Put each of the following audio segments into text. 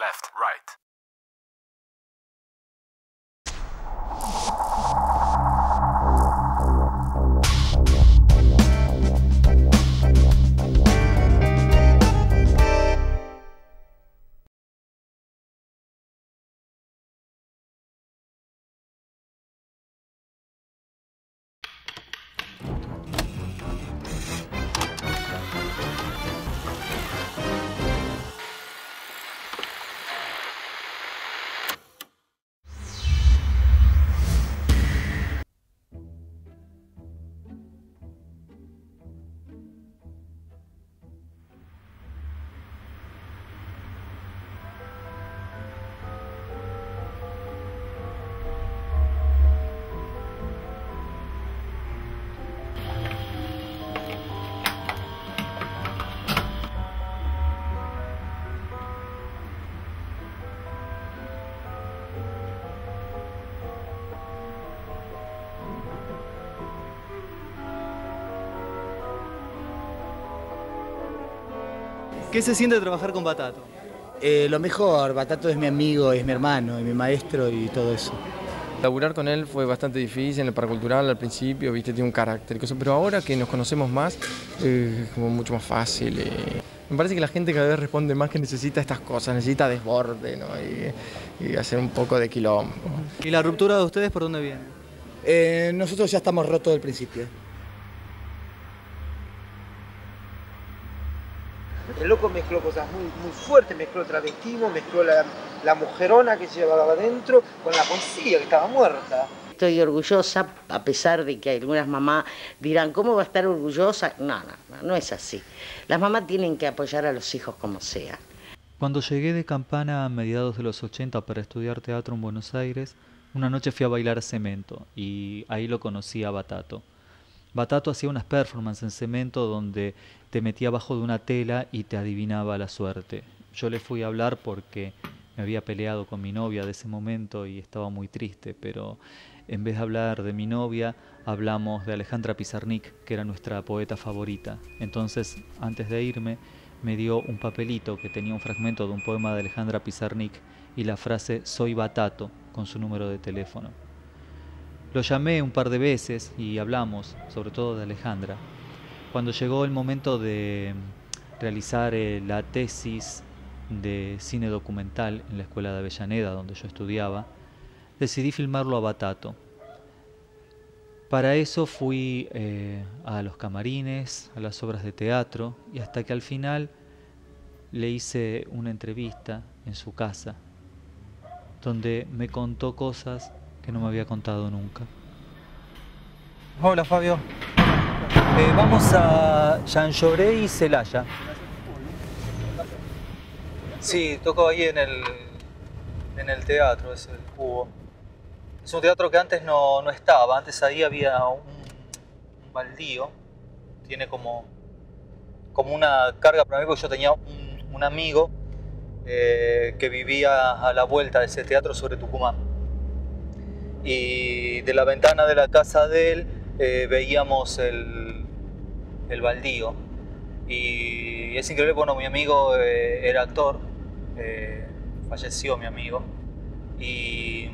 left, right. ¿Qué se siente trabajar con Batato? Eh, lo mejor, Batato es mi amigo, es mi hermano, es mi maestro y todo eso. Laburar con él fue bastante difícil en el paracultural al principio, viste, tiene un carácter, y cosas, pero ahora que nos conocemos más, eh, es como mucho más fácil. eh. Me parece que la gente cada vez responde más que necesita estas cosas, necesita desborde ¿no? y, y hacer un poco de quilombo. ¿Y la ruptura de ustedes por dónde viene? Eh, nosotros ya estamos rotos del principio. El loco mezcló cosas muy, muy fuertes, mezcló travestismo, mezcló la, la mujerona que se llevaba adentro con la policía que estaba muerta. Estoy orgullosa, a pesar de que algunas mamás dirán, ¿cómo va a estar orgullosa? No, no, no, no es así. Las mamás tienen que apoyar a los hijos como sea. Cuando llegué de Campana a mediados de los 80 para estudiar teatro en Buenos Aires, una noche fui a bailar a Cemento y ahí lo conocí a Batato. Batato hacía unas performances en Cemento donde te metía abajo de una tela y te adivinaba la suerte. Yo le fui a hablar porque me había peleado con mi novia de ese momento y estaba muy triste, pero en vez de hablar de mi novia, hablamos de Alejandra Pizarnik, que era nuestra poeta favorita. Entonces, antes de irme, me dio un papelito que tenía un fragmento de un poema de Alejandra Pizarnik y la frase Soy Batato con su número de teléfono. Lo llamé un par de veces y hablamos, sobre todo de Alejandra. Cuando llegó el momento de realizar eh, la tesis de cine documental en la escuela de Avellaneda, donde yo estudiaba, decidí filmarlo a Batato. Para eso fui eh, a los camarines, a las obras de teatro, y hasta que al final le hice una entrevista en su casa, donde me contó cosas que no me había contado nunca. Hola Fabio. Eh, vamos a Jean Lloré y Celaya. Sí, toco ahí en el, en el teatro, es el cubo. Es un teatro que antes no, no estaba, antes ahí había un, baldío. Tiene como, como una carga para mí porque yo tenía un, un amigo eh, que vivía a la vuelta de ese teatro sobre Tucumán. Y de la ventana de la casa de él eh, veíamos el, el baldío. Y es increíble, bueno, mi amigo eh, era actor, eh, falleció mi amigo. Y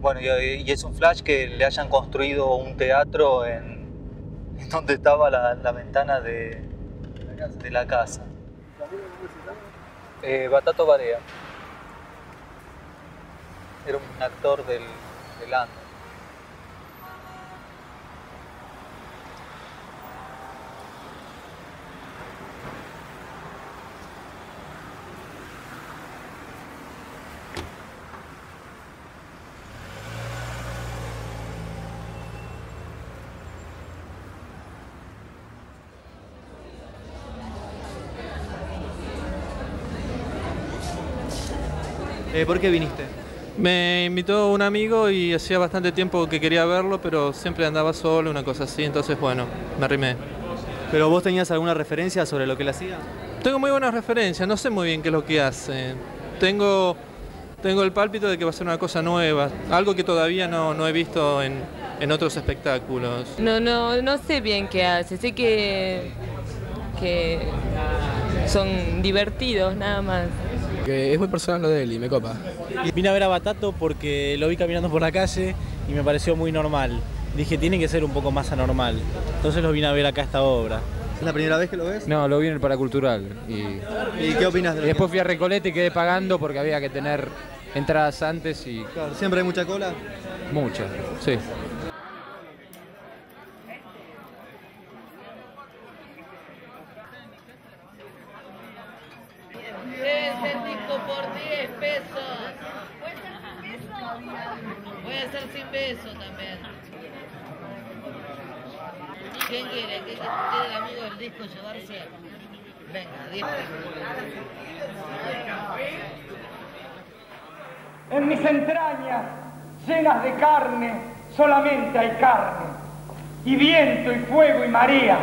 bueno, y, es un flash que le hayan construido un teatro en, donde estaba la, ventana de, de la casa. Eh, Batato Barea. Era un actor del, del. Eh, ¿Por qué viniste? Me invitó un amigo y hacía bastante tiempo que quería verlo, pero siempre andaba solo, una cosa así, entonces bueno, me arrimé. ¿Pero vos tenías alguna referencia sobre lo que él hacía? Tengo muy buenas referencias, no sé muy bien qué es lo que hace. Tengo, tengo el pálpito de que va a ser una cosa nueva, algo que todavía no, no he visto en, en otros espectáculos. No, no, no sé bien qué hace, sé que, que son divertidos nada más. Que es muy personal lo de él y me copa. Vine a ver a Batato porque lo vi caminando por la calle y me pareció muy normal. Dije, tiene que ser un poco más anormal. Entonces lo vine a ver acá esta obra. ¿Es la primera vez que lo ves? No, lo vi en el Paracultural. ¿Y, ¿Y qué opinas de lo que- Después fui a Recoleta y quedé pagando porque había que tener entradas antes y Claro, ¿Siempre hay mucha cola? muchas. Sí. Es el disco por 10 pesos. Puede ser sin beso también. ¿Quién quiere? ¿Qué quiere el amigo del disco? Venga, 10 En mis entrañas, llenas de carne, solamente hay carne. Y viento y fuego y marea.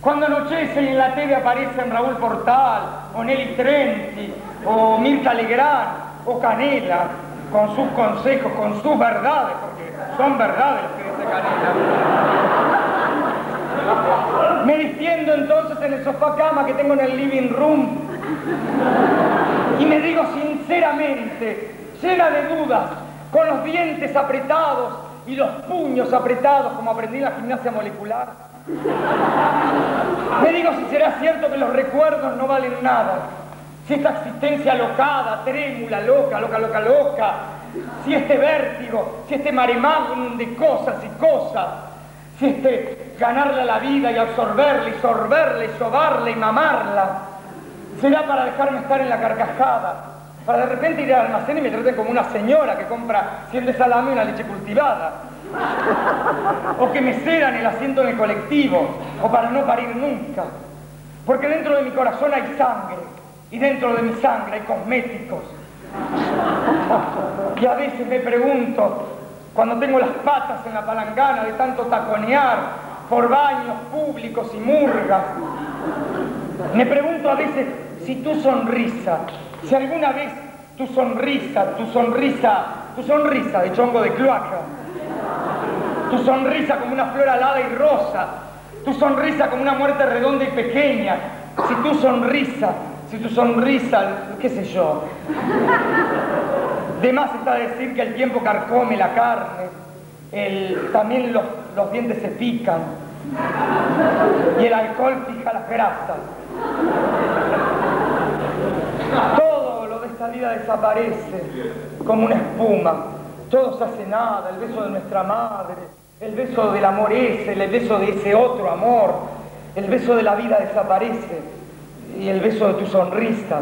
Cuando anochece y en la TV aparecen Raúl Portal, o Nelly Trenti, o Mirta Legrand, o Canela, con sus consejos, con sus verdades, porque son verdades que dice Canela. Me distiendo entonces en el sofá cama que tengo en el living room y me digo sinceramente, llena de dudas, con los dientes apretados y los puños apretados como aprendí en la gimnasia molecular. Me digo si será cierto que los recuerdos no valen nada. Si esta existencia alocada, trémula, loca, loca, loca, loca, si este vértigo, si este mare magnum de cosas y cosas, si este ganarle la vida y absorberla y sorberla y sobarla y mamarla, será para dejarme estar en la carcajada, para de repente ir al almacén y me traten como una señora que compra 100 de salame y una leche cultivada. O que me cedan el asiento en el colectivo, o para no parir nunca. Porque dentro de mi corazón hay sangre, y dentro de mi sangre hay cosméticos. Y a veces me pregunto, cuando tengo las patas en la palangana de tanto taconear por baños públicos y murgas, me pregunto a veces si tu sonrisa, si alguna vez tu sonrisa, tu sonrisa, tu sonrisa de chongo de cloaca, tu sonrisa como una flor alada y rosa, tu sonrisa como una muerte redonda y pequeña, si tu sonrisa, si tu sonrisa, qué sé yo. De más está decir que el tiempo carcome la carne, el- también los, los dientes se pican y el alcohol fija las grasas. Todo lo de esta vida desaparece como una espuma. Todo se hace nada, el beso de nuestra madre, el beso del amor ese, el beso de ese otro amor, el beso de la vida desaparece y el beso de tu sonrisa.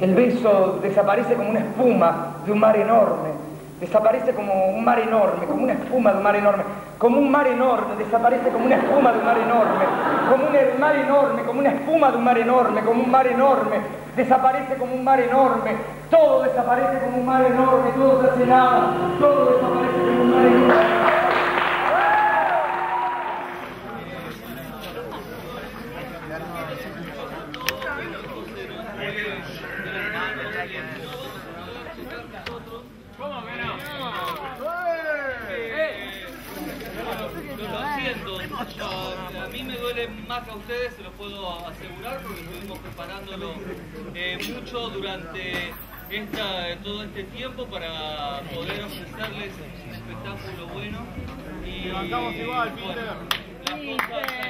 El beso desaparece como una espuma de un mar enorme. Desaparece como un mar enorme, como una espuma de un mar enorme. Como un mar enorme, desaparece como una espuma de un mar enorme. Como un mar enorme, como una espuma de un mar enorme, como un mar enorme. Desaparece como un mar enorme. Todo desaparece como un mar enorme, todo se hace nada. Todo desaparece como un mar enorme siento, a, a mí me duele más que a ustedes, se los puedo asegurar, porque estuvimos preparándolo eh, mucho durante esta, todo este tiempo para poder ofrecerles un espectáculo bueno. Y, Levantamos igual, bueno, Peter.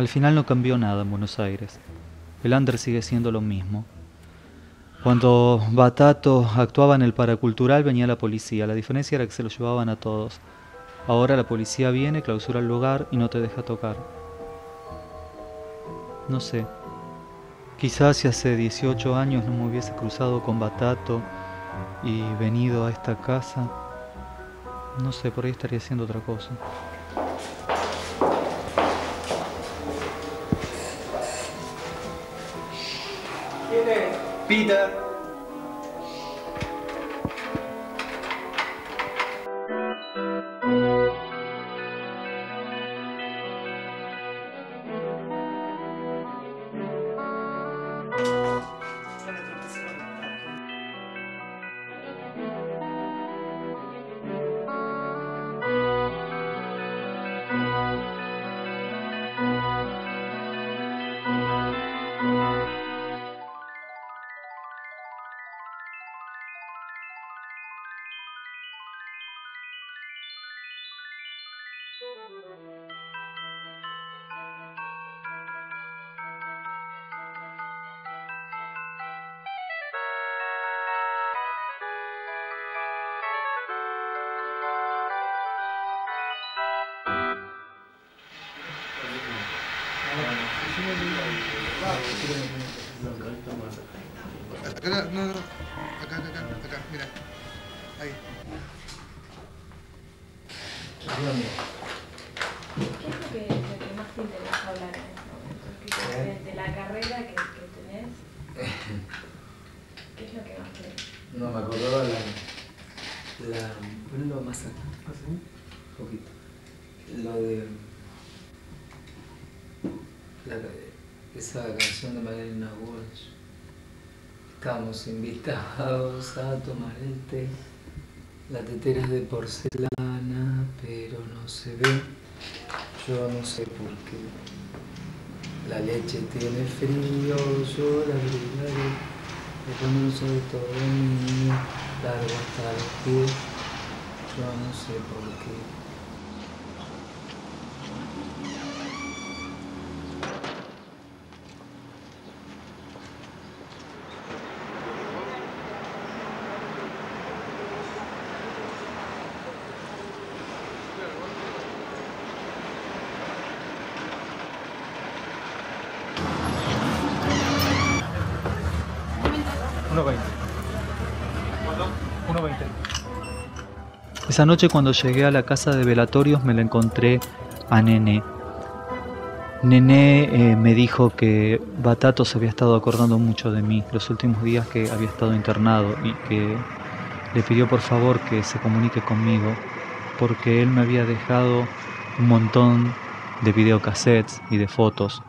Al final no cambió nada en Buenos Aires. El under sigue siendo lo mismo. Cuando Batato actuaba en el paracultural venía la policía. La diferencia era que se lo llevaban a todos. Ahora la policía viene, clausura el lugar y no te deja tocar. No sé. Quizás si hace 18 años no me hubiese cruzado con Batato y venido a esta casa, no sé, por ahí estaría haciendo otra cosa. Peter. Estamos invitados a tomar el té. La tetera es de porcelana, pero no se ve. Yo no sé por qué. La leche tiene frío, yo la. Le pongo sobre todo niño, largo hasta los pies. Yo no sé por qué. Esa noche cuando llegué a la casa de velatorios me la encontré a Nené. Nené eh, me dijo que Batato se había estado acordando mucho de mí los últimos días que había estado internado y que le pidió por favor que se comunique conmigo porque él me había dejado un montón de videocassettes y de fotos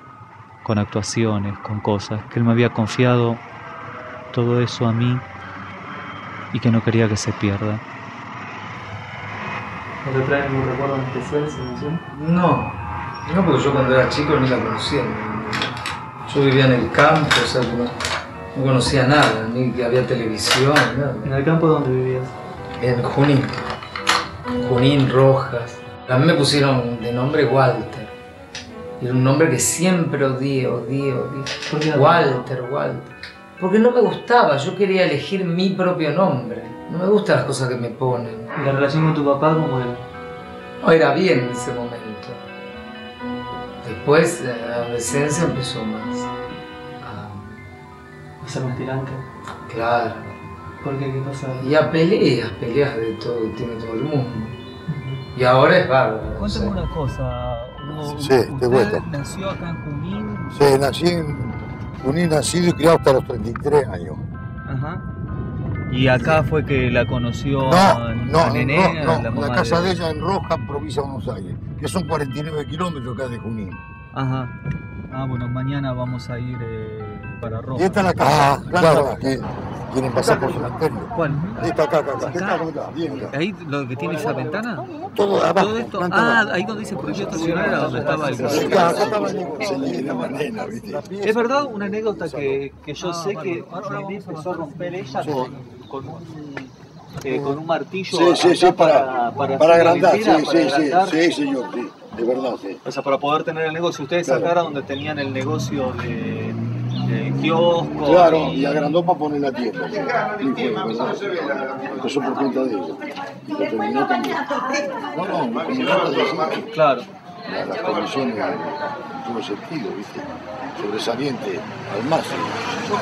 con actuaciones, con cosas, que él me había confiado todo eso a mí y que no quería que se pierda. ¿No te trae ningún recuerdo en especial esa canción? No, no porque yo cuando era chico ni la conocía. Yo vivía en el campo, o sea, no, no conocía nada, ni que había televisión, nada. ¿En el campo donde vivías? En Junín. Junín Rojas. A mí me pusieron de nombre Walter. Era un nombre que siempre odié, odié, odié. ¿Por qué? Walter, Walter. Porque no me gustaba, yo quería elegir mi propio nombre. No me gustan las cosas que me ponen. ¿Y la relación con tu papá cómo era? No, era bien en ese momento. Después, en la adolescencia empezó más. ¿A ser más tirante? Claro. ¿Por qué? ¿Qué pasa? Y a peleas, peleas de todo, tiene todo el mundo. Y ahora es bárbaro. Cuéntame una cosa. Hugo, Sí, te ¿Usted cuento. nació acá en Junín? Sí, nací en Junín, nacido y criado hasta los 33 años. Ajá. ¿Y acá fue que la conoció No, a, no, a Nené, no, no, la la, mamá casa de... ella en Roja, provincia de Buenos Aires, que son 49 kilómetros acá de Junín. Ajá. Ah, bueno, mañana vamos a ir eh, para Roja. Y esta es la casa, ah, claro, que quieren pasar por cementerio. ¿Cuál? Esta acá, acá, acá, acá, acá, bien acá. ¿Ahí lo que tiene esa ventana? Todo abajo, Todo esto. Ah, abajo. ahí donde dice prohibido estacionar era donde estaba el. Acá, acá estaba el. Es verdad, una anécdota que, que yo sé que Nené empezó a romper ella con, un, eh, con un martillo Sí, sí, sí, acá para, para, agrandar, sí, para sí, sí, agrandar. sí, señor, sí, de verdad, sí. O sea, para poder tener el negocio. Ustedes Claro. era donde tenían el negocio de, de kiosco. Claro, y agrandó para poner la tienda. sí. Por cuenta de ella. Y lo terminó también. No, no, me comentaba de así. Claro. La- Las condiciones en todo sentido, ¿viste? Sobresaliente al máximo.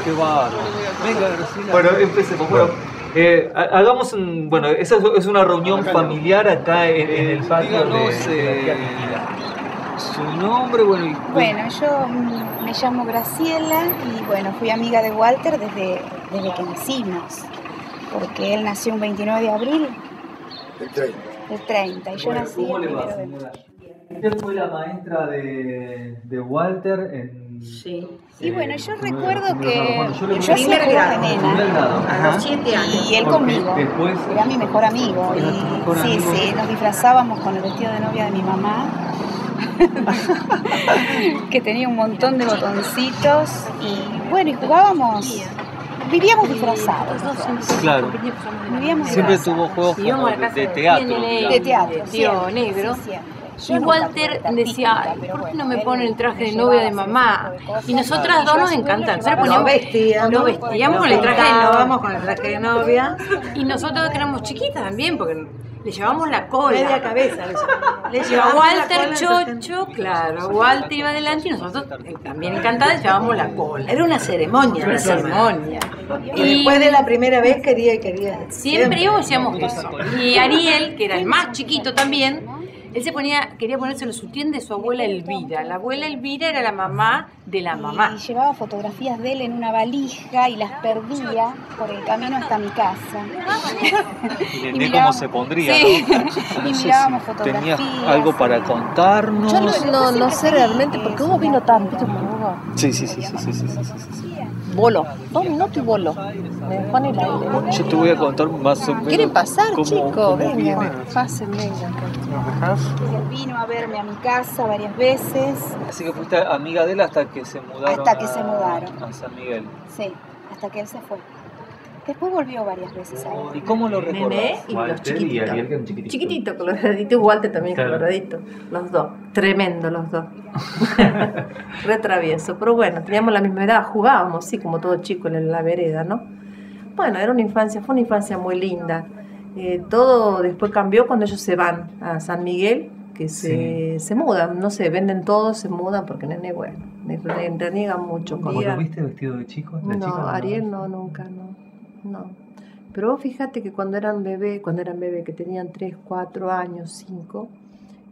Qué bárbaro. Venga, Graciela. Bueno, empecemos. Bueno, eh, ha- hagamos un. Bueno, esa es- una reunión familiar acá en, en el patio de, la Cristina. Su nombre, bueno, y. Bueno, yo me llamo Graciela y bueno, fui amiga de Walter desde, desde que nacimos, porque él nació un 29 de abril El 30. del 30 y yo Bueno, nací ¿cómo el le va, 1 de? Usted fue la maestra de, de Walter en. Sí. Y Y bueno, yo recuerdo que yo Primer juegos de grado. nena a los 7 años y él conmigo. después- Era mi mejor amigo y mejor sí, amigo. sí, nos disfrazábamos con el vestido de novia de mi mamá. que tenía un montón de botoncitos y bueno, y jugábamos, vivíamos disfrazados. Claro. Vivíamos Siempre disfrazados. tuvo juegos como de, de teatro. De teatro, Tío negro. sí, siempre. Y Walter decía, "Ay, ¿por qué no me ponen el traje de novia de mamá? Y nosotras dos nos encantan. Nosotros Nos vestíamos. Nos vestíamos con el traje de novia. con el traje de novia. Y nosotros que éramos chiquitas también, porque le llevamos la cola. Media cabeza le llevamos. Walter Chocho, claro. Walter iba adelante y nosotros eh, también encantadas llevábamos la cola. Era una ceremonia. Una ceremonia. Y después de la primera vez quería y quería. Siempre íbamos y hacíamos eso. Y Ariel, que era el más chiquito también, él se ponía, quería ponerse los sutién de su abuela Elvira. La abuela Elvira era la mamá de la mamá. Y llevaba fotografías de él en una valija y las perdía por el camino hasta mi casa. Y de, Y miraba- cómo se pondría, Sí. ¿no? Y mirábamos fotografías. algo para contarnos. Yo no, no, no sé realmente, porque vos vino tanto. Sí, sí, sí, sí, sí, sí, sí, sí, sí. Bolo, dos minutos y bolo. Me. Yo te voy a contar más o menos. ¿Quieren pasar, cómo- chicos? cómo Vengan, pasen, vengan. ¿Nos dejás? Él vino a verme a mi casa varias veces. Así que fuiste amiga de él hasta que se mudaron. Hasta que a- se mudaron. A San Miguel. Sí, hasta que él se fue. Después volvió varias veces a ¿Y cómo lo recordás? Nené y los chiquititos. Ariel, que eran chiquititos. Chiquitito, coloradito, y Walter también Claro. coloradito. Los dos. Tremendo los dos. Re travieso. Pero bueno, teníamos la misma edad, jugábamos, sí, como todo chico en la vereda, ¿no? Bueno, era una infancia, fue una infancia muy linda. Eh, todo después cambió cuando ellos se van a San Miguel, que se, se mudan, no sé, venden todo, se mudan porque nene, bueno, re- reniega mucho. ¿Cómo lo viste vestido de chico? de no, Ariel no, nunca, no. No. Pero vos fíjate que cuando eran bebé, cuando eran bebé, que tenían 3, 4 años, 5,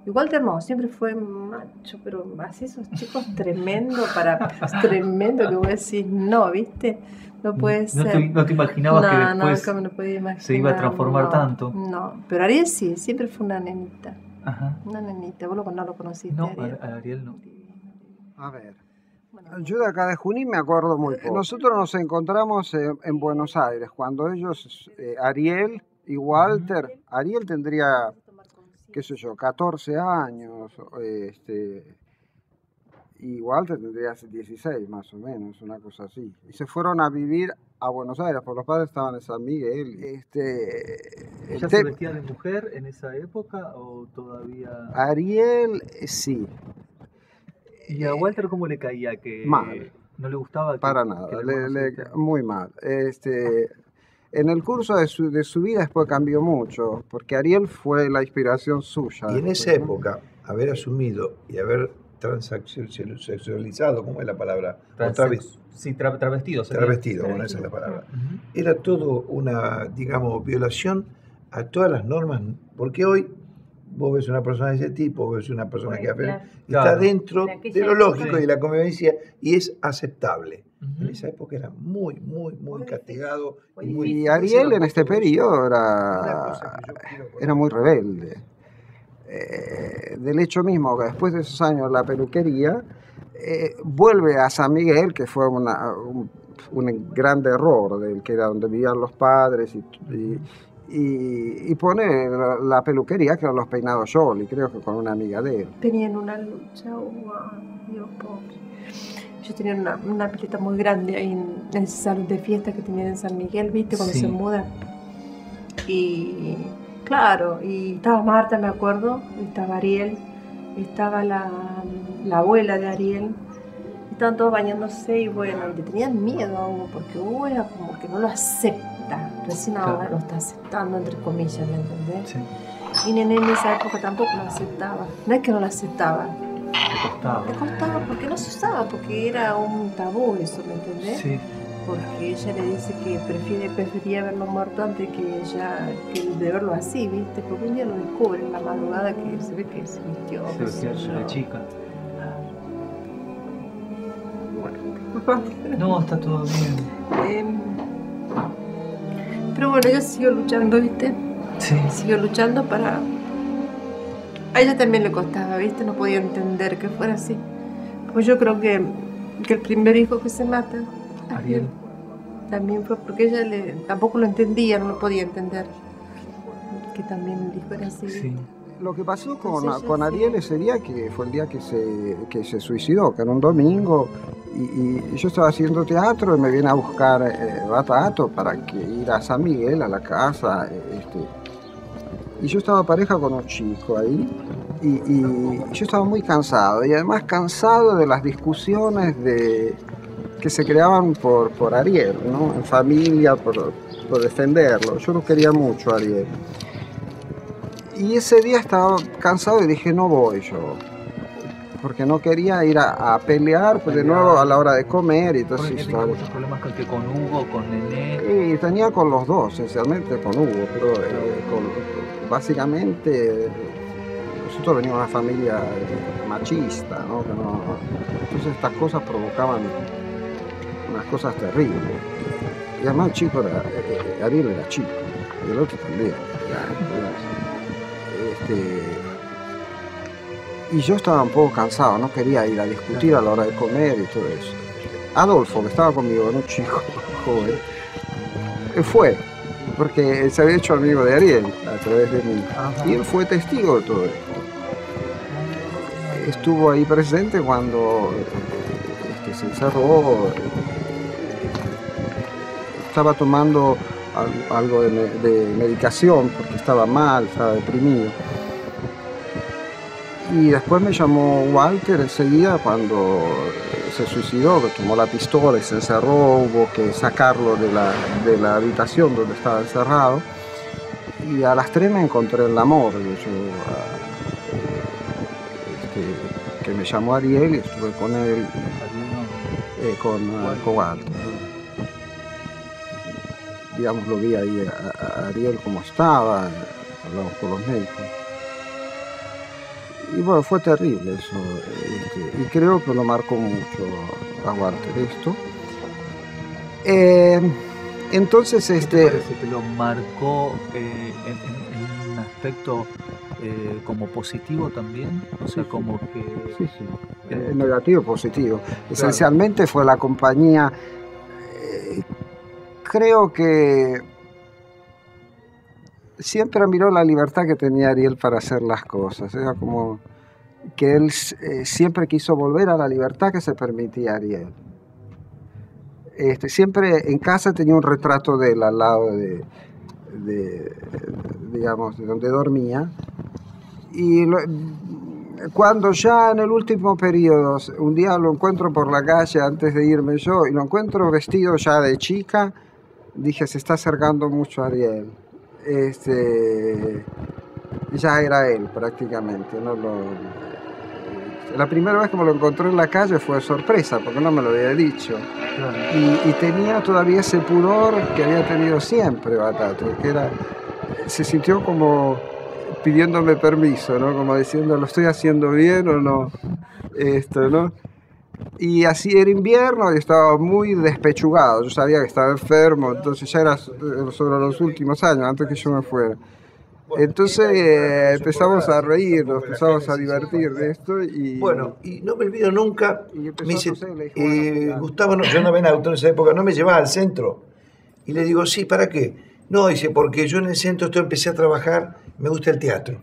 igual que no, siempre fue macho, pero así esos chicos tremendo para tremendo que vos decís, no, ¿viste? No puede No ser. te, no te imaginabas no, que no, después nunca me lo podía imaginar. se iba a transformar no, tanto. No, pero Ariel sí, siempre fue una nenita. Ajá. Una nenita, vos lo, no lo conociste. No, Ariel. a Ariel no. A ver. Yo de acá de Junín me acuerdo muy poco. Nosotros nos encontramos en, en Buenos Aires cuando ellos, eh, Ariel y Walter, Ariel tendría, qué sé yo, 14 años, este, y Walter tendría 16 más o menos, una cosa así. Y se fueron a vivir a Buenos Aires, porque los padres estaban en San Miguel. Este, el ¿Ella se vestía de mujer en esa época o todavía...? Ariel, eh, sí, ¿Y a Walter cómo le caía que Mal. no le gustaba que, Para que nada, le- le- muy mal. Este, en el curso de su, de su vida después cambió mucho, porque Ariel fue la inspiración suya. Y en esa época, haber asumido y haber transexualizado, ¿cómo es la palabra? Transex- sí, tra- travestido. sería. Travestido, bueno, esa es la palabra. Era todo una, digamos, violación a todas las normas, porque hoy vos ves una persona de ese tipo, ves una persona que claro. y está Claro. dentro de lo lógico y de la convivencia y es aceptable. En esa época era muy, muy, muy castigado y muy Y Ariel en este periodo era, era muy rebelde. Eh, del hecho mismo que después de esos años la peluquería, eh, vuelve a San Miguel, que fue una- un, un gran error, del que era donde vivían los padres, y, y, y- y pone la, la peluquería, que eran los peinados Yoli, creo que con una amiga de él. Tenían una lucha, wow, Dios pobre. Ellos tenían una, una pileta muy grande ahí en, en ese salón de fiesta que tenían en San Miguel, ¿viste? Cuando Sí. se mudan. Y claro, y estaba Marta, me acuerdo, y estaba Ariel, estaba la, la abuela de Ariel, estaban todos bañándose y bueno, y le tenían miedo a porque Hugo era como que no lo acepta, recién ahora Claro. lo está aceptando, entre comillas, ¿me entendés? Y Nené en esa época tampoco lo aceptaba. No es que no lo aceptaba, Le costaba. le costaba porque no se usaba, porque era un tabú eso, ¿me entendés? Sí. Porque ella le dice que prefiere, prefería verlo muerto antes que ella, que de verlo así, ¿viste? Porque un día lo descubre en la madrugada que se ve que se vistió. Se sé de yo. chica. No, está todo bien. Em, pero bueno, ella siguió luchando, ¿viste? Sí. Siguió luchando para... A ella también le costaba, ¿viste? No podía entender que fuera así. Pues yo creo que, que el primer hijo que se mata, Ariel. también fue porque ella le, tampoco lo entendía, no lo podía entender. Que también el hijo era así. Lo que pasó con, con. Ariel ese día, que fue el día que se, que se suicidó, que era un domingo, y, y yo estaba haciendo teatro y me viene a buscar eh, Batato para que ir a San Miguel, a la casa, eh, este, y yo estaba pareja con un chico ahí y, y yo estaba muy cansado y además cansado de las discusiones de, que se creaban por, por Ariel, ¿no? en familia, por, por defenderlo. Yo no quería mucho a Ariel. Y ese día estaba cansado y dije, no voy yo. Porque no quería ir a, a pelear pues, de nuevo a la hora de comer y todo eso. tenía muchos problemas con, que con Hugo, con Nené. Y tenía con los dos, esencialmente con Hugo, pero eh, con- básicamente nosotros veníamos de una familia eh, machista, ¿no? Que no- Entonces estas cosas provocaban unas cosas terribles. Y además el chico era, eh, Ariel era chico, y el otro también. Este, y yo estaba un poco cansado, no quería ir a discutir a la hora de comer y todo eso. Adolfo, que estaba conmigo, era un chico joven, él fue, porque él se había hecho amigo de Ariel a través de mí. Y él fue testigo de todo esto. Estuvo ahí presente cuando este, se encerró, estaba tomando al- algo de medicación porque estaba mal, estaba deprimido. Y después me llamó Walter enseguida cuando se suicidó, que tomó la pistola y se encerró, hubo que sacarlo de la, de la habitación donde estaba encerrado. Y a las tres me encontré en la morgue, yo, ah, este, que me llamó Ariel y estuve con él, eh, con, ah, con Walter. Digamos, lo vi ahí a, a Ariel como estaba, hablamos con los médicos. Y bueno, fue terrible eso. este, y creo que lo marcó mucho a Walter esto. Eh, entonces, este. parece que lo marcó eh, en, en- en un aspecto eh, como positivo también? O sea, como que... Sí, sí. Negativo positivo. Esencialmente fue la compañía. creo que siempre admiró la libertad que tenía Ariel para hacer las cosas. Era como que él eh, siempre quiso volver a la libertad que se permitía Ariel. Este, siempre en casa tenía un retrato de él al lado de, de, digamos, de donde dormía. Y cuando ya en el último periodo, un día lo encuentro por la calle antes de irme yo y lo encuentro vestido ya de chica, dije, se está acercando mucho Ariel. Este, ya era él prácticamente. ¿no? Lo- la primera vez que me lo encontré en la calle fue sorpresa, porque no me lo había dicho. Y, y tenía todavía ese pudor que había tenido siempre Batato, que era, se sintió como pidiéndome permiso, ¿no? Como diciendo, ¿lo estoy haciendo bien o no? Esto, ¿no? Y así era invierno y estaba muy despechugado. Yo sabía que estaba enfermo, entonces ya era so- sobre los últimos años, antes que yo me fuera. Entonces eh, empezamos a reír, nos empezamos a divertir de esto y... Bueno, y no me olvido nunca, me dice, eh, Gustavo, no, yo no en auto en esa época, no me llevaba al centro. Y le digo, sí, ¿para qué? No, dice, porque yo en el centro esto empecé a trabajar, me gusta el teatro.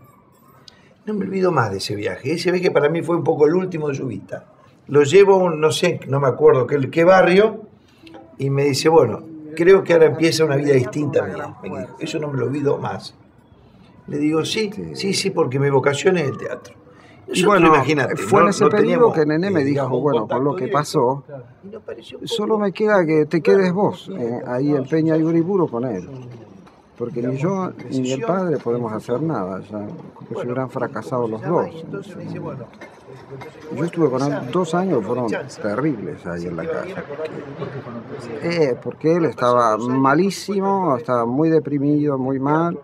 No me olvido más de ese viaje. Ese viaje para mí fue un poco el último de su vida. Lo llevo, a un, no sé, no me acuerdo qué, qué barrio, y me dice, bueno, creo que ahora empieza una vida distinta mía. Me dijo, eso no me lo olvido más. Le digo, sí, sí, sí, porque mi vocación es el teatro. Y bueno, imagínate, fue no- en ese no periodo que Nené me dijo, bueno, con lo que pasó, solo me queda que te quedes vos eh, ahí en Peña y Uriburu con él. Porque ni yo ni el padre podemos hacer nada, ya, porque se hubieran fracasado los dos. Yo estuve con él dos años, fueron terribles ahí en la casa. Eh, porque él estaba malísimo, estaba muy deprimido, muy mal.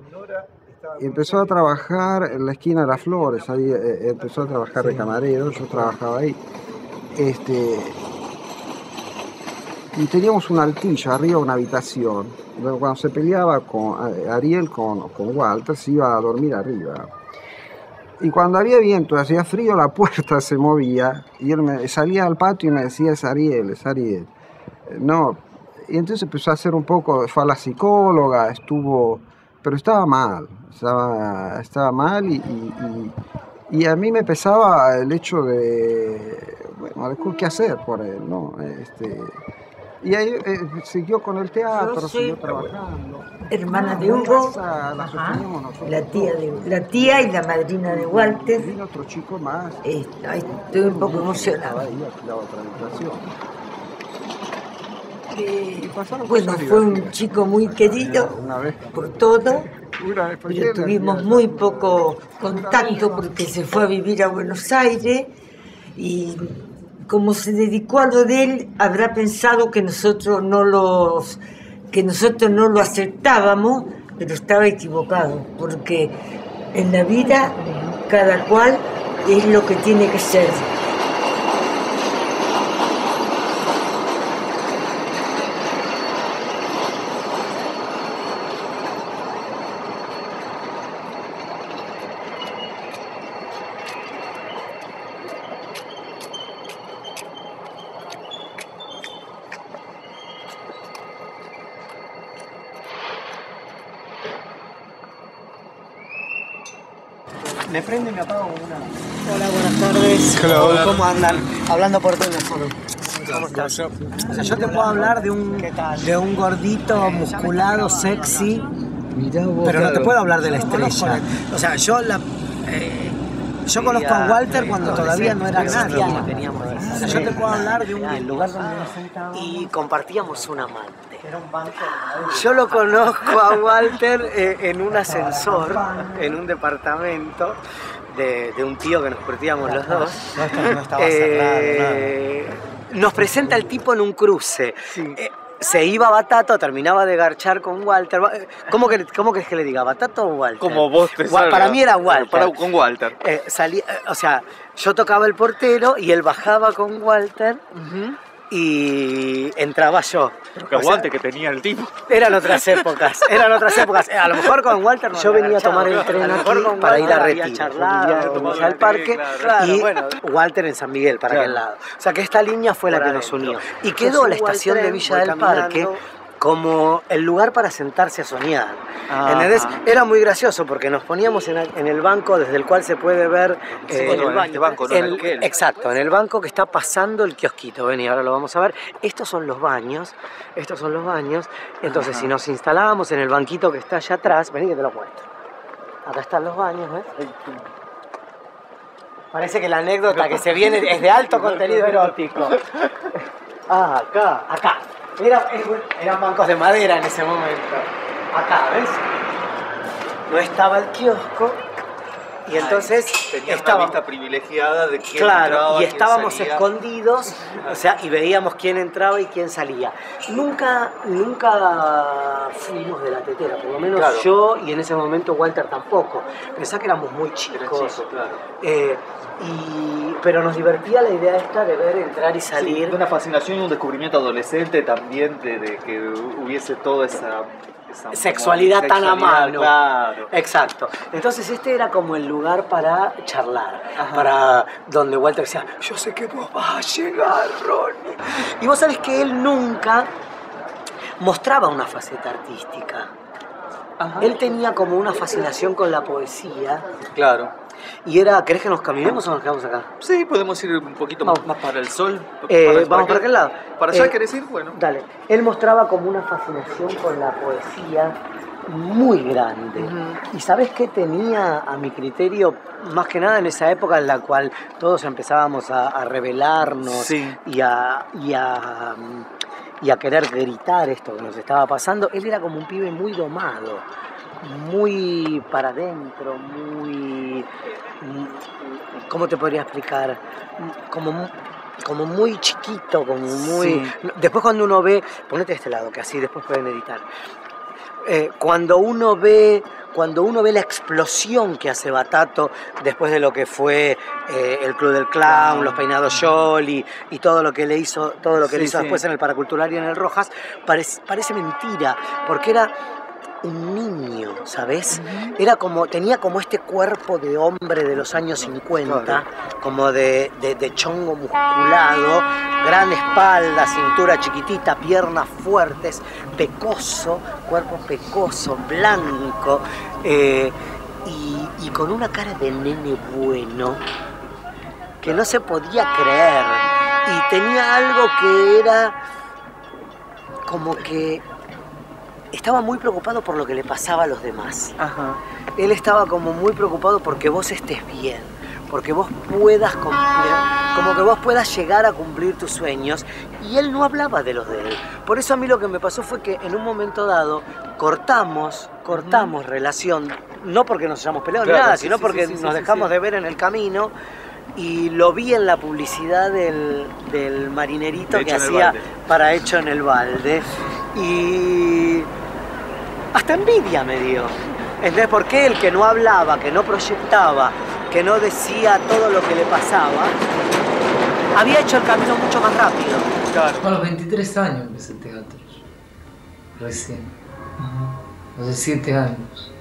Y empezó a trabajar en la esquina de las flores, ahí eh, empezó a trabajar de camarero, yo trabajaba ahí. Este, y teníamos un altillo, arriba una habitación. Cuando se peleaba con eh, Ariel con, con Walter, se iba a dormir arriba. Y cuando había viento, hacía frío, la puerta se movía y él me, salía al patio y me decía, es Ariel, es Ariel. Eh, No, y entonces empezó a hacer un poco, fue a la psicóloga, estuvo, pero estaba mal, estaba, estaba mal y, y- y- a mí me pesaba el hecho de, bueno, de qué hacer por él, ¿no? Este, Y ahí eh, siguió con el teatro, siguió trabajando. hermana de Hugo, la sosteníamos nosotros. la tía, de, la tía y la madrina de Walter. Vino otro chico más. Eh, estoy un poco emocionada. Eh, bueno, fue un chico muy querido por todo, pero tuvimos muy poco contacto porque se fue a vivir a Buenos Aires y como se dedicó a lo de él, habrá pensado que nosotros no los que nosotros no lo aceptábamos, pero estaba equivocado, porque en la vida cada cual es lo que tiene que ser. Me prende y me apago una. Hola, buenas tardes. Hola, hola. ¿Cómo andan? Hablando por teléfono. ¿Cómo estás? O sea, yo te puedo hablar de un, de un gordito musculado, sexy, pero no te puedo hablar de la estrella. O sea, yo la. eh, yo conozco a Walter cuando todavía no era nadie. O sea, yo te puedo hablar de un lugar donde nos sentábamos y un. Yo lo conozco a Walter eh, en un ascensor, en un departamento de, de un tío que nos curtíamos los dos. No estaba Eh, Nos presenta el tipo en un cruce. Eh, se iba Batato, terminaba de garchar con Walter. ¿Cómo, que, ¿Cómo querés que le diga? ¿Batato o Walter? Como vos te Wa- salga. Para mí era Walter. Para- con Walter. Eh, salía- eh, o sea, yo tocaba el portero y él bajaba con Walter y entraba yo. Que O sea, aguante que tenía el tipo. eran otras épocas, eran otras épocas. A lo mejor con Walter no Yo venía a tomar el tren aquí para ir a Retiro. Al parque y Walter en San Miguel, para aquel lado. O sea que esta línea fue la que nos unió. Y quedó la estación de Villa del Parque como el lugar para sentarse a soñar. ¿Entendés? Era muy gracioso porque nos poníamos en el, en el banco desde el cual se puede ver Sí, eh, bueno, en este banco, no en el- aquel. Exacto, en el banco que está pasando el kiosquito. Ven, y ahora lo vamos a ver. Estos son los baños. Estos son los baños. Entonces, Ajá. si nos instalábamos en el banquito que está allá atrás, vení que te lo muestro. Acá están los baños, ¿ves? Parece que la anécdota que se viene es de alto contenido erótico. Ah, acá, acá. Era- eran bancos de madera en ese momento. Acá, ¿ves? No estaba el kiosco. Y entonces Tenía estaba una vista privilegiada de quién Claro, entraba, y estábamos escondidos, o sea, y veíamos quién entraba y quién salía. Nunca, nunca fuimos de la tetera, por lo menos Claro. yo y en ese momento Walter tampoco. Pensá que éramos muy chicos. chico, claro. Eh, y- pero nos divertía la idea esta de ver entrar y salir. una fascinación y un descubrimiento adolescente también de, de que hubiese toda esa sexualidad tan a sexualidad, mano. Claro. Exacto. Entonces este era como el lugar para charlar, para donde Walter decía, yo sé que vos vas a llegar, Ronnie. Y vos sabés que él nunca mostraba una faceta artística. Él tenía como una fascinación con la poesía. Claro. Y era, ¿querés que nos caminemos o nos quedamos acá? Sí, podemos ir un poquito más, más para el sol. Eh, para- vamos para aquel lado. ¿Para allá Eh, querés ir? Bueno. Dale. Él mostraba como una fascinación con la poesía muy grande. ¿Y sabes qué tenía a mi criterio? Más que nada en esa época en la cual todos empezábamos a, a rebelarnos Sí. y, a, y, a, y a querer gritar esto que nos estaba pasando. Él era como un pibe muy domado, muy para adentro, muy... mm, ¿Cómo te podría explicar? Como como muy chiquito, como muy... Sí. Después cuando uno ve, ponete de este lado, que así después pueden editar. Eh, cuando uno ve cuando uno ve la explosión que hace Batato después de lo que fue eh, el Club del Clown, los peinados Jolly y todo lo que le hizo, todo lo que le hizo sí. después en el Paracultural y en el Rojas, parece, parece mentira, porque era un niño, ¿sabes? Era como, tenía como este cuerpo de hombre de los años 50, como de, de- de chongo musculado, gran espalda, cintura chiquitita, piernas fuertes, pecoso, cuerpo pecoso, blanco, eh, y, y con una cara de nene bueno que no se podía creer. Y tenía algo que era como que estaba muy preocupado por lo que le pasaba a los demás. Ajá. Él estaba como muy preocupado porque vos estés bien, porque vos puedas cumplir, como que vos puedas llegar a cumplir tus sueños. Y él no hablaba de los de él. Por eso a mí lo que me pasó fue que en un momento dado cortamos, cortamos relación, no porque nos hayamos peleado Claro, nada, sí, sino sí, porque sí, sí, nos sí, dejamos sí. de ver en el camino. Y lo vi en la publicidad del, del marinerito De que hacía para Hecho en el Balde. Y hasta envidia me dio. ¿Entendés? Porque él que no hablaba, que no proyectaba, que no decía todo lo que le pasaba, había hecho el camino mucho más rápido. A los 23 años empecé teatro. Recién. Hace 7 años.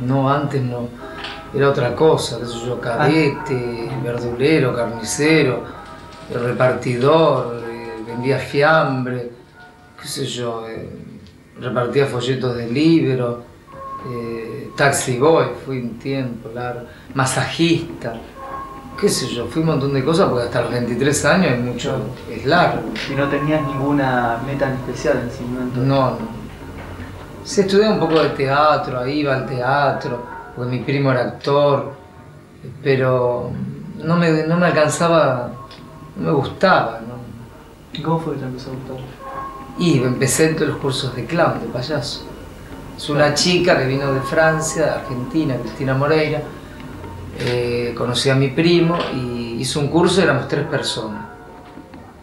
No, antes no. Era otra cosa, qué sé yo, cadete, verdulero, carnicero, repartidor, eh, vendía fiambre, qué sé yo, eh, repartía folletos de libro, eh, taxi boy, fui un tiempo largo, masajista, qué sé yo, fui un montón de cosas porque hasta los 23 años es mucho, es largo. ¿Y no tenías ninguna meta en especial en ese momento? No, no. Sí, estudié un poco de teatro, ahí iba al teatro, porque mi primo era actor, pero no me, no me alcanzaba, no me gustaba, ¿no? ¿Y cómo fue que te empezó a gustar? Y empecé en los cursos de clown, de payaso. Es una chica que vino de Francia, de Argentina, Cristina Moreira. Eh, conocí a mi primo y hizo un curso, éramos tres personas.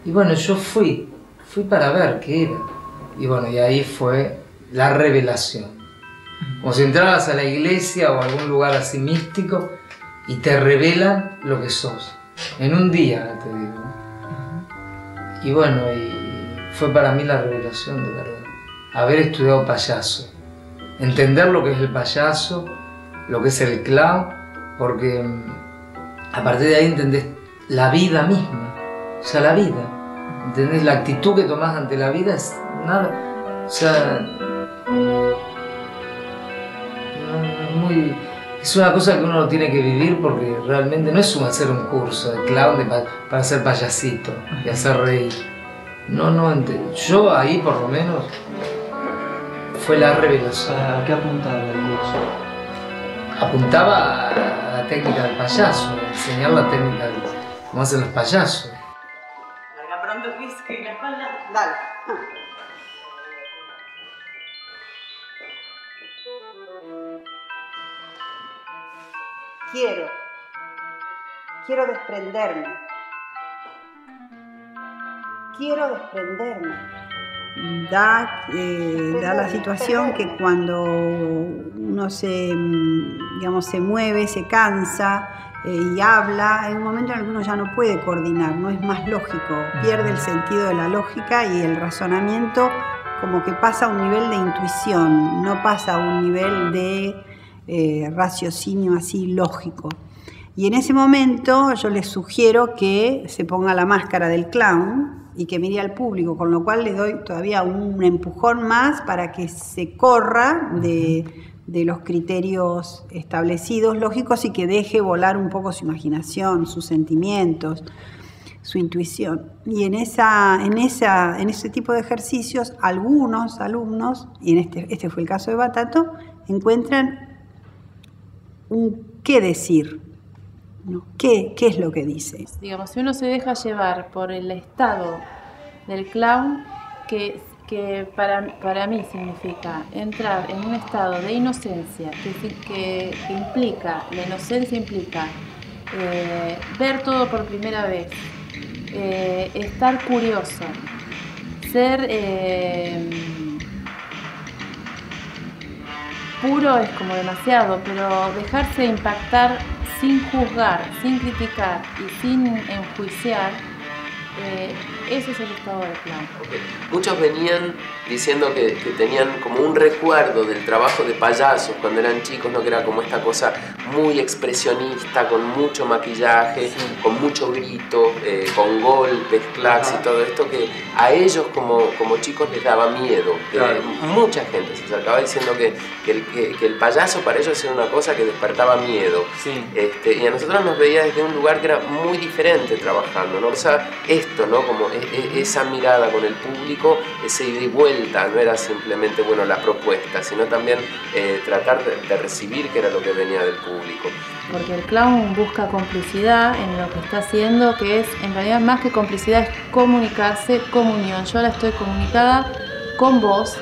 Y bueno, yo fui, fui para ver qué era. Y bueno, y ahí fue la revelación. Como si entraras a la iglesia o a algún lugar así místico y te revelan lo que sos. En un día, te digo. Y bueno, y fue para mí la revelación de verdad. Haber estudiado payaso. Entender lo que es el payaso, lo que es el clown, porque mm, a partir de ahí entendés la vida misma. O sea, la vida. ¿Entendés? La actitud que tomás ante la vida es nada. O sea. es una cosa que uno tiene que vivir porque realmente no es un hacer un curso de clown de pa- para hacer payasito y hacer reír. No, no, ente- yo ahí por lo menos fue la revelación. ¿A qué apuntaba el curso? Apuntaba a la técnica del payaso, a enseñar la técnica de cómo hacen los payasos. Larga pronto el whisky y la espalda. Dale. Quiero, quiero desprenderme. Quiero desprenderme. Da, eh, da la situación que cuando uno se, mm, digamos, se mueve, se cansa eh, y habla, hay un momento en el que uno ya no puede coordinar, no es más lógico, pierde el sentido de la lógica y el razonamiento como que pasa a un nivel de intuición, no pasa a un nivel de eh, raciocinio así lógico. Y en ese momento yo les sugiero que se ponga la máscara del clown y que mire al público, con lo cual le doy todavía un empujón más para que se corra de, de los criterios establecidos lógicos y que deje volar un poco su imaginación, sus sentimientos, su intuición. Y en, esa, en, esa, en ese tipo de ejercicios, algunos alumnos, y en este, este fue el caso de Batato, encuentran un qué decir, ¿Qué, ¿Qué es lo que dice? Digamos, si uno se deja llevar por el estado del clown, que, que para, para mí significa entrar en un estado de inocencia, que, que- que implica, la inocencia implica eh, ver todo por primera vez, eh, estar curioso, ser eh, puro es como demasiado, pero dejarse impactar sin juzgar, sin criticar y sin enjuiciar, eh, eso es el estado del clown. Muchos venían diciendo que, que tenían como un recuerdo del trabajo de payasos cuando eran chicos, ¿no? que era como esta cosa muy expresionista, con mucho maquillaje, con mucho grito, eh, con golpes, clacs y todo esto, que a ellos como, como chicos les daba miedo. Claro. Mucha gente se acercaba diciendo que, que el, que- que el payaso para ellos era una cosa que despertaba miedo. Este, y a nosotros nos veía desde un lugar que era muy diferente trabajando, ¿no? O sea, esto, ¿no? Como esa mirada con el público, ese ida y vuelta, no era simplemente bueno, la propuesta, sino también eh, tratar de, de recibir que era lo que venía del público. Porque el clown busca complicidad en lo que está haciendo, que es en realidad más que complicidad, es comunicarse, comunión. Yo ahora estoy comunicada con vos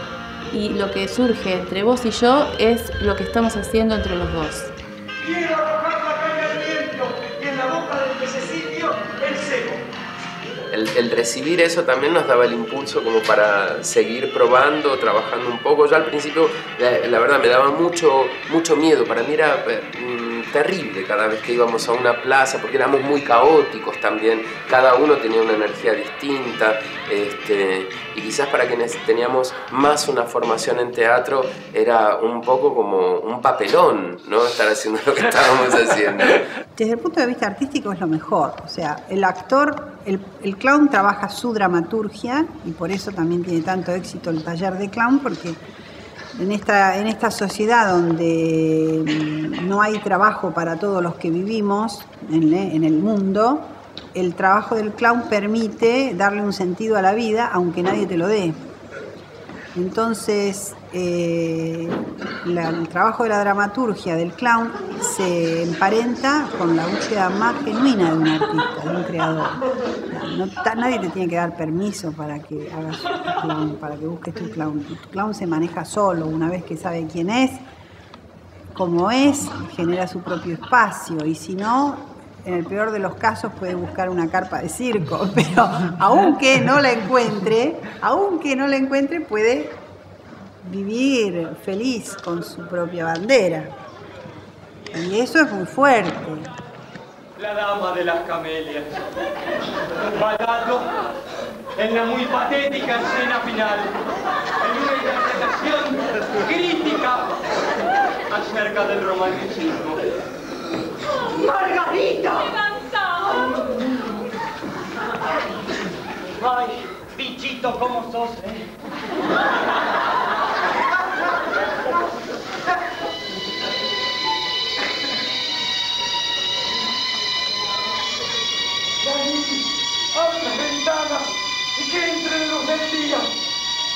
y lo que surge entre vos y yo es lo que estamos haciendo entre los dos. El, recibir eso también nos daba el impulso como para seguir probando, trabajando un poco. Yo al principio, la, la verdad, me daba mucho, mucho miedo. Para mí era eh, mm, terrible cada vez que íbamos a una plaza, porque éramos muy caóticos también. Cada uno tenía una energía distinta. Este, y quizás para quienes teníamos más una formación en teatro, era un poco como un papelón, ¿no? Estar haciendo lo que estábamos haciendo. Desde el punto de vista artístico es lo mejor. O sea, el actor, el, clown trabaja su dramaturgia y por eso también tiene tanto éxito el taller de clown, porque en esta, en esta sociedad donde mm, no hay trabajo para todos los que vivimos en, en el mundo, el trabajo del clown permite darle un sentido a la vida aunque nadie te lo dé. Entonces, eh, el trabajo de la dramaturgia del clown se emparenta con la búsqueda más genuina de un artista, de un creador. No nadie te tiene que dar permiso para que hagas tu clown, para que busques tu clown. Tu clown se maneja solo, una vez que sabe quién es, cómo es, genera su propio espacio. Y si no, en el peor de los casos puede buscar una carpa de circo, pero aunque no la encuentre, aunque no la encuentre, puede vivir feliz con su propia bandera. Y eso es muy fuerte. La dama de las camelias. Balato en la muy patética escena final. En una interpretación crítica acerca del romanticismo. ¡Margarita! Ay, bichito, ¿cómo sos, eh? Dani, abre las ventanas y que entre la luz del día.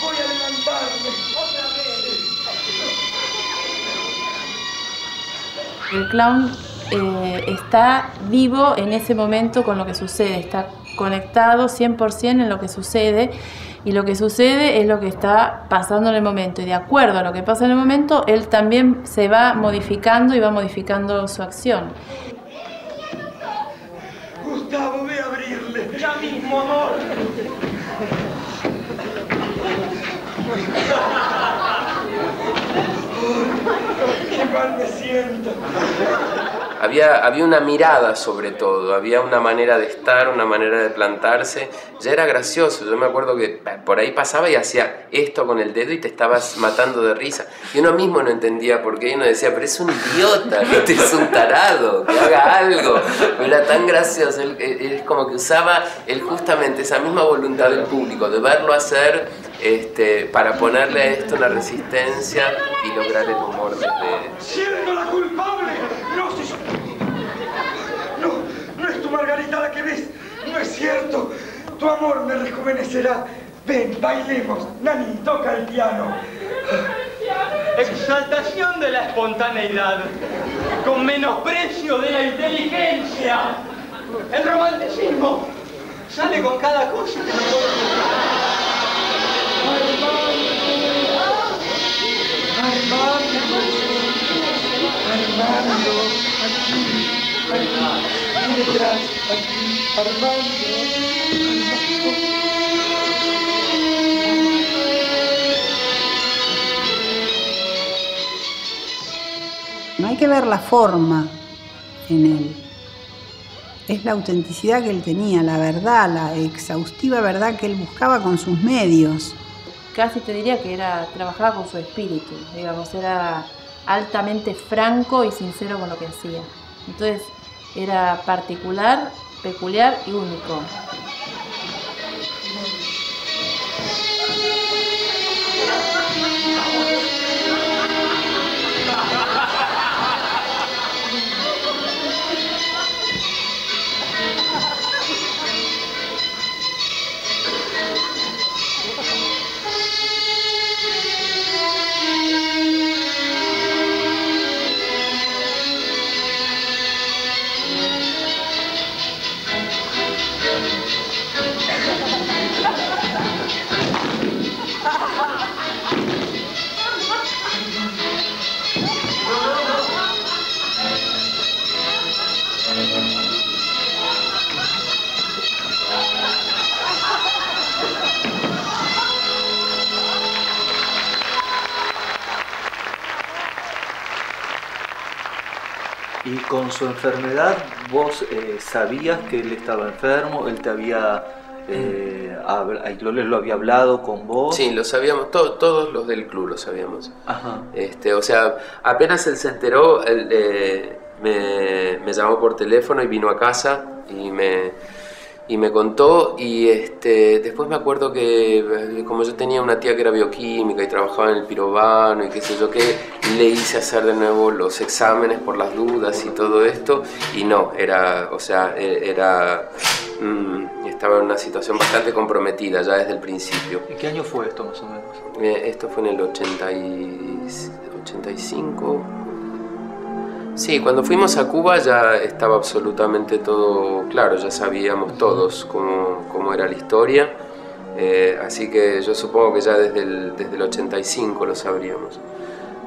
Voy a levantarme otra vez. El clown eh, está vivo en ese momento con lo que sucede, está conectado 100% en lo que sucede y lo que sucede es lo que está pasando en el momento y de acuerdo a lo que pasa en el momento, él también se va modificando y va modificando su acción. Gustavo, ve a abrirle. Ya mismo, amor. Qué mal me siento. Había, había una mirada sobre todo, había una manera de estar, una manera de plantarse. Ya era gracioso, yo me acuerdo que por ahí pasaba y hacía esto con el dedo y te estabas matando de risa. Y uno mismo no entendía por qué y uno decía, pero es un idiota, este es un tarado, que haga algo. Era tan gracioso, es como que usaba él justamente esa misma voluntad del público, de verlo hacer este, para ponerle a esto una resistencia y lograr el humor desde, ¡Siendo la culpable! ¡No, si- no, no es tu Margarita la que ves. No es cierto. Tu amor me rejuvenecerá. Ven, bailemos. Nani, toca el piano. Exaltación de la espontaneidad. Con menosprecio de la inteligencia. El romanticismo sale con cada cosa que Armando, aquí, aquí, No hay que ver la forma en él. Es la autenticidad que él tenía, la verdad, la exhaustiva verdad que él buscaba con sus medios. Casi te diría que era trabajaba con su espíritu, digamos, era altamente franco y sincero con lo que hacía. Entonces era particular, peculiar y único. Con su enfermedad, ¿vos eh, sabías que él estaba enfermo? ¿Él te había... Eh, lo había hablado con vos? Sí, lo sabíamos, todos los del club lo sabíamos. Este, o sea, apenas él se enteró, él, eh, me, me llamó por teléfono y vino a casa y me y me contó y este, después me acuerdo que eh, como yo tenía una tía que era bioquímica y trabajaba en el pirobano y qué sé yo qué, le hice hacer de nuevo los exámenes por las dudas y todo esto y no, era, o sea, e, era, mm, estaba en una situación bastante comprometida ya desde el principio. ¿En qué año fue esto más o menos? Eh, esto fue en el 80 y, 85. Sí, cuando fuimos a Cuba ya estaba absolutamente todo claro, ya sabíamos todos cómo, era la historia, eh, así que yo supongo que ya desde el, desde el 85 lo sabríamos.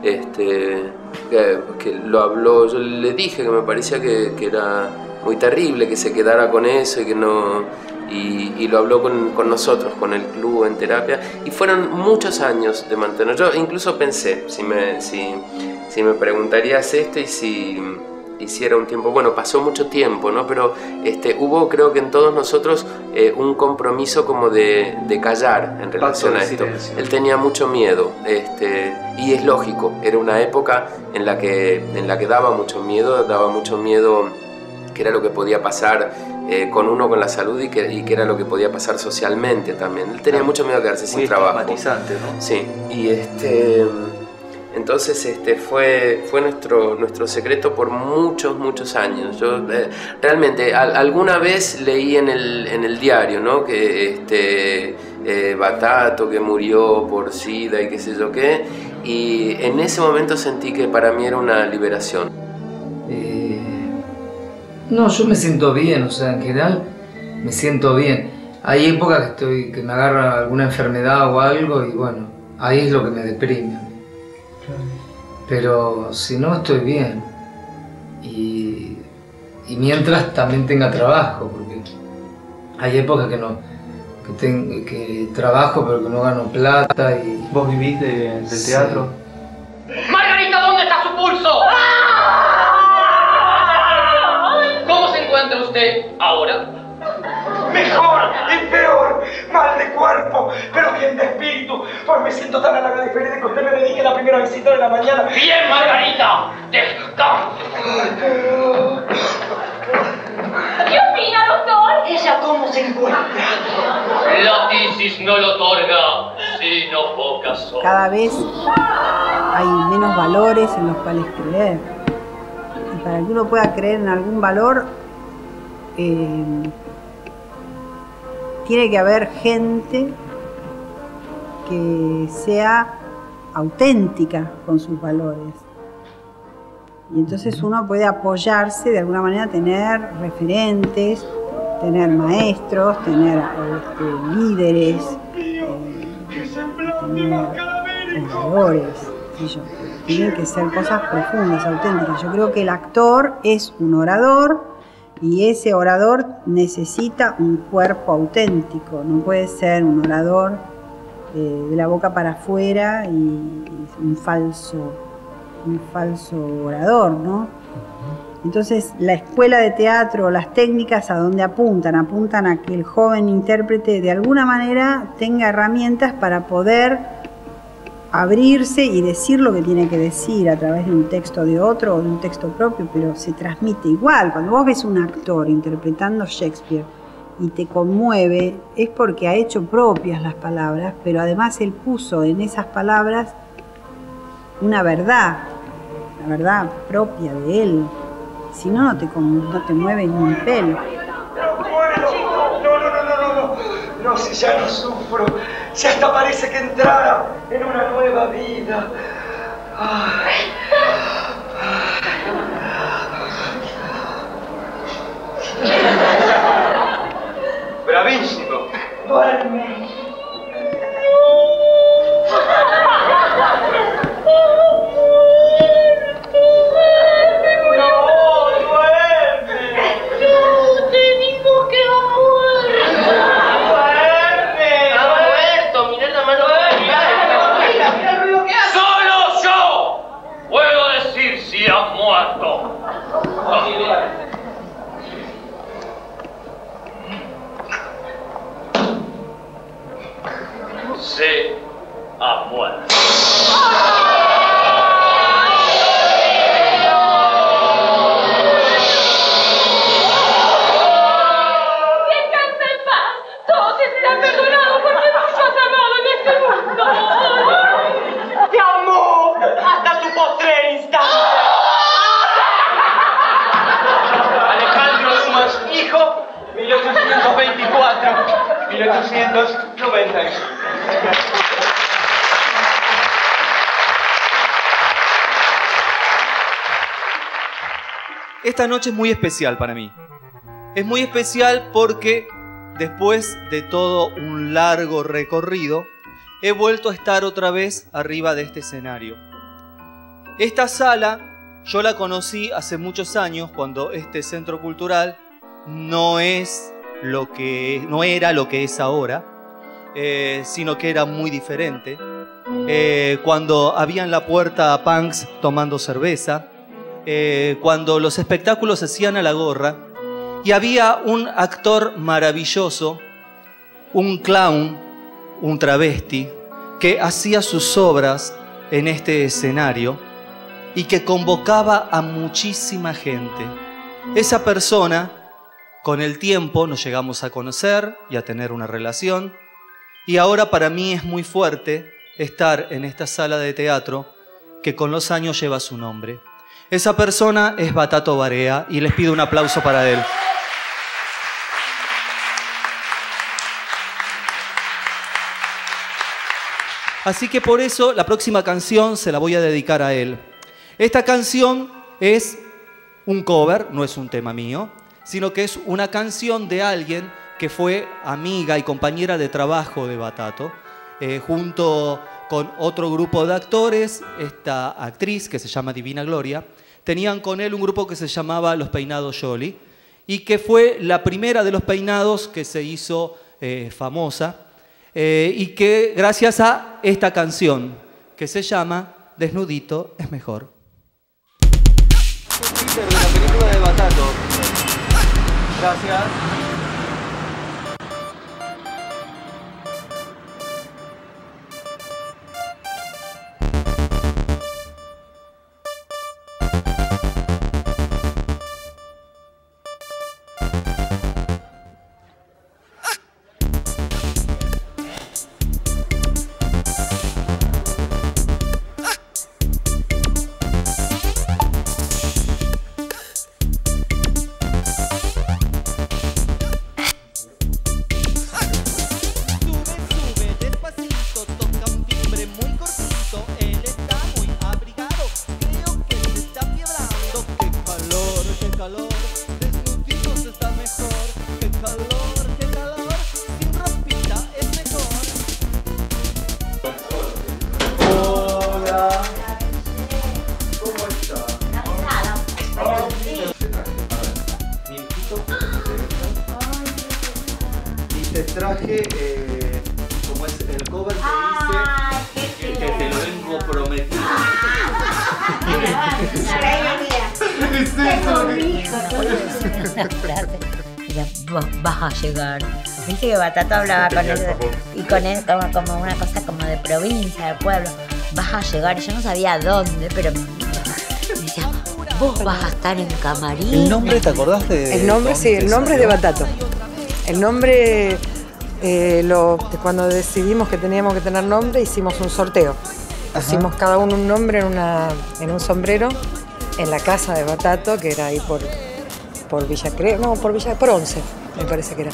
Este, que, lo habló, yo le dije que me parecía que, era muy terrible que se quedara con eso y que no... Y, lo habló con, con, nosotros, con el club en terapia, y fueron muchos años de mantener. Yo incluso pensé, si me, si, si me preguntarías esto y si hiciera un tiempo, bueno, pasó mucho tiempo, ¿no? Pero este, hubo creo que en todos nosotros eh, un compromiso como de, de callar en relación a esto. Él tenía mucho miedo este, y es lógico, era una época en la, que, en la que daba mucho miedo, daba mucho miedo que era lo que podía pasar eh, con uno con la salud y que, y que, era lo que podía pasar socialmente también. Él tenía mucho miedo de quedarse sin trabajo. ¿no? Sí, y este... Entonces este, fue, fue nuestro, nuestro secreto por muchos, muchos años. Yo eh, realmente alguna vez leí en el, en el diario ¿no? que este, eh, Batato que murió por SIDA y qué sé yo qué, y en ese momento sentí que para mí era una liberación. Eh, no, yo me siento bien, o sea, en general me siento bien. Hay épocas que, estoy, que me agarra alguna enfermedad o algo y bueno, ahí es lo que me deprime. Pero si no, estoy bien. Y, mientras también tenga trabajo, porque hay épocas que no que, que trabajo pero que no gano plata y... ¿Vos vivís del teatro? Margarita, ¿dónde está su pulso? ¿Cómo se encuentra usted ahora? Mejor y peor, mal de cuerpo, pero bien de espíritu, pues me siento tan a la diferente que usted me dedique la primera visita de la mañana. Bien, Margarita, descansa. ¿Qué opina, doctor? ¿Ella cómo se encuentra? La tisis no lo otorga, sino pocas horas. Cada vez hay menos valores en los cuales creer. Y para que uno pueda creer en algún valor, eh, tiene que haber gente que sea auténtica con sus valores. Y entonces uno puede apoyarse de alguna manera, tener referentes, tener maestros, tener este, líderes, eh, tener oradores. Tienen que ser cosas profundas, auténticas. Yo creo que el actor es un orador y ese orador necesita un cuerpo auténtico, no puede ser un orador eh, de la boca para afuera y, un falso, un falso orador, ¿no? Entonces, la escuela de teatro, las técnicas, ¿a dónde apuntan? Apuntan a que el joven intérprete de alguna manera tenga herramientas para poder abrirse y decir lo que tiene que decir a través de un texto de otro o de un texto propio, pero se transmite igual. Cuando vos ves un actor interpretando Shakespeare y te conmueve, es porque ha hecho propias las palabras, pero además él puso en esas palabras una verdad, la verdad propia de él. Si no, no te, no mueve ni un pelo. No, no, no, no, no, no, si ya no sufro, si hasta parece que entrara en una nueva vida. Bravísimo. Duerme. su postrer instante! Alejandro Dumas, hijo, 1824, 1890. Esta noche es muy especial para mí. Es muy especial porque después de todo un largo recorrido, he vuelto a estar otra vez arriba de este escenario. Esta sala yo la conocí hace muchos años cuando este centro cultural no es lo que no era lo que es ahora, eh, sino que era muy diferente. Eh, cuando había en la puerta punks tomando cerveza, eh, cuando los espectáculos se hacían a la gorra y había un actor maravilloso, un clown, un travesti, que hacía sus obras en este escenario y que convocaba a muchísima gente. Esa persona, con el tiempo nos llegamos a conocer y a tener una relación, y ahora para mí es muy fuerte estar en esta sala de teatro que con los años lleva su nombre. Esa persona es Batato Barea y les pido un aplauso para él. Así que por eso la próxima canción se la voy a dedicar a él. Esta canción es un cover, no es un tema mío, sino que es una canción de alguien que fue amiga y compañera de trabajo de Batato, eh, junto con otro grupo de actores, esta actriz que se llama Divina Gloria, tenían con él un grupo que se llamaba Los Peinados Jolly y que fue la primera de los peinados que se hizo eh, famosa eh, y que gracias a esta canción que se llama Desnudito es mejor. Gracias. Que Batata hablaba con él y con él como, como una cosa como de provincia, de pueblo. Vas a llegar, yo no sabía dónde, pero me decía, vos vas a estar en camarín. ¿El nombre te acordás de.? El nombre, sí, el nombre es de Batato. El nombre, eh, lo, cuando decidimos que teníamos que tener nombre, hicimos un sorteo. Hicimos cada uno un nombre en, una, en un sombrero en la casa de Batato, que era ahí por, por Villa Cre no, por Villa por Once, me parece que era,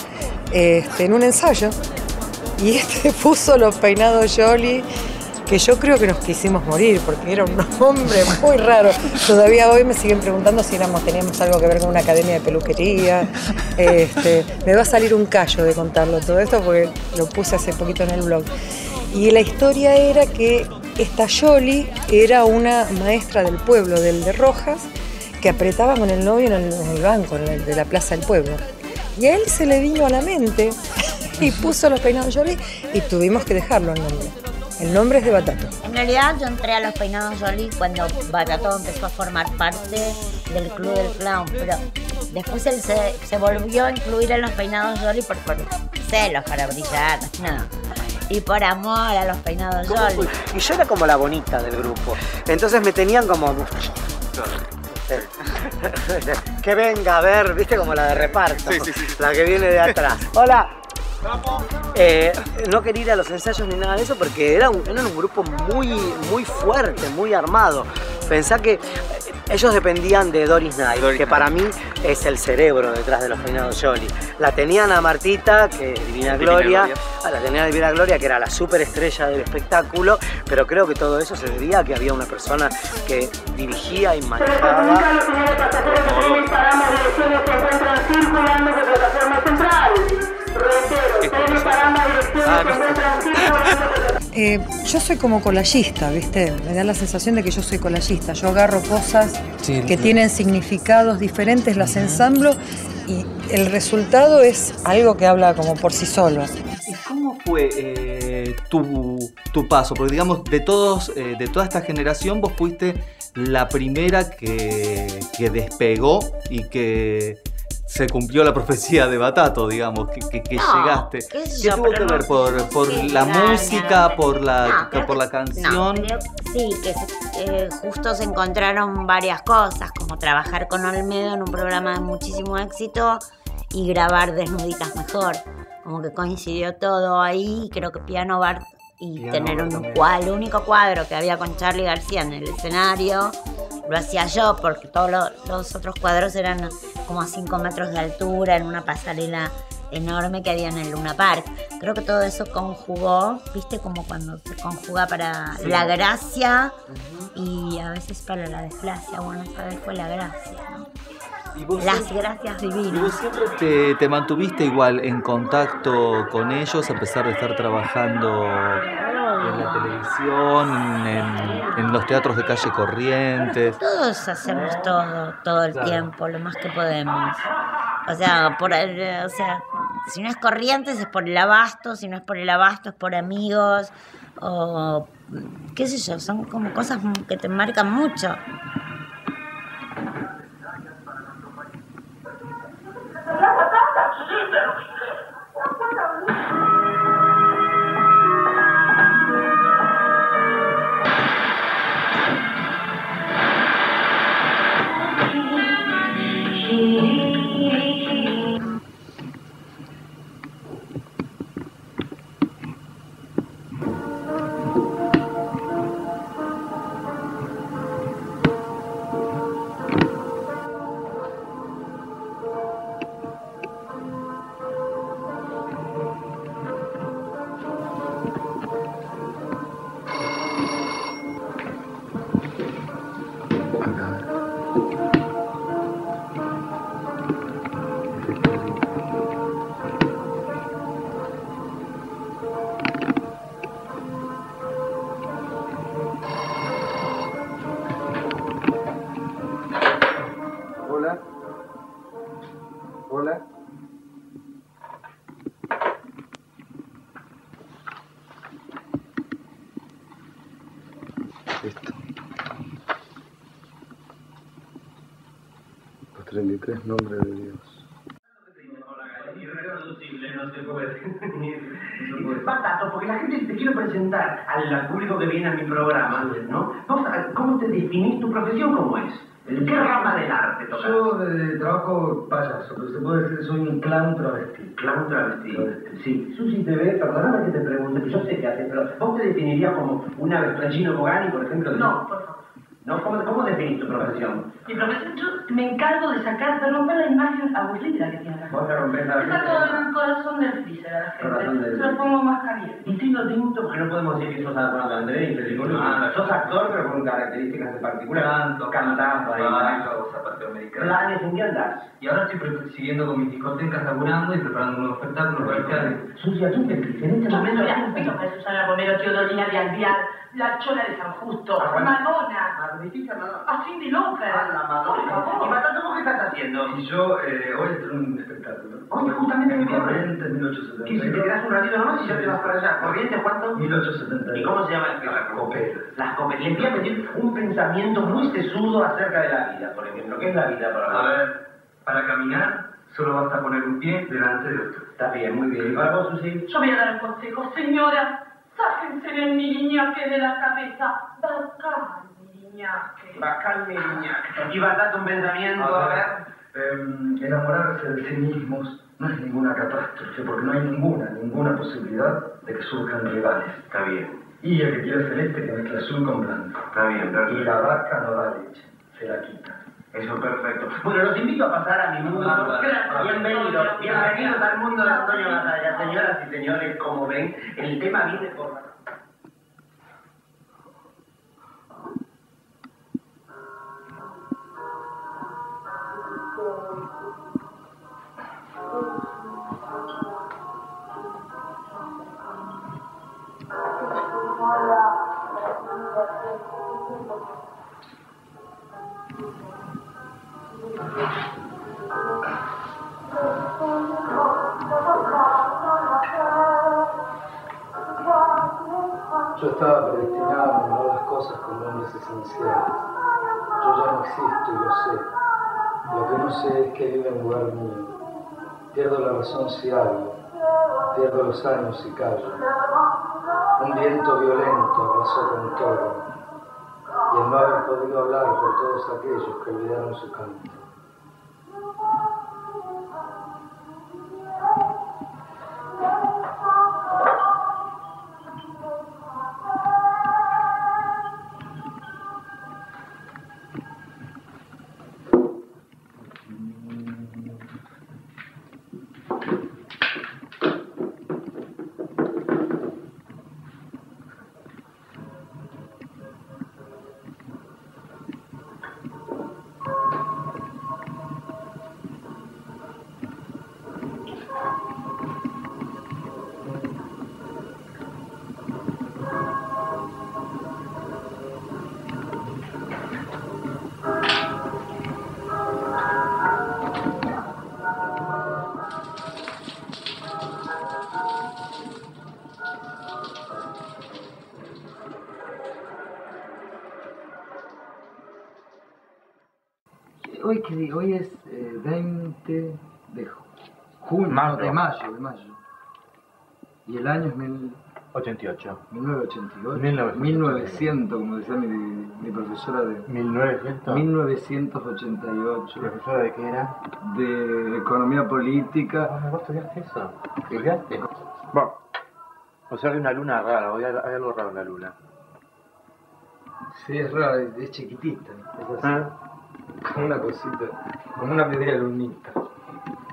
este, en un ensayo. Y este puso los peinados Jolly, que yo creo que nos quisimos morir, porque era un nombre muy raro. Todavía hoy me siguen preguntando si éramos, teníamos algo que ver con una academia de peluquería. Este, me va a salir un callo de contarlo todo esto, porque lo puse hace poquito en el blog. Y la historia era que esta Yoli era una maestra del pueblo, del de Rojas, que apretaba con el novio en el, en el banco en el de la Plaza del Pueblo. Y a él se le vino a la mente y puso los peinados Yoli y tuvimos que dejarlo el nombre. El nombre es de Batato. En realidad yo entré a los peinados Jolly cuando Batato empezó a formar parte del club del clown, pero después él se, se volvió a incluir en los peinados Jolly por, por celos, para brillar, no. Y por amor a los peinados ¿Cómo Jolly. fue? Y yo era como la bonita del grupo. Entonces me tenían como. que venga a ver, viste como la de reparto. La que viene de atrás. Hola. Eh, no quería ir a los ensayos ni nada de eso porque era un, era un grupo muy, muy fuerte, muy armado. Pensá que eh, ellos dependían de Doris Knight, que para mí es el cerebro detrás de los peinados Jolly. La tenían a Martita, que es Divina Divina Gloria, Gloria. a la tenía Divina Gloria, que era la superestrella del espectáculo, pero creo que todo eso se debía a que había una persona que dirigía y manejaba. Eh, yo soy como collagista, ¿viste? Me da la sensación de que yo soy collagista. Yo agarro cosas Sí, que tienen significados diferentes, las ensamblo y el resultado es algo que habla como por sí solo. ¿Y cómo fue eh, tu, tu paso? Porque digamos, de todos, eh, de toda esta generación, vos fuiste la primera que, que despegó y que se cumplió la profecía de Batato, digamos, que, que- que No, llegaste. qué ¿Qué yo, tuvo que ver? ¿Por, por la música, por la, por la canción? creo- sí, que eh, justo se encontraron varias cosas, como trabajar con Olmedo en un programa de muchísimo éxito y grabar Desnuditas Mejor. Como que coincidió todo ahí, creo que Piano Bar y tener un el único cuadro que había con Charlie García en el escenario, lo hacía yo porque todos lo- los otros cuadros eran como a 5 metros de altura en una pasarela enorme que había en el Luna Park. Creo que todo eso conjugó, viste, como cuando se conjuga para Sí. la gracia y a veces para la desgracia. Bueno, esta vez fue la gracia, ¿no? ¿Y vos Las siempre- gracias ¿Y vos divinas. siempre te, te mantuviste igual en contacto con ellos a pesar de estar trabajando en la televisión, en, en los teatros de calle Corrientes? Todos hacemos todo, todo el Claro. tiempo, lo más que podemos. O sea, por el- o sea, si no es corrientes es por el abasto, si no es por el abasto es por amigos, o qué sé yo, son como cosas que te marcan mucho. Thank you. 33 nombres de Dios. Batato, porque la gente te quiero presentar al público que viene a mi programa, ¿no? ¿Cómo te definís tu profesión? ¿Cómo es? ¿En qué rama del arte tocas? Yo eh, trabajo payaso, pero se puede decir que soy un clown travesti. Clown travesti. Sí. Susi TV, perdóname que te pregunte, que yo sé qué haces, pero ¿vos te definirías como una Gino Bogani, por ejemplo? No, por favor. ¿No? ¿Cómo, ¿Cómo definís tu profesión? Mi profesión, yo me encargo de sacar, de romper la imagen aburrida que tiene la gente. Vos te rompés la Le saco el corazón del freezer a la gente. Se lo pongo más caliente. Y estoy tinto, porque no podemos decir que sos Juan Andrés y Federico Luis. Ah, sos actor, pero con características en particular. Canto, bailás. bailo, zapateo americano. Planes, ¿en qué andás? Y ahora estoy pre- siguiendo con mis discotecas laburando y preparando un nuevo espectáculo comercial. Sucia, tú te en este Yo momento... mira, es Susana Romero, Teodolina de Alviar, La Chola de San Justo, Ah. Madonna, Magnífica, Madonna. a fin de Loca. Ah. Por favor. ¿Y Batato, vos qué estás haciendo? Y yo eh, hoy estoy en un espectáculo. Oye, justamente en mi. Corrientes, 1870. Y si te quedas un ratito nomás y ya te vas para allá. ¿Corrientes cuánto? 1870. ¿Y cómo se llama el Las copetas. Las copetas. Les voy a pedir un pensamiento muy sesudo acerca de la vida, por ejemplo. ¿Qué es la vida para vos? A ver, para caminar Solo basta poner un pie delante de otro. Está bien, muy bien. ¿Y para vos, Susi? Yo voy a dar un consejo. Señora, sáquense el miriñaque de la cabeza. Bacal miriñaque. Bacal miriñaque. ¿Y Batata un pensamiento? A ver. Eh, enamorarse de sí mismos no es ninguna catástrofe, porque no hay ninguna, ninguna posibilidad de que surjan rivales. Está bien. Y el que quiere celeste que mezcla azul con blanco. Está bien, perfecto. Y la vaca no da leche, se la quita. Eso es perfecto. Bueno, los invito a pasar a mi mundo. Bárbara. Bienvenidos, bienvenidos al mundo de Antonio Batalla. Señoras y señores, como ven, el tema viene por... Yo estaba predestinado a nombrar las cosas con nombres esenciales. Yo ya no existo y lo sé. Lo que no sé es que vive en lugar mío. Pierdo la razón si hablo. Pierdo los años si callo. Un viento violento con todo. Y el no haber podido hablar por todos aquellos que olvidaron su canto. Que hoy es eh, 20 de junio, no, de mayo, de mayo. Y el año es mil... 88. 1988. 1988. 1900, como decía mi, mi profesora de... 1900. 1988. ¿Profesora de qué era? De economía política. ¿Vos estudiaste eso? ¿Estudiaste? Bueno. O sea, hay una luna rara, hay, hay algo raro en la luna. Sí, es raro, es, es chiquitita. Es así. Ah. Como una cosita, como una media lunita.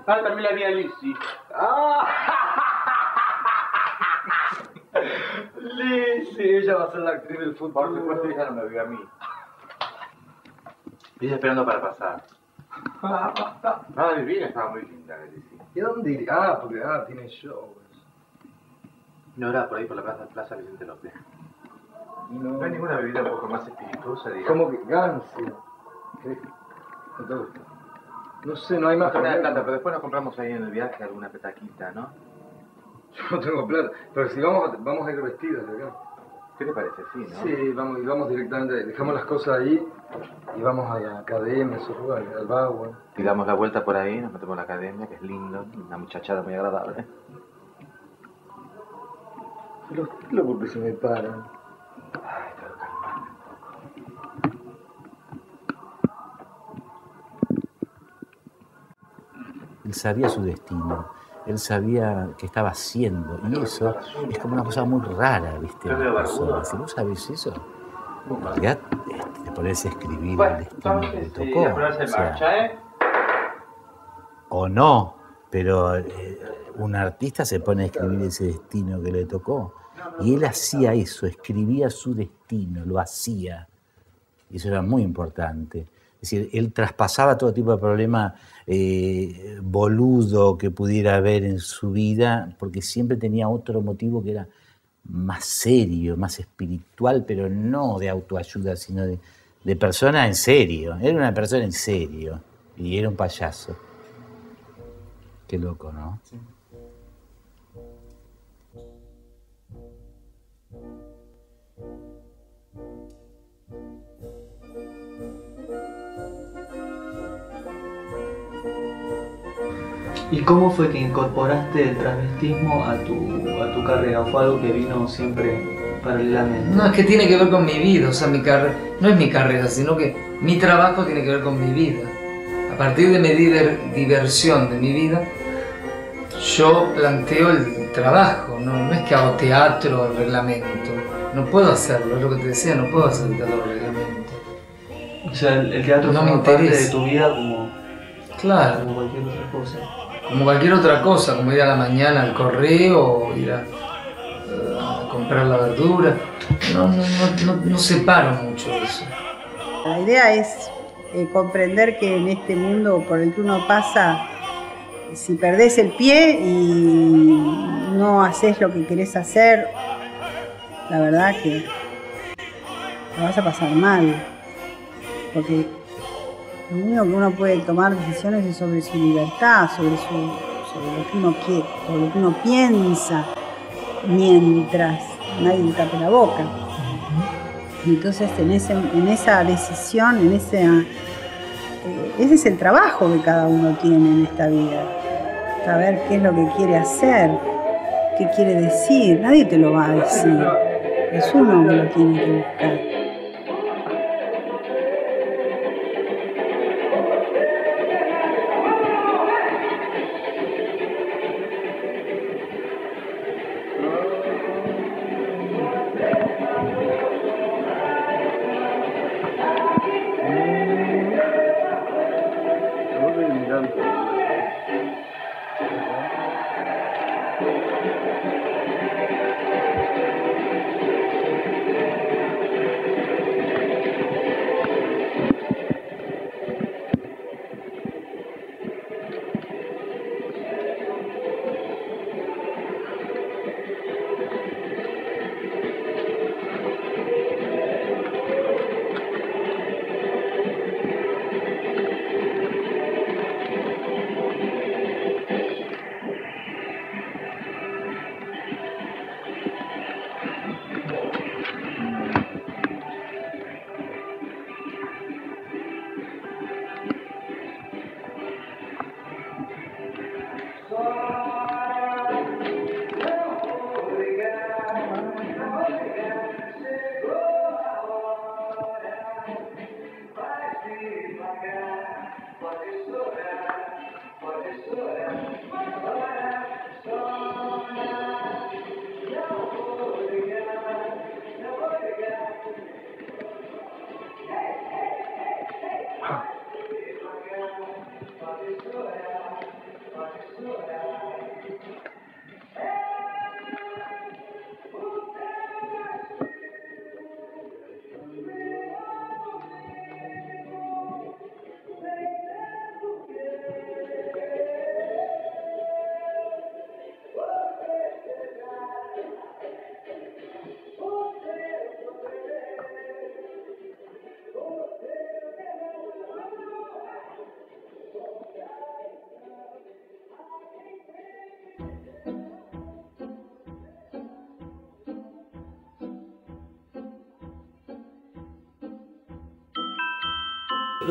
Ah, también la vi a Lizzie. ¡Ah! Lizzie, ella va a ser la actriz del futuro. Por supuesto, ella no me vio a mí. Ella esperando para pasar. Ah, divina, estaba muy linda Lizzie. ¿Y dónde iría? Ah, porque ah, tiene shows. No era por ahí, por la plaza, plaza Vicente López. No. No hay ninguna bebida un poco más espirituosa, digamos. Como que Gansio. ¿Qué? ¿No te gusta? No sé, no hay más tenés problema. plata, pero después nos compramos ahí en el viaje alguna petaquita, ¿no? Yo no tengo plata. Pero si vamos, a- vamos a ir vestidos de acá. ¿Qué te parece? Sí, ¿no? Sí, vamos, y vamos directamente, dejamos las cosas ahí y vamos a la academia, a esos lugares, al Bagua. Y damos la vuelta por ahí, nos metemos a la academia, que es lindo, una muchachada muy agradable. Los pelos porque se me paran. Él sabía su destino, él sabía qué estaba haciendo, y eso es como una cosa muy rara, ¿viste? en las personas. Si vos sabés eso, en realidad este, te pones a escribir el destino que te tocó. o sea, ¿eh? o no, pero eh, un artista se pone a escribir ese destino que le tocó. Y él hacía eso, escribía su destino, lo hacía. Y eso era muy importante. Es decir, él traspasaba todo tipo de problema eh, boludo que pudiera haber en su vida, porque siempre tenía otro motivo que era más serio, más espiritual, pero no de autoayuda, sino de, de persona en serio. Era una persona en serio y era un payaso. Qué loco, ¿no? ¿Y cómo fue que incorporaste el travestismo a tu, a tu carrera? ¿O fue algo que vino siempre paralelamente? No, es que tiene que ver con mi vida, o sea, mi carrera, no es mi carrera, sino que mi trabajo tiene que ver con mi vida. A partir de mi diversión de mi vida, yo planteo el trabajo, no, no es que hago teatro o reglamento. No puedo hacerlo, es lo que te decía, no puedo hacer teatro o reglamento. O sea, el, teatro no me interesa. parte de tu vida como, claro. como cualquier otra cosa. Como cualquier otra cosa, como ir a la mañana al correo ir a, comprar la verdura. No, no, no, no, separo mucho eso. La idea es eh, comprender que en este mundo por el que uno pasa, si perdés el pie y no haces lo que querés hacer, la verdad que lo vas a pasar mal. Porque lo único que uno puede tomar decisiones es sobre su libertad, sobre, su, lo que uno quiere, sobre lo que uno piensa, mientras nadie le tape la boca. Entonces en, en esa decisión, en ese, eh, ese es el trabajo que cada uno tiene en esta vida. Saber qué es lo que quiere hacer, qué quiere decir. Nadie te lo va a decir. Es uno que lo tiene que buscar.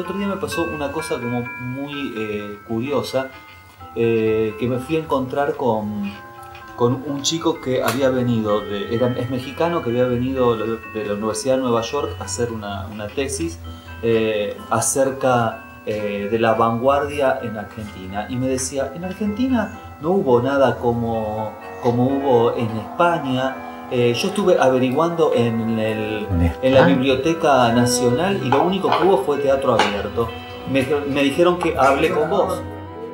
Otro día me pasó una cosa como muy eh, curiosa, eh, que me fui a encontrar con, con un chico que había venido, es mexicano, que había venido de la Universidad de Nueva York a hacer una, una tesis eh, acerca de la vanguardia en Argentina. Y me decía, en Argentina no hubo nada como, como hubo en España, eh, yo estuve averiguando en, el, en, la Biblioteca Nacional y lo único que hubo fue teatro abierto. Me, dijeron que hablé con vos.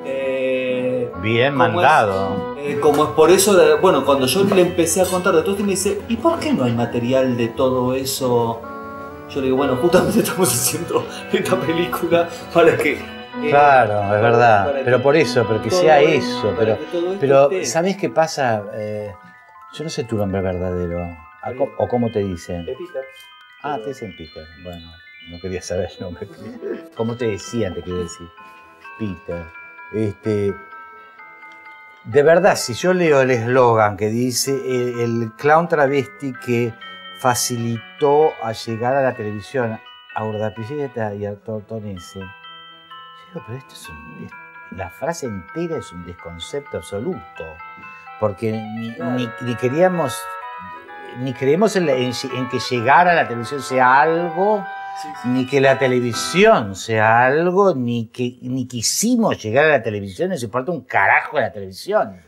Eh, Bien mandado. Eh, como es por eso, bueno, cuando yo le empecé a contar de todo esto, me dice, ¿y por qué no hay material de todo eso? Yo le digo, bueno, justamente estamos haciendo esta película para que Claro, es verdad. Pero por eso, pero que sea eso. Pero, pero ¿sabés qué pasa? Yo no sé tu nombre verdadero. ¿O cómo te dicen? Peter. Ah, te dicen Peter. Bueno, no quería saber el nombre. ¿Cómo te decían, te quiero decir? Peter. Este, de verdad, si yo leo el eslogan que dice el, clown travesti que facilitó a llegar a la televisión a Urdapilleta y a Tortonese, digo, pero esto es un, la frase entera es un desconcepto absoluto, porque ni, ni- ni queríamos, ni creemos en, la- en- en que llegar a la televisión sea algo, ni que la televisión sea algo, ni que ni quisimos llegar a la televisión, nos importa un carajo la televisión.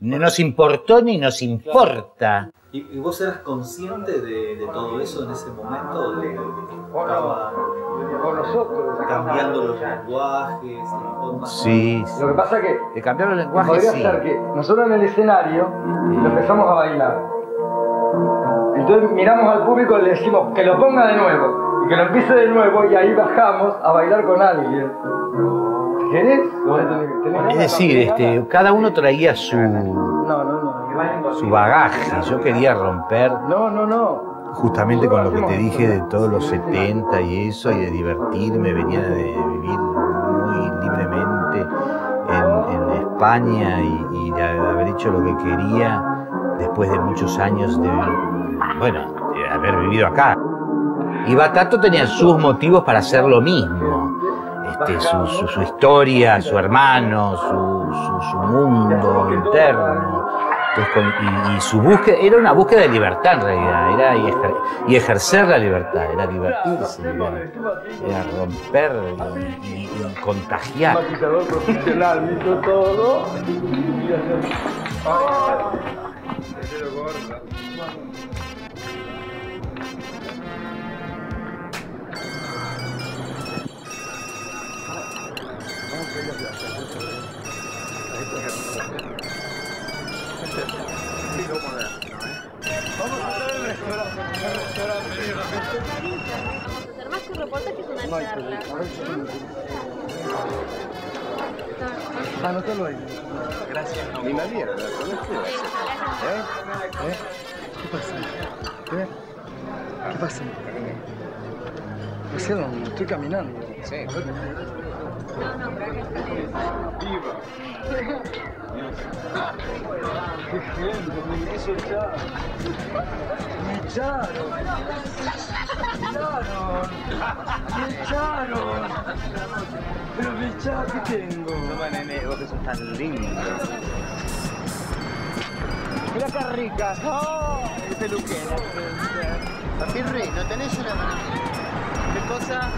No nos importó ni nos importa. ¿Y, y vos eras consciente de, de todo eso en ese momento? De, de que estaba cambiando los lenguajes, Sí, Lo que pasa que de cambiar los lenguajes, podría sí. ser que nosotros en el escenario lo empezamos a bailar. Entonces miramos al público y le decimos que lo ponga de nuevo y que lo empiece de nuevo y ahí bajamos a bailar con alguien. ¿Querés? ¿Tenés Es decir, este, cada uno traía su, No, no, no. su bagaje. Yo quería romper No, no, no. Justamente con lo que te dije de todos los 70 y eso, y de divertirme, venía de vivir muy libremente en, España y, de haber hecho lo que quería después de muchos años de, bueno, de haber vivido acá. Y Batato tenía sus motivos para hacer lo mismo. Este, su, su- su historia, su hermano, su- su mundo interno. Entonces, con- y, y su búsqueda, era una búsqueda de libertad en realidad, era y, ejer- y ejercer la libertad, era divertirse, era, era romper y, y- y contagiar. Profesional, hizo todo. Más que un reportaje es una charla. Anótalo ahí. Gracias. Ni la la conocía. ¿Eh? ¿Eh? ¿Qué pasa? ¿Qué? ¿Qué pasa? Recién estoy caminando. Sí. Viva. Qué gente, me hizo echar. Me echaron. Me echaron. Me echaron. Pero me echaron, ¿qué tengo? Toma, nene, vos que sos tan lindo. Mira qué rica. ¡Oh! ¡Qué peluquera! Papirri, ¿no tenés una...? ¿Qué cosa?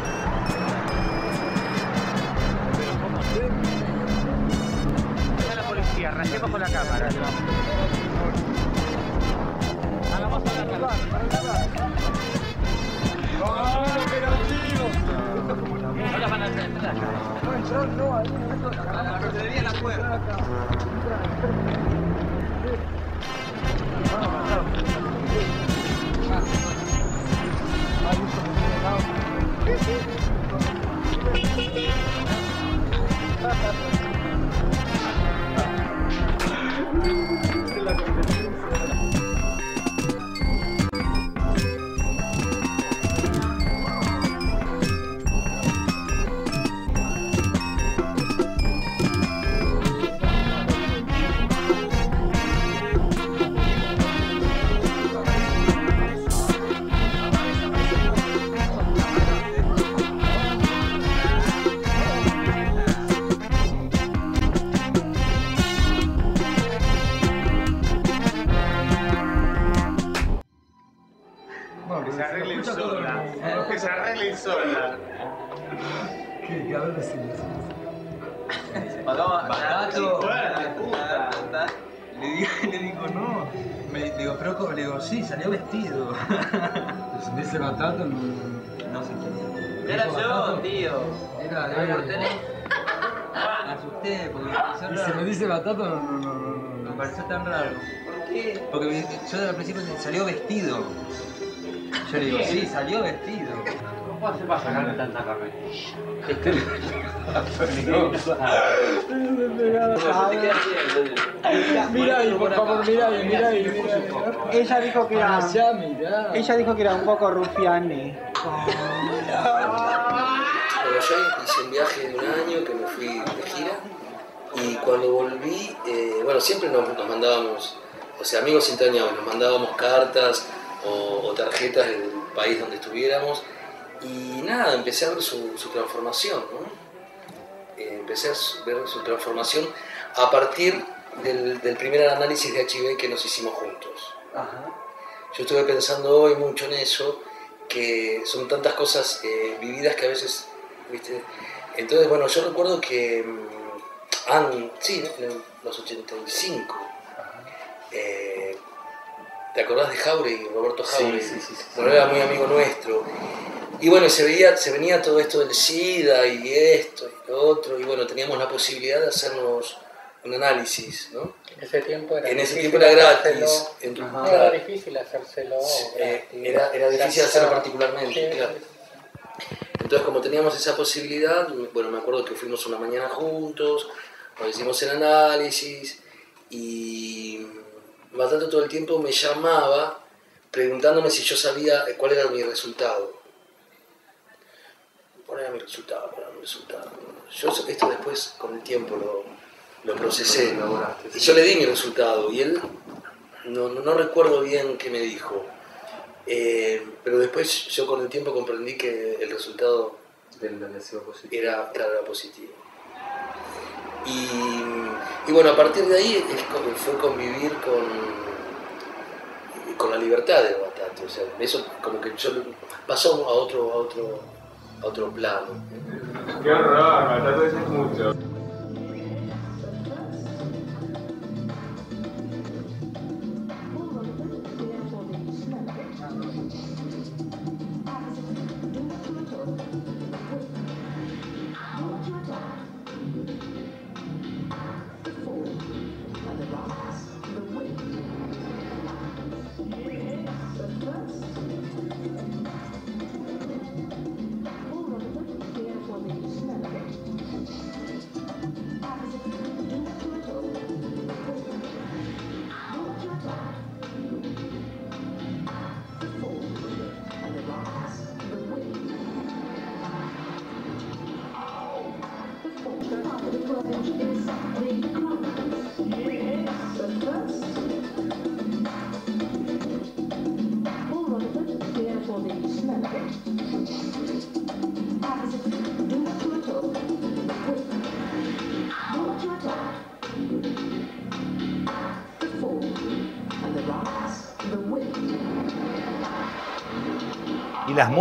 Está la policía, con la cámara. Hagamos a la cámara. Van a. No, no, ahí. A la cartelería la puerta. Le digo, pero ¿cómo? le digo, sí, salió vestido. Si me dice batata, no. No sé quién Era yo, tío. Era ¿No él. lo tenés? Me asusté porque me pareció Y si raro. me dice batata, no, no, no, no. Me pareció tan raro. ¿Por qué? Porque me- yo al principio salió vestido. Yo le digo, sí, salió vestido. ¿Cómo hace para sacarme tanta carne? Mira ahí, por favor, mira ahí, mira ahí. Ella dijo que era. Ella dijo que era un poco rufiane. Bueno, yo hice un viaje de un año que me fui de gira y cuando volví, eh, bueno, siempre nos, nos mandábamos, o sea, amigos entrañables, nos mandábamos cartas o, o tarjetas del país donde estuviéramos y nada, empecé a ver su, su transformación, ¿no? Eh, empecé a ver su transformación a partir del, del primer análisis de HIV que nos hicimos juntos. Yo estuve pensando hoy mucho en eso, que son tantas cosas eh, vividas que a veces, ¿viste? Entonces, bueno, yo recuerdo que, mm, an- sí, en los 85, eh, ¿te acordás de Jauregui, Roberto Jauregui? sí, sí, sí. Bueno, era muy amigo nuestro. Y bueno, se, veía, se venía todo esto del SIDA y esto y lo otro, y bueno, teníamos la posibilidad de hacernos un análisis, ¿no? En ese tiempo era En ese difícil tiempo era gratis. En tu- No, era difícil hacérselo. Eh, era, era difícil hacerlo particularmente, Sí, claro. Entonces, como teníamos esa posibilidad, bueno, me acuerdo que fuimos una mañana juntos, nos hicimos el análisis y Batato todo el tiempo me llamaba preguntándome si yo sabía cuál era mi resultado. ¿Cuál era mi resultado? ¿Cuál era mi resultado? Yo esto después, con el tiempo, lo, lo procesé. Y yo le di mi resultado y él, no, no, recuerdo bien qué me dijo. Eh, pero después yo con el tiempo comprendí que el resultado Era, claro, era positivo. Y, y bueno, a partir de ahí es fue convivir con, con la libertad de Batato. O sea, eso como que yo pasó a otro, a otro, a otro plano. Qué horror, Batato eso es mucho.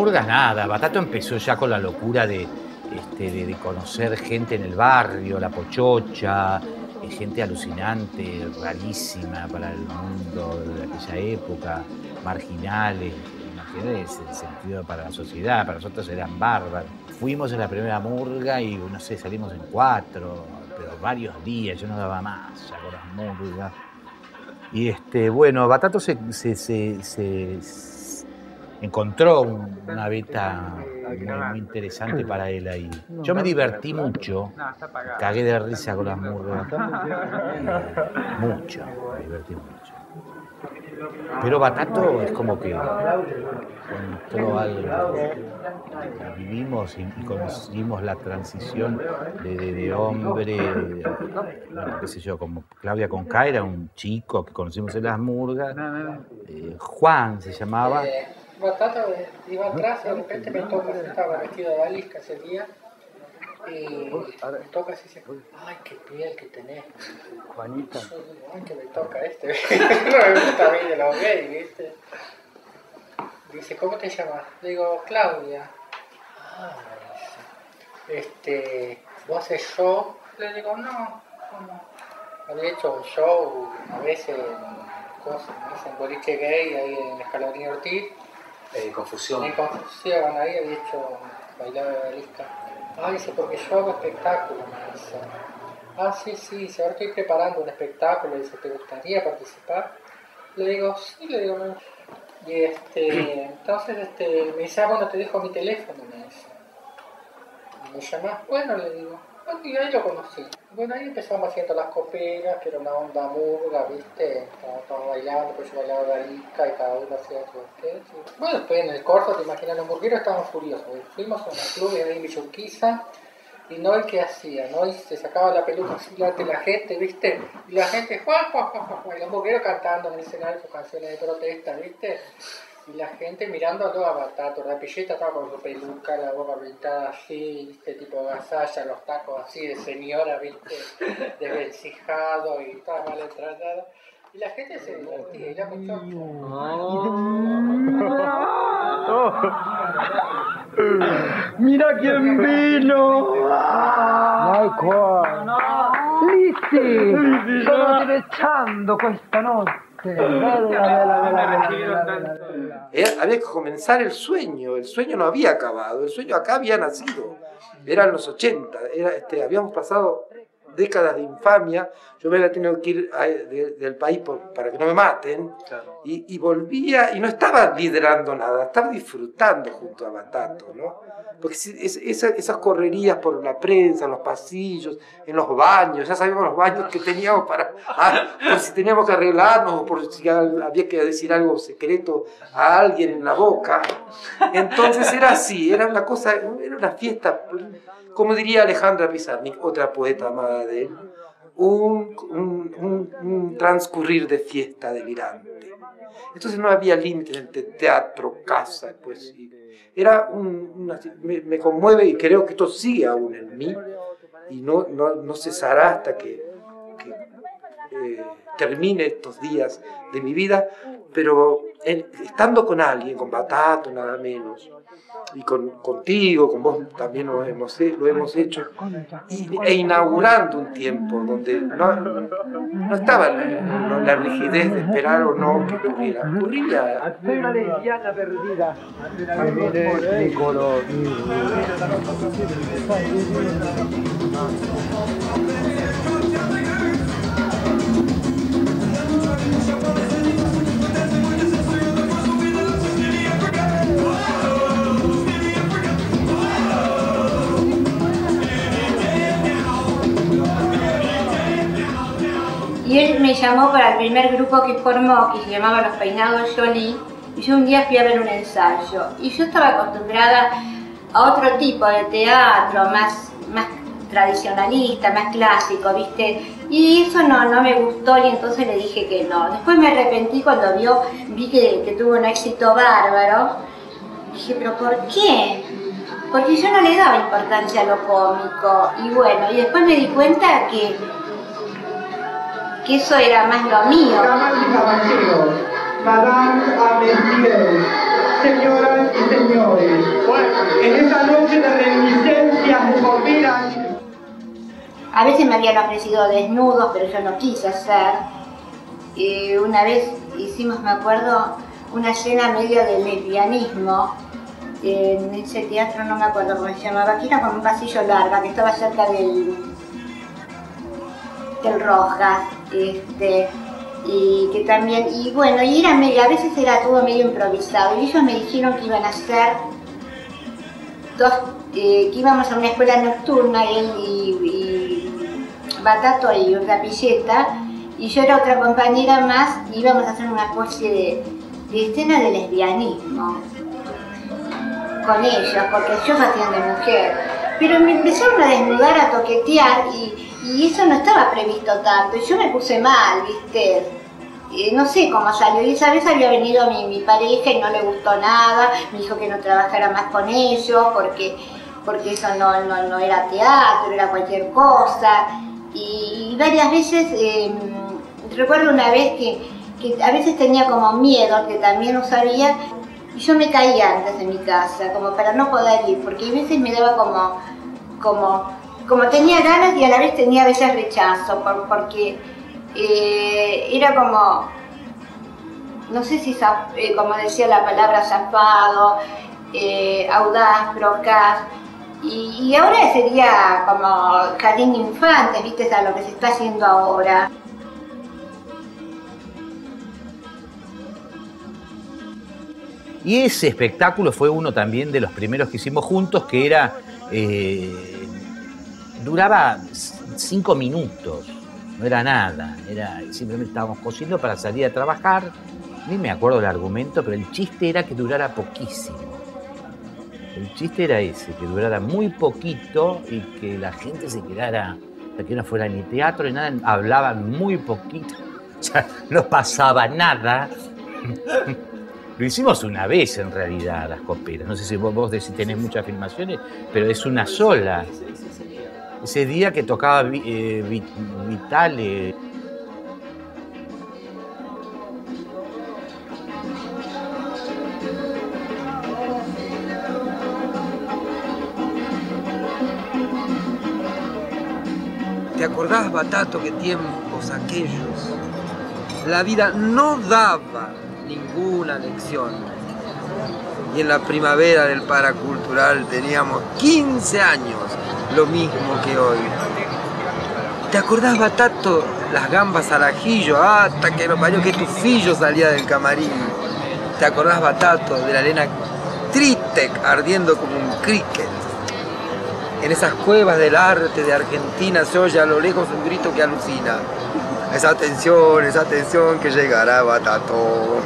Nada. Batato empezó ya con la locura de, este, de, conocer gente en el barrio, la pochocha, eh, gente alucinante, rarísima para el mundo de aquella época, marginales, imagínate el sentido para la sociedad, para nosotros eran bárbaros. Fuimos en la primera murga y, no sé, salimos en cuatro, pero varios días, yo no daba más ya con las murgas. Y este, bueno, Batato se, encontró un- una beta muy, interesante para él ahí. Yo me divertí mucho, cagué de risa con las murgas. Mucho, me divertí mucho. Pero Batato es como que encontró algo. Vivimos y, y conseguimos la transición de, de- de hombre, de- bueno, qué sé yo, como Claudia Conca era un chico que conocimos en las murgas. eh, Juan se llamaba. Batata iba atrás y de repente me toca, estaba vestido de balisca ese día, y me toca así dice, ay, qué piel que tenés. Juanita. Ay, que me toca este. no me gusta a mí de los gays, ¿viste? Dice, ¿cómo te llamas? Le digo, Claudia. Ah, me dice, este, ¿vos haces show? Le digo, no, ¿cómo? Había hecho un show a veces cosas, ¿no? en boliche gay ahí en Escalarín Ortiz. Eh, confusión. En confusión, ahí había hecho bailado de balista. Ah, dice, porque yo hago espectáculo, me dice. Ah, sí, sí, dice, ahora estoy preparando un espectáculo, dice, ¿te gustaría participar? Le digo, sí, le digo, no. Y este, entonces este, me dice, ah, bueno, te dejo mi teléfono, me dice. Me llamás, bueno, le digo. Y ahí lo conocí. Bueno, ahí empezamos haciendo las coperas, que era una onda murga, ¿viste? Estábamos bailando, pues yo bailaba garisca y cada uno hacía su sketch. y- Bueno, después en el corso, te imaginas, los hamburgueros estaban furiosos. Fuimos a una club ahí en Villurquiza y Noel, ¿qué hacía? Noel se sacaba la peluca así delante de la gente, ¿viste? Y la gente, ¡juan, juan, juan, juan! juan", Y los hamburgueros cantando en el escenario sus canciones de protesta, ¿viste? Y la gente mirándolo a Batato, Rapilleta estaba con su peluca, la boca pintada así, viste, tipo gasalla, los tacos así de señora, viste, desvencijado y estaba mal entrenado. Y la gente se divertía y la ¡Mira quién vino! Lizzy, sono divecciando questa notte. Había que comenzar el sueño, el sueño no había acabado, el sueño acá había nacido, eran los 80, era, este, habíamos pasado décadas de infamia, yo me había tenido que ir a- de- del país por- para que no me maten, y, y volvía y no estaba liderando nada, estaba disfrutando junto a Batato, ¿no? Porque es- esa- esas correrías por la prensa, en los pasillos, en los baños, ya sabíamos los baños que teníamos para, ah, por si teníamos que arreglarnos o por si había que decir algo secreto a alguien en la boca. Entonces era así, era una cosa, era una fiesta, como diría Alejandra Pizarnik, otra poeta amada de él, un, transcurrir de fiesta delirante. Entonces no había límites entre teatro, casa, poesía. Era un, una- me, me conmueve y creo que esto sigue aún en mí y no, no, no cesará hasta que, que, eh, termine estos días de mi vida, pero en- estando con alguien, con Batato nada menos, y con, contigo, con vos también lo hemos, he- lo hemos hecho, y- e inaugurando un tiempo donde no, no estaba la, la rigidez de esperar o no que ocurriera, ocurría. Soy una lesbiana perdida. Y él me llamó para el primer grupo que formó, que se llamaba Los Peinados Jolie, y yo un día fui a ver un ensayo. Y yo estaba acostumbrada a otro tipo de teatro, más, más tradicionalista, más clásico, ¿viste? Y eso no, no me gustó y entonces le dije que no. Después me arrepentí cuando vio, vi que, que tuvo un éxito bárbaro. Dije, pero ¿por qué? Porque yo no le daba importancia a lo cómico. Y bueno, y después me di cuenta que que eso era más lo mío. Damas y caballeros, Madame señoras y señores, en esta noche de reminiscencias vida A veces me habían ofrecido desnudos, pero yo no quise hacer. Y una vez hicimos, me acuerdo, una escena medio de lesbianismo en ese teatro, no me acuerdo cómo se llamaba, que era como un pasillo larga, que estaba cerca del, del Rojas, este, y que también, y bueno, y era medio, a veces era todo medio improvisado, y ellos me dijeron que iban a hacer dos, eh, que íbamos a una escuela nocturna, él y, y Batato y Rapilleta, y yo era otra compañera más, y íbamos a hacer una especie de, de escena de lesbianismo con ellos, porque ellos hacían de mujer. Pero me empezaron a desnudar, a toquetear, y, y eso no estaba previsto tanto, y yo me puse mal, ¿viste? Eh, no sé cómo salió, y esa vez había venido mi, mi pareja y no le gustó nada, me dijo que no trabajara más con ellos, porque, porque eso no, no, no era teatro, era cualquier cosa, y, varias veces, eh, recuerdo una vez que, que a veces tenía como miedo, que también lo sabía, y yo me caía antes de mi casa, como para no poder ir, porque a veces me daba como, como, como tenía ganas y a la vez tenía a veces rechazo, por- porque eh, era como, no sé si, eh, como decía la palabra zafado, eh, audaz, procaz, y, ahora sería como jardín infantes, viste, a lo que se está haciendo ahora. Y ese espectáculo fue uno también de los primeros que hicimos juntos, que era. Duraba cinco minutos, no era nada, era simplemente estábamos cosiendo para salir a trabajar. Ni me acuerdo el argumento, pero el chiste era que durara poquísimo. El chiste era ese, que durara muy poquito y que la gente se quedara, que no fuera ni teatro ni nada, hablaban muy poquito, o sea, no pasaba nada. Lo hicimos una vez en realidad, las coperas. No sé si vos, vos decís, tenés muchas filmaciones, pero es una sola. Ese día que tocaba eh, Vi- Vitale. ¿Te acordás, Batato, qué tiempos aquellos? La vida no daba ninguna lección. Y en la primavera del paracultural teníamos 15 años, lo mismo que hoy. ¿Te acordás, Batato, las gambas al ajillo? Hasta que lo parió que tu fillo salía del camarín. ¿Te acordás, Batato, de la arena Tritec ardiendo como un cricket? En esas cuevas del arte de Argentina se oye a lo lejos un grito que alucina. Esa tensión, esa tensión que llegará Batato.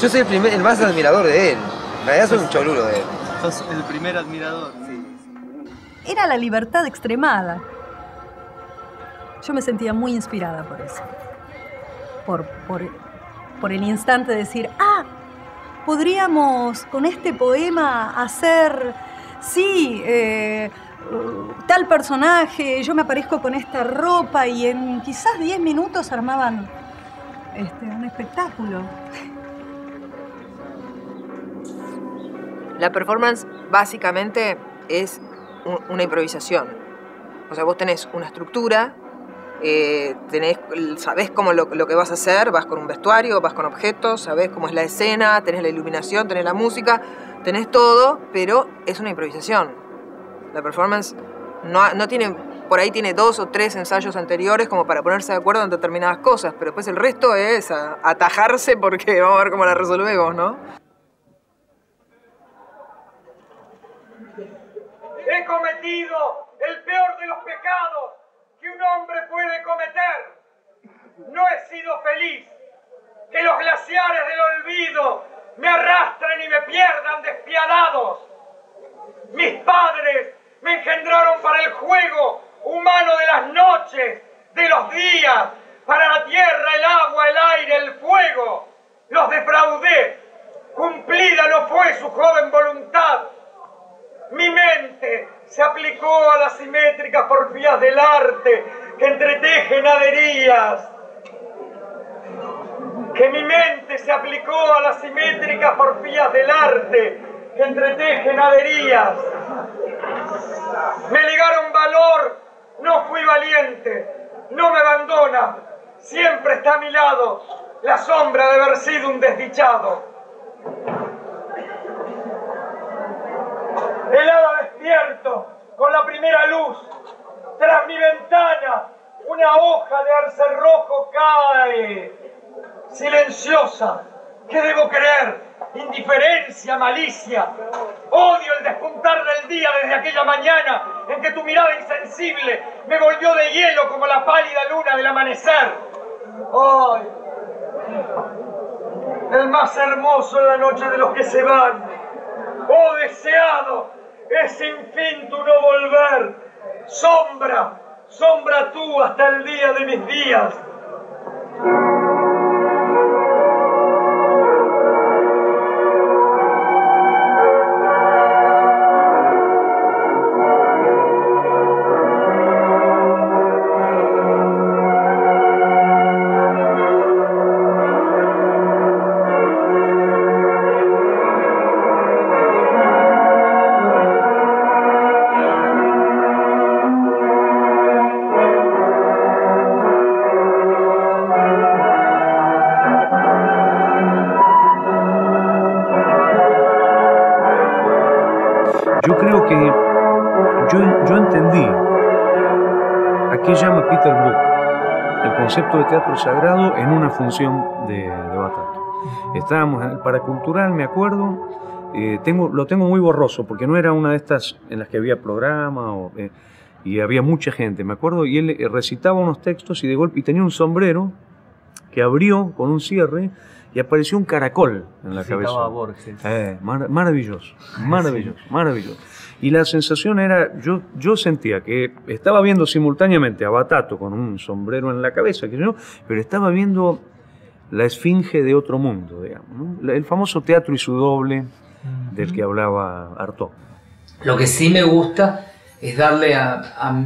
Yo soy el, primer, el más admirador de él. En realidad soy un cholulo de él. Sos el primer admirador. Era la libertad extremada. Yo me sentía muy inspirada por eso. Por, por, por el instante de decir, ah, podríamos con este poema hacer, sí, eh, tal personaje, yo me aparezco con esta ropa y en quizás 10 minutos armaban este, un espectáculo. La performance básicamente es un- una improvisación. O sea, vos tenés una estructura, eh, sabés cómo lo, que vas a hacer, vas con un vestuario, vas con objetos, sabés cómo es la escena, tenés la iluminación, tenés la música, tenés todo, pero es una improvisación. La performance no, tiene, por ahí tiene dos o tres ensayos anteriores como para ponerse de acuerdo en determinadas cosas, pero después el resto es atajarse porque vamos a ver cómo la resolvemos, ¿no? He cometido el peor de los pecados que un hombre puede cometer. No he sido feliz. Que los glaciares del olvido me arrastren y me pierdan despiadados. Mis padres me engendraron para el juego humano de las noches, de los días, para la tierra, el agua, el aire, el fuego. Los defraudé. Cumplida no fue su joven voluntad. Mi mente se aplicó a las simétricas porfías del arte que entretejen aderías. Que mi mente se aplicó a las simétricas porfías del arte que entretejen aderías. Me ligaron valor, no fui valiente, no me abandona, siempre está a mi lado la sombra de haber sido un desdichado. Helado despierto, con la primera luz. Tras mi ventana, una hoja de arce rojo cae, silenciosa. ¿Qué debo creer? Indiferencia, malicia. Odio el despuntar del día desde aquella mañana en que tu mirada insensible me volvió de hielo como la pálida luna del amanecer. ¡Ay! El más hermoso en la noche de los que se van. ¡Oh, deseado! Es sin fin tu no volver. Sombra, sombra tú hasta el día de mis días. Concepto de teatro sagrado en una función de, de Batato. Estábamos en el paracultural, me acuerdo, eh, tengo, lo tengo muy borroso porque no era una de estas en las que había programa o, eh, y había mucha gente, me acuerdo, y él eh, recitaba unos textos y de golpe y tenía un sombrero que abrió con un cierre y apareció un caracol en la Citaba cabeza. a Borges. Eh, mar- maravilloso, maravilloso, maravilloso. Y la sensación era, yo, yo sentía que estaba viendo simultáneamente a Batato con un sombrero en la cabeza, que yo, pero estaba viendo la esfinge de otro mundo, digamos. ¿no? El famoso teatro y su doble del que hablaba Artaud. Lo que sí me gusta es darle a, a,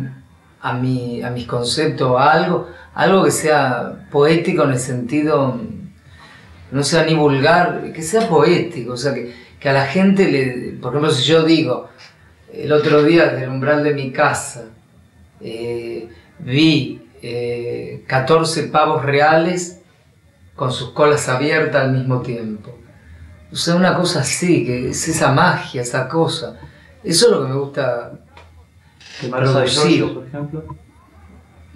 a, mi- a mis conceptos algo, algo que sea poético en el sentido, no sea ni vulgar, que sea poético, o sea, que, que a la gente le... Por ejemplo, si yo digo, el otro día del umbral de mi casa, eh, vi eh, 14 pavos reales con sus colas abiertas al mismo tiempo. O sea, una cosa así, que es esa magia, esa cosa. Eso es lo que me gusta de. Giorgio, por ejemplo.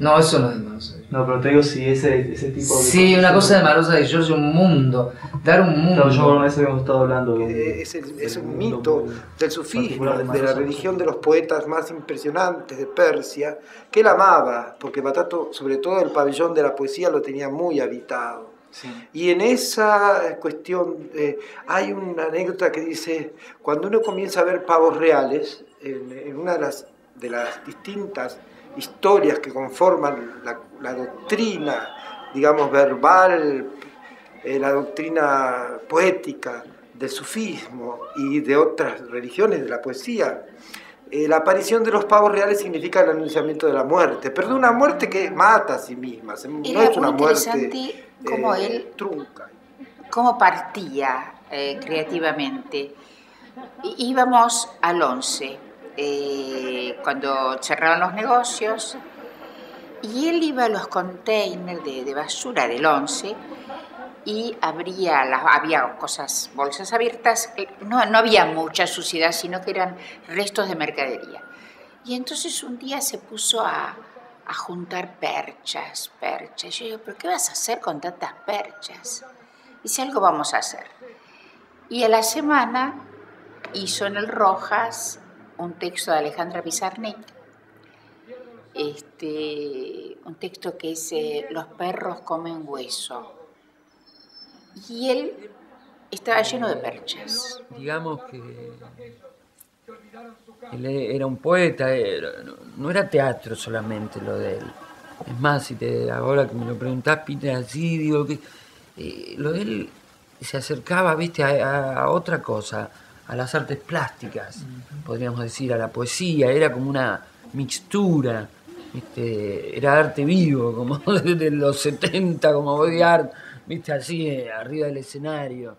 No, eso no es de Marosa de No, pero te digo si ese, ese tipo de. Sí, una cosa de Marosa de Giorgio, un mundo. Dar un mundo. Claro, yo una vez habíamos estado hablando. Eh, Es, el- es un mito del sufismo, de la religión de los poetas más impresionantes de Persia, que él amaba, porque Batato, sobre todo el pabellón de la poesía, lo tenía muy habitado. Y en esa cuestión eh, hay una anécdota que dice, cuando uno comienza a ver pavos reales, en, en una de las, de las distintas historias que conforman la, la doctrina, digamos, verbal, eh, la doctrina poética del sufismo y de otras religiones de la poesía, eh, la aparición de los pavos reales significa el anunciamiento de la muerte, pero de una muerte que mata a sí misma, no es una muerte cómo eh, él trunca. cómo partía eh, creativamente. Íbamos al 11, eh, cuando cerraban los negocios, y él iba a los containers de, de basura del 11 y abría, había cosas, bolsas abiertas, eh, no, no había mucha suciedad, sino que eran restos de mercadería. Y entonces un día se puso a, a juntar perchas, perchas. Yo digo, ¿pero qué vas a hacer con tantas perchas? Dice, algo vamos a hacer. Y a la semana hizo en el Rojas un texto de Alejandra Pizarnik, este, un texto que es Los perros comen hueso. Y él estaba lleno de perchas. digamos que él era un poeta, no, era teatro solamente lo de él. Es más, si te, ahora que me lo preguntás, Peter, así, digo que eh, lo de él se acercaba, viste, a otra cosa, a las artes plásticas, podríamos decir, a la poesía, era como una mixtura, viste, era arte vivo, como de los 70, como body art, viste, así, eh, arriba del escenario.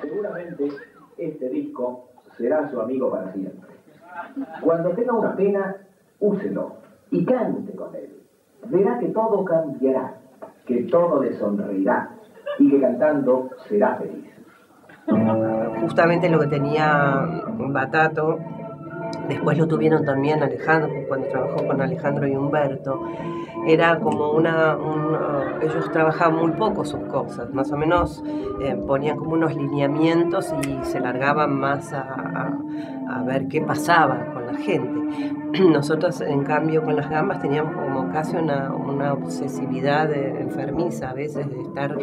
Seguramente este disco será su amigo para siempre. Cuando tenga una pena, úselo y cante con él. Verá que todo cambiará, que todo le sonreirá y que cantando será feliz. justamente lo que tenía Batato, después lo tuvieron también Alejandro, cuando trabajó con Alejandro y Humberto, era como una, un, uh, ellos trabajaban muy poco sus cosas, más o menos eh, ponían como unos lineamientos y se largaban más a- a ver qué pasaba con la gente. Nosotros, en cambio, con las gambas teníamos como casi una, una obsesividad enfermiza a veces de estar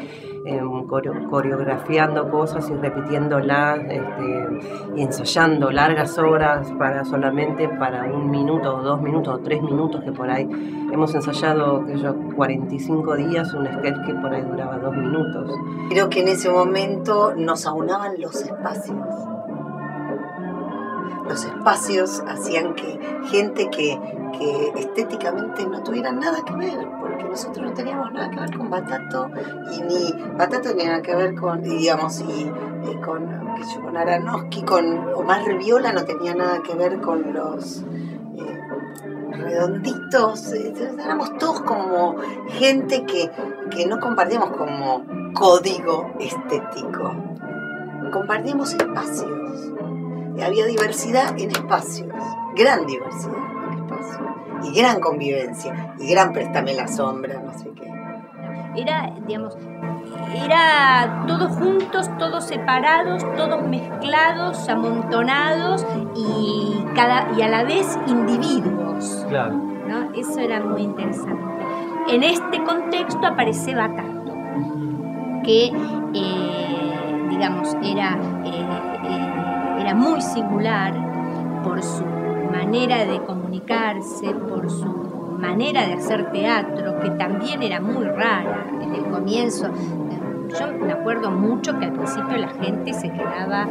eh, coreo- coreografiando cosas y repitiéndolas este, y ensayando largas horas para solamente para un minuto o dos minutos o tres minutos que por ahí hemos ensayado yo 45 días un sketch que por ahí duraba dos minutos. Creo que en ese momento nos aunaban los espacios. Los espacios hacían que gente que, que estéticamente no tuviera nada que ver, porque nosotros no teníamos nada que ver con Batato, y ni Batato tenía nada que ver con, digamos, y, eh, con, yo, con Aranowski, con Omar Reviola no tenía nada que ver con los eh, redonditos, éramos todos como gente que, que no compartíamos como código estético, compartíamos espacios. Había diversidad en espacios, gran diversidad en espacios, y gran convivencia, y gran préstame la sombra, no sé qué. Era, digamos, era todos juntos, todos separados, todos mezclados, amontonados y, cada, y a la vez individuos. Claro. ¿no? Eso era muy interesante. En este contexto aparece Batato, que, eh, digamos, era, eh, era muy singular por su manera de comunicarse, por su manera de hacer teatro que también era muy rara en el comienzo. Yo me acuerdo mucho que al principio la gente se quedaba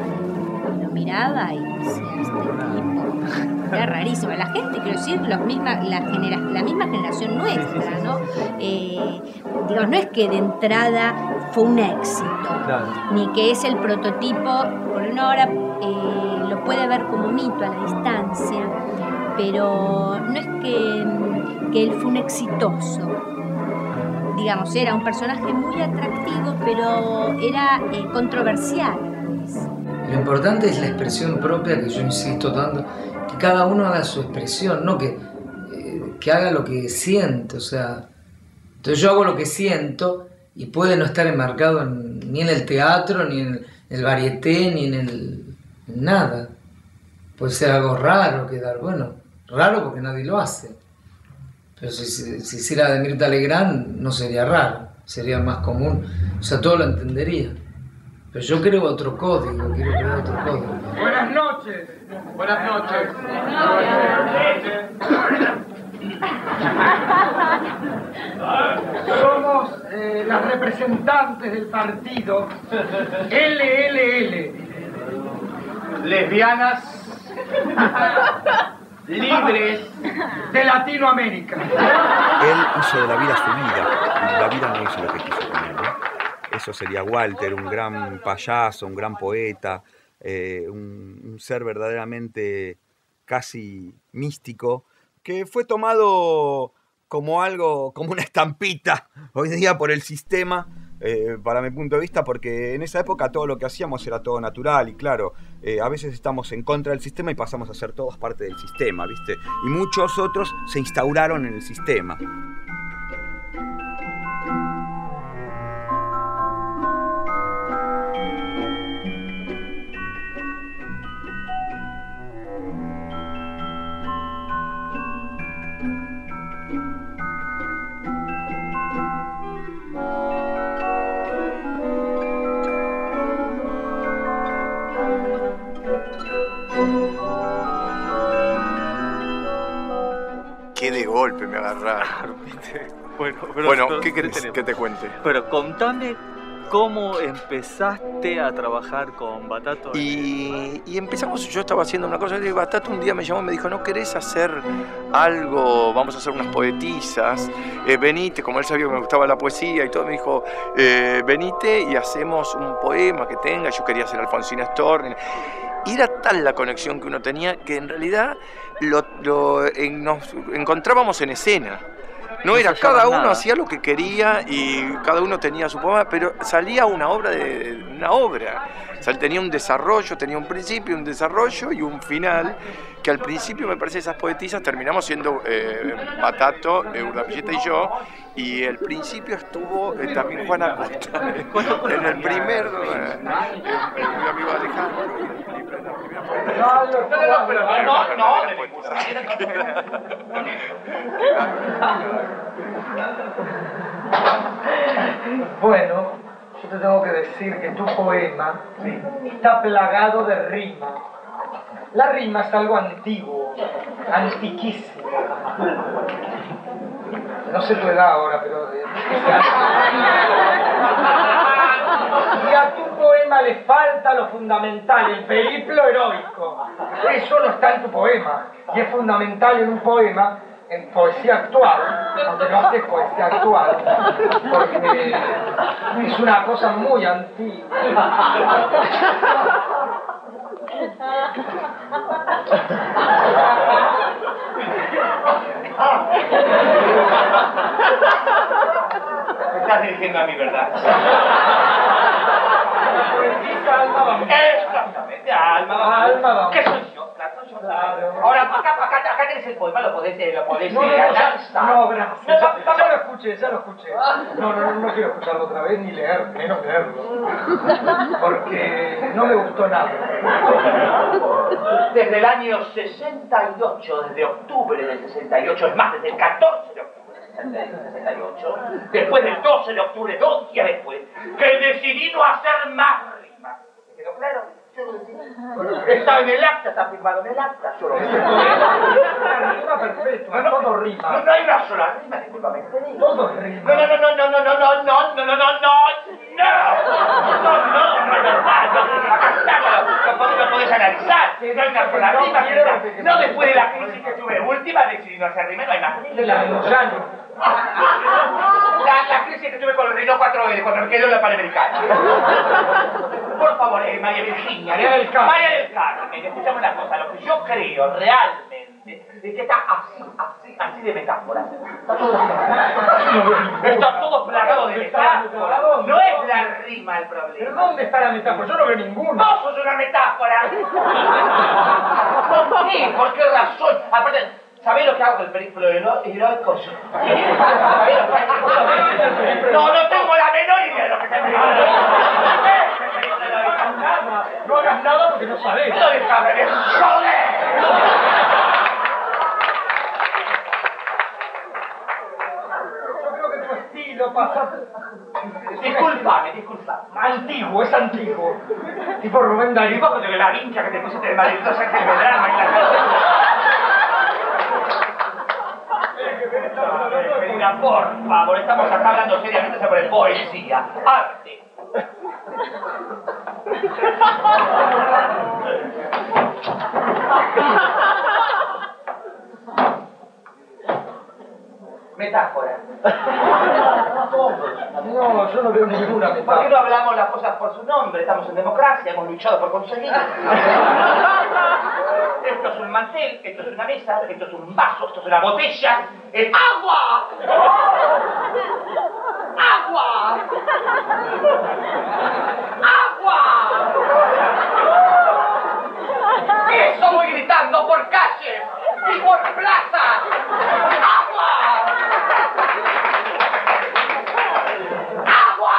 y lo miraba y decía, este tipo, era rarísimo. La gente, quiero decir, los misma, la, genera, la misma generación nuestra, ¿no? Eh, digo, no es que de entrada fue un éxito, ni que es el prototipo, por una hora eh, lo puede ver como mito a la distancia, pero no es que, que él fue un exitoso, digamos, era un personaje muy atractivo, pero era eh, controversial. Lo importante es la expresión propia, que yo insisto tanto, que cada uno haga su expresión, no que, eh, que haga lo que siente, o sea, entonces yo hago lo que siento y puede no estar enmarcado ni en el teatro, ni en el varieté, ni en el nada. Puede ser algo raro quedar, bueno, raro porque nadie lo hace. Pero si, si, hiciera de Mirta Legrand no sería raro, sería más común, o sea, todo lo entendería. Pero yo creo otro código, quiero crear otro código. Buenas noches. Buenas noches. Somos eh, las representantes del partido LLL. Lesbianas libres de Latinoamérica. Él hizo de la vida su vida, la vida no hizo lo que quiso con él. Eso sería Walter, un gran payaso, un gran poeta, eh, un, un ser verdaderamente casi místico, que fue tomado como algo, como una estampita hoy día por el sistema eh, para mi punto de vista, porque en esa época todo lo que hacíamos era todo natural y claro, eh, a veces estamos en contra del sistema y pasamos a ser todos parte del sistema, ¿viste? Y muchos otros se instauraron en el sistema. Golpe me agarraron. bueno, bueno ¿qué querés que te cuente? Pero contame cómo empezaste a trabajar con Batato. Y, y, empezamos, yo estaba haciendo una cosa, y Batato un día me llamó y me dijo, ¿no querés hacer algo? Vamos a hacer unas poetisas, eh, venite, como él sabía que me gustaba la poesía y todo, me dijo, eh, venite y hacemos un poema que tenga, yo quería hacer Alfonsina Storni. Y era tal la conexión que uno tenía que en realidad lo, nos encontrábamos en escena. No, era, cada uno hacía lo que quería y cada uno tenía su poema, pero salía una obra de una obra. O tenía un desarrollo, tenía un principio, un desarrollo y un final, que al principio me parece esas poetisas terminamos siendo eh, Batato, eh, Urdapilleta y yo, y el principio estuvo eh, también Juan Acosta, en el primer, eh, mi amigo Alejandro. No, no, no, Bueno, yo te tengo que decir que tu poema está plagado de rima. La rima es algo antiguo, antiquísimo. No sé tu edad ahora, pero... Y a tu poema le falta lo fundamental, el periplo heroico. Eso no está en tu poema. Y es fundamental en un poema, en poesía actual, aunque no haces poesía actual, porque es una cosa muy antigua. Me estás dirigiendo a mí, ¿verdad? Exactamente, alma Alma ¿Qué soy yo? Ahora, acá, acá, acá tenés el poema, lo podés, lo podés no, no, no, ya, no, gracias. Ya, ya, lo escuché, ya lo escuché. No, no, no, no quiero escucharlo otra vez, ni leer, menos leerlo. Porque no me gustó nada. Desde el año 68, desde octubre del 68, es más, desde el 14 de octubre del 68, después del 12 de octubre, dos días después, que decidí no hacer más rimas. ¿Quedó claro? Está en el acta, está firmado en el acta. Yo lo veo. Rima perfecto, No, no, todo rima. No, no hay una sola rima, discúlpame. Todo rima. No, no, no, no, no, no, no, no, no, no, no, no, no, no, no, no, no no, podés- analizar, no hay una sola rima, no, no después de la crisis que tuve última, decidí no hacer rima, no hay más la. La, crisis que tuve con el Renault 4L cuando me quedó en la Panamericana. Por favor, eh, María Virginia. María del Carmen. María del Carmen, escuchame una cosa. Lo que yo creo realmente es que está así, así, así de metáfora. Está todo Está todo plagado de metáfora. No es la rima el problema. ¿Pero dónde está la metáfora? Yo no veo ninguna. Vos sos una metáfora. ¿Por qué? ¿Por qué razón? Aparte, ¿sabés lo que hago con el periplo hero- heroico? ¿Sabés lo que hago? No, no tengo la menor idea de lo que periplo No hagas nada porque no sabés. No de joder. Yo creo que tu estilo pasa... Disculpame, disculpame. Antiguo, es antiguo. Tipo Rubén Darío. Y vos con la vincha que te pusiste de maldito Sánchez Medrano, imagínate. Por favor, estamos acá hablando seriamente sobre poesía, arte. Metáfora. No, yo no veo ninguna ¿Por qué metáfora. no hablamos las cosas por su nombre? Estamos en democracia, hemos luchado por conseguirlo. Esto es un mantel, esto es una mesa, esto es un vaso, esto es una botella. ¡Es agua! ¡Agua! ¡Agua! ¡Eso voy gritando por calles y por plazas! ¡Agua!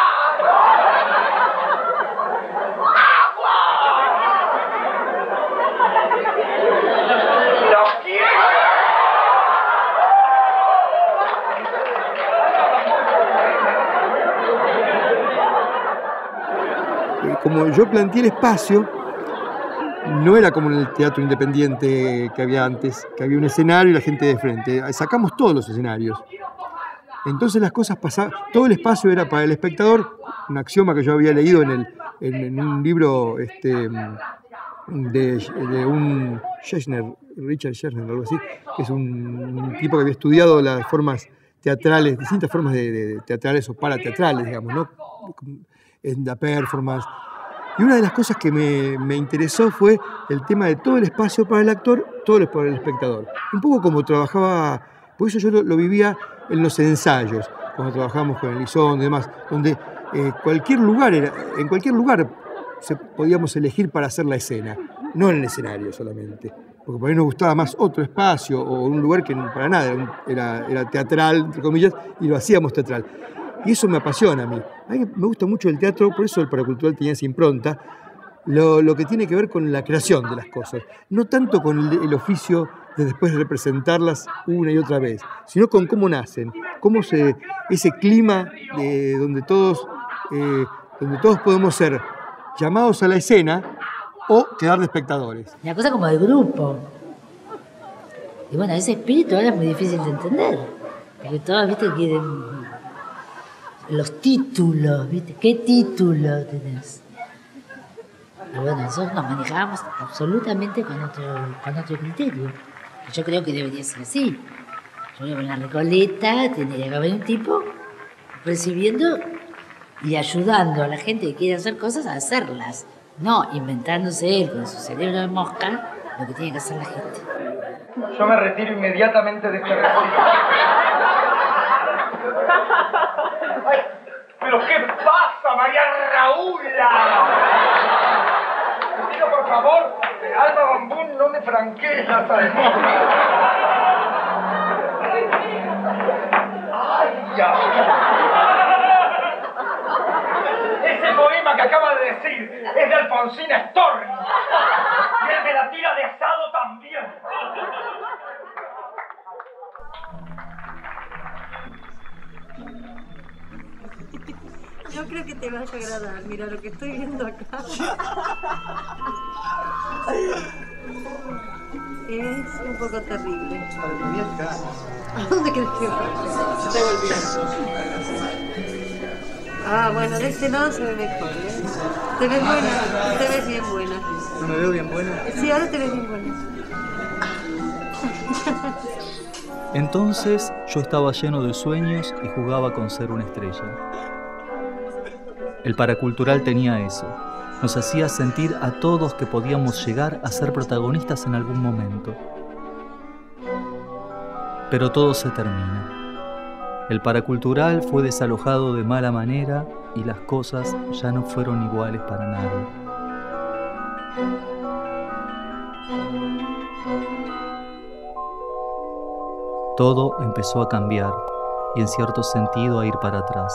¡Los quiero! Eh, Como yo planteé el espacio, no era como en el teatro independiente que había antes, que había un escenario y la gente de frente. Sacamos todos los escenarios. Entonces las cosas pasaban, todo el espacio era para el espectador, un axioma que yo había leído en, el, en, un libro este, de, un Schechner, Richard Schechner, algo así, que es un, tipo que había estudiado las formas teatrales, distintas formas de, de teatrales o parateatrales, digamos, ¿no? En la performance. Y una de las cosas que me, me interesó fue el tema de todo el espacio para el actor, todo el para el espectador. Un poco como trabajaba, por eso yo lo, lo vivía en los ensayos, cuando trabajábamos con Elizondo y demás, donde eh, cualquier lugar era, en cualquier lugar se, podíamos elegir para hacer la escena, no en el escenario solamente. Porque por ahí nos gustaba más otro espacio o un lugar que para nada era, era, era teatral, entre comillas, y lo hacíamos teatral. Y eso me apasiona a mí. Me gusta mucho el teatro, por eso el paracultural tenía esa impronta, lo, lo que tiene que ver con la creación de las cosas. No tanto con el, el oficio de después representarlas una y otra vez, sino con cómo nacen, cómo se, ese clima eh, donde, todos, eh, donde todos podemos ser llamados a la escena o quedar de espectadores. Una cosa como de grupo. Y bueno, ese espíritu ahora es muy difícil de entender. Porque todos, viste, quieren los títulos, viste, ¿qué título tenés? Pero bueno, nosotros nos manejábamos absolutamente con otro, con otro criterio. Yo creo que debería ser así. Yo vivo en la Recoleta, tendría que haber un tipo recibiendo y ayudando a la gente que quiere hacer cosas a hacerlas. No inventándose él con su cerebro de mosca lo que tiene que hacer la gente. Yo me retiro inmediatamente de este recinto. ¿Pero qué pasa, María Raúla? Pido por favor, Alba Bambún, no me franquees las almohadas. ¡Ay, ya! Ese poema que acaba de decir es de Alfonsina Storni. Y el de la tira de asado también. Yo creo que te va a agradar. Mira lo que estoy viendo acá. Es un poco terrible. ¿A dónde crees que va? Se está volviendo. Ah, bueno, de este lado se ve mejor, ¿eh? Te ves buena, te ves bien buena. ¿No me veo bien buena? Sí, ahora te ves bien buena. Entonces yo estaba lleno de sueños y jugaba con ser una estrella. El paracultural tenía eso. Nos hacía sentir a todos que podíamos llegar a ser protagonistas en algún momento. Pero todo se termina. El paracultural fue desalojado de mala manera y las cosas ya no fueron iguales para nadie. Todo empezó a cambiar y en cierto sentido a ir para atrás.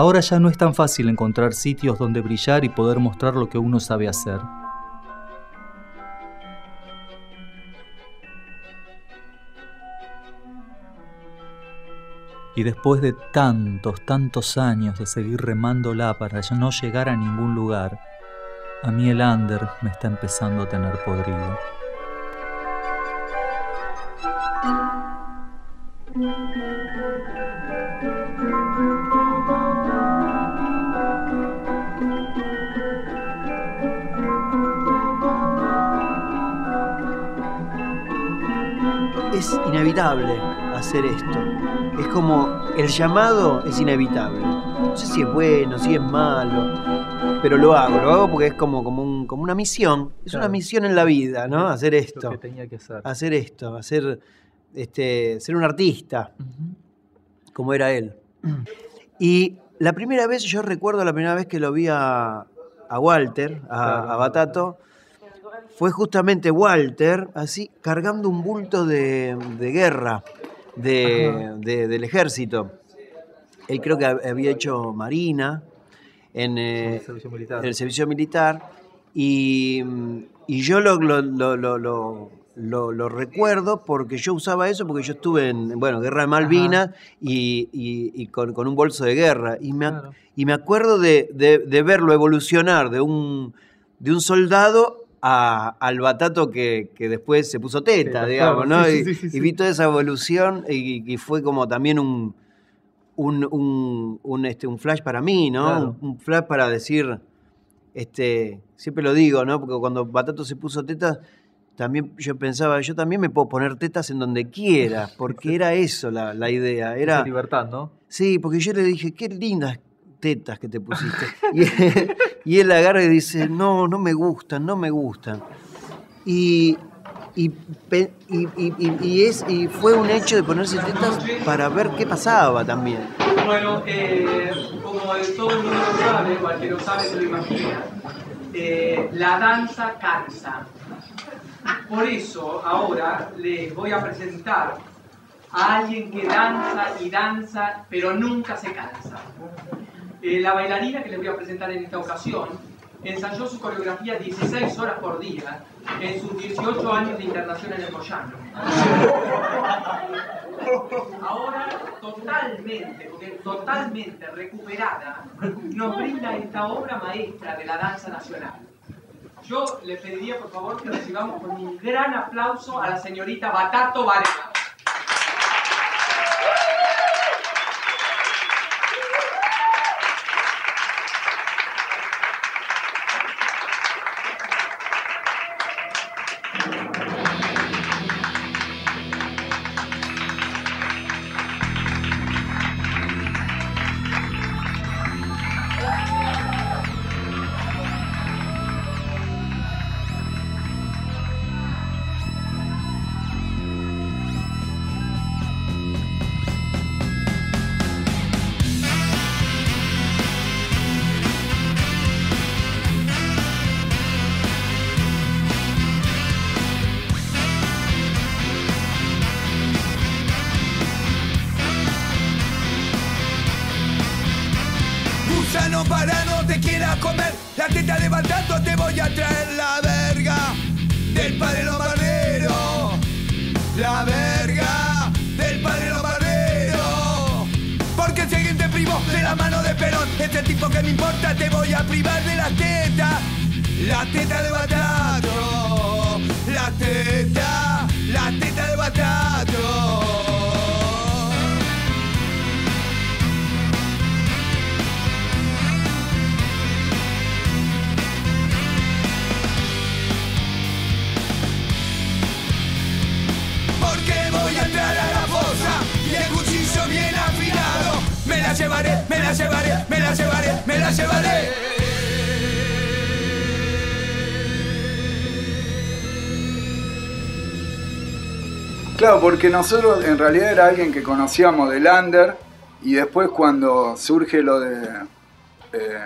Ahora ya no es tan fácil encontrar sitios donde brillar y poder mostrar lo que uno sabe hacer. Y después de tantos, tantos años de seguir remándola para ya no llegar a ningún lugar, a mí el under me está empezando a tener podrido. Es inevitable hacer esto. Es como el llamado es inevitable. No sé si es bueno, si es malo, pero lo hago, lo hago porque es como, como, un- como una misión. Es una misión en la vida, ¿no? Hacer esto. Lo que tenía que hacer. Hacer esto, hacer este, ser un artista, como era él. Y la primera vez, yo recuerdo la primera vez que lo vi a, a Walter, a, Claro. a Batato, fue justamente Walter, así, cargando un bulto de, de guerra de- del ejército. Él creo que hab- había hecho marina en, eh, el servicio militar. en el servicio militar. Y, y yo lo, lo- lo- lo- recuerdo porque yo usaba eso porque yo estuve en, bueno, Guerra de Malvinas y, y- y con, con un bolso de guerra. Y me, y me acuerdo de, de- de verlo evolucionar de un, de un soldado a- al batato que, que después se puso teta, Sí, digamos, ¿no? sí, y, sí, vi toda esa evolución y, y fue como también un, un, un- un, este, un flash para mí, ¿no? Claro. Un, un flash para decir, este, siempre lo digo, ¿no? Porque cuando Batato se puso tetas, también yo pensaba, yo también me puedo poner tetas en donde quiera, porque era eso la, la idea. Era, Esa libertad, ¿no? Sí, porque yo le dije, qué lindas tetas que te pusiste. Y, él agarra y dice, no, no me gustan, no me gustan. Y, y, y- y- fue un hecho de ponerse tetas para ver qué pasaba también. Bueno, eh, como todo el mundo lo sabe, o al que lo sabe se lo imagina, eh, la danza cansa. Por eso ahora les voy a presentar a alguien que danza y danza, pero nunca se cansa. Eh, la bailarina que les voy a presentar en esta ocasión ensayó su coreografía 16 horas por día en sus 18 años de internación en el Moyano. Ahora totalmente, porque totalmente recuperada, nos brinda esta obra maestra de la danza nacional. Yo le pediría por favor que recibamos con un gran aplauso a la señorita Batato Varela. Este tipo que me importa te voy a privar de la teta. La teta de batato. La teta, la teta de batato. La llevaré, me la llevaré, me la llevaré, me la llevaré. Claro, porque nosotros en realidad era alguien que conocíamos del under y después cuando surge lo de, eh,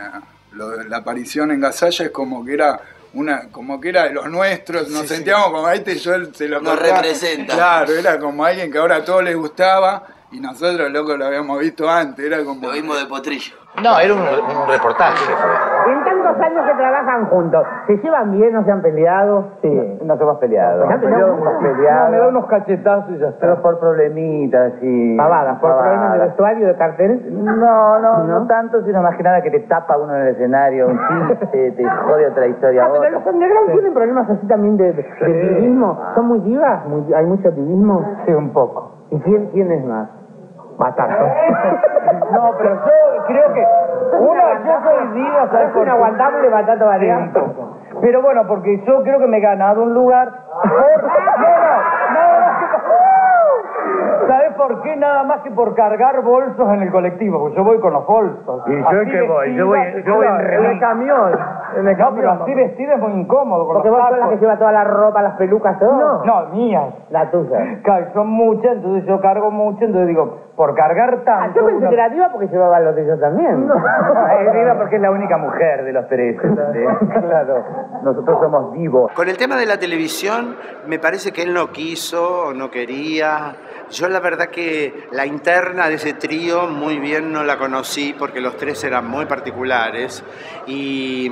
lo de la aparición en Gasalla es como que era una, como que era de los nuestros, nos Sí, sí. sentíamos como este yo se lo Nos representa. Claro, era como alguien que ahora a todos les gustaba y nosotros loco lo habíamos visto antes, era como. Lo vimos de potrillo. No, era un, un reportaje. En tantos años que trabajan juntos, ¿se llevan bien? ¿No se han peleado? Sí, nos hemos peleado. No, me da unos cachetazos y ya está. Pero por problemitas y... Pavadas, ¿por Pavadas. problemas de vestuario, de carteles? No, no, no, tanto, sino más que nada que te tapa uno en el escenario, un chiste, te jode otra historia Ah, a pero los underground tienen problemas así también de, de, de divismo. ¿Son muy divas? Muy- ¿Hay mucho divismo? Sí, un poco. ¿Y quién, quién es más? Batato. No, pero yo creo que... Una, yo soy diva, ¿sabes Es inaguantable un poco. Pero bueno, porque yo creo que me he ganado un lugar por... No, no, nada más que por... ¿Sabes por qué? Nada más que por cargar bolsos en el colectivo, porque yo voy con los bolsos. ¿Y yo en qué voy? Yo voy- vestida, yo voy en el camión. En el no, pero así vestida es muy incómodo. Con Porque los vos sos la tacos. que lleva toda la ropa, las pelucas, todo. No, no, mías. La tuya. Claro, son muchas, entonces yo cargo mucho, entonces digo, por cargar Ah, tanto... yo pensé uno- que era diva porque llevaba los de ellos también. es diva porque es la única mujer de los tres. claro, nosotros somos vivos. Con el tema de la televisión, me parece que él no quiso o no quería. Yo la verdad que la interna de ese trío muy bien no la conocí porque los tres eran muy particulares y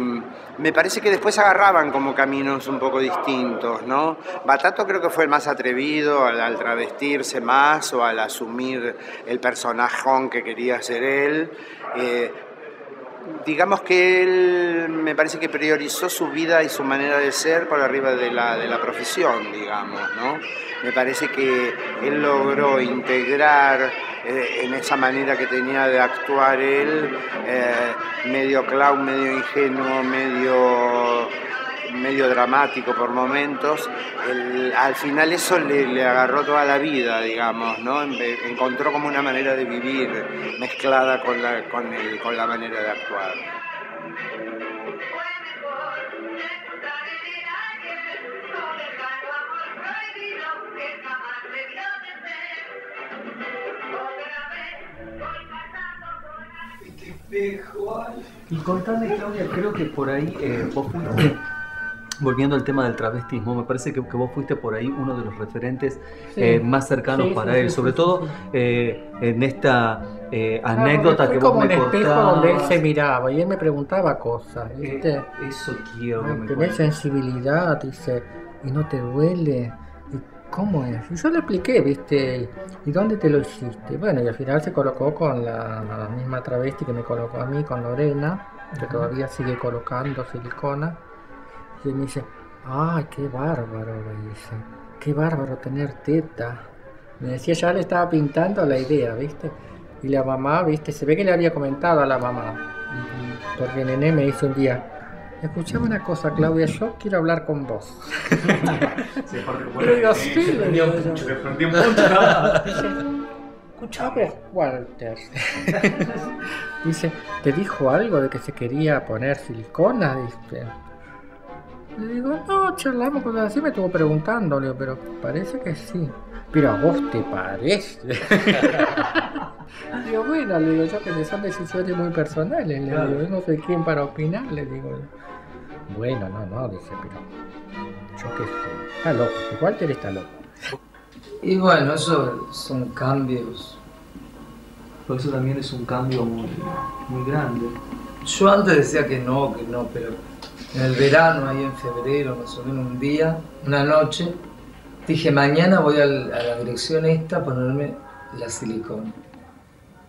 me parece que después agarraban como caminos un poco distintos, ¿no? Batato creo que fue el más atrevido al, al travestirse más o al asumir el personajón que quería ser él. Eh, digamos que él me parece que priorizó su vida y su manera de ser por arriba de la, de la profesión, digamos, ¿no? Me parece que él logró integrar eh, en esa manera que tenía de actuar él, eh, medio clown, medio ingenuo, medio medio dramático por momentos, al final eso le, agarró toda la vida, digamos, ¿no? Encontró como una manera de vivir mezclada con la, con el- con la manera de actuar. Y contame, Claudia, creo que por ahí eh, vos fuiste, volviendo al tema del travestismo, me parece que, que vos fuiste por ahí uno de los referentes Sí. eh, más cercanos Sí, para sí, él, sobre todo eh, en esta eh, anécdota porque que vos como me un espejo donde él se miraba y él me preguntaba cosas, ¿viste? Eh, eso quiero que Ah, cuentes. sensibilidad, dice, y no te duele. ¿Y cómo es? Y yo le expliqué, ¿viste? ¿Y dónde te lo hiciste? Bueno, y al final se colocó con la, misma travesti que me colocó a mí, con Lorena, que Ajá. todavía sigue colocando silicona. Y me dice, ¡ay, qué bárbaro! Me dice, ¡qué bárbaro tener teta! Me decía, ya le estaba pintando la idea, ¿viste? Y la mamá, ¿viste? Se ve que le había comentado a la mamá. Porque Nené me dice un día, escuchame una cosa, Claudia, yo quiero hablar con vos. Sí, porque, Le digo, sí, le digo yo. Le prendí un punto, ¿no? Dice, Escuchame, Walter. Dice, ¿te dijo algo de que se quería poner silicona? Dice. Le digo, no, charlamos cosas así, me estuvo preguntando, le digo, pero parece que sí. Pero a vos te parece. digo, bueno, le digo yo que son decisiones muy personales, le Claro. digo, yo no soy quien para opinar, le digo. Bueno, no, no, dice, pero yo qué sé, está loco, que Walter está loco. Y bueno, eso son cambios. Por eso también es un cambio muy, muy grande. Yo antes decía que no, que no, pero en el verano, ahí en febrero, más o menos un día, una noche, dije, mañana voy a la dirección esta a ponerme la silicona.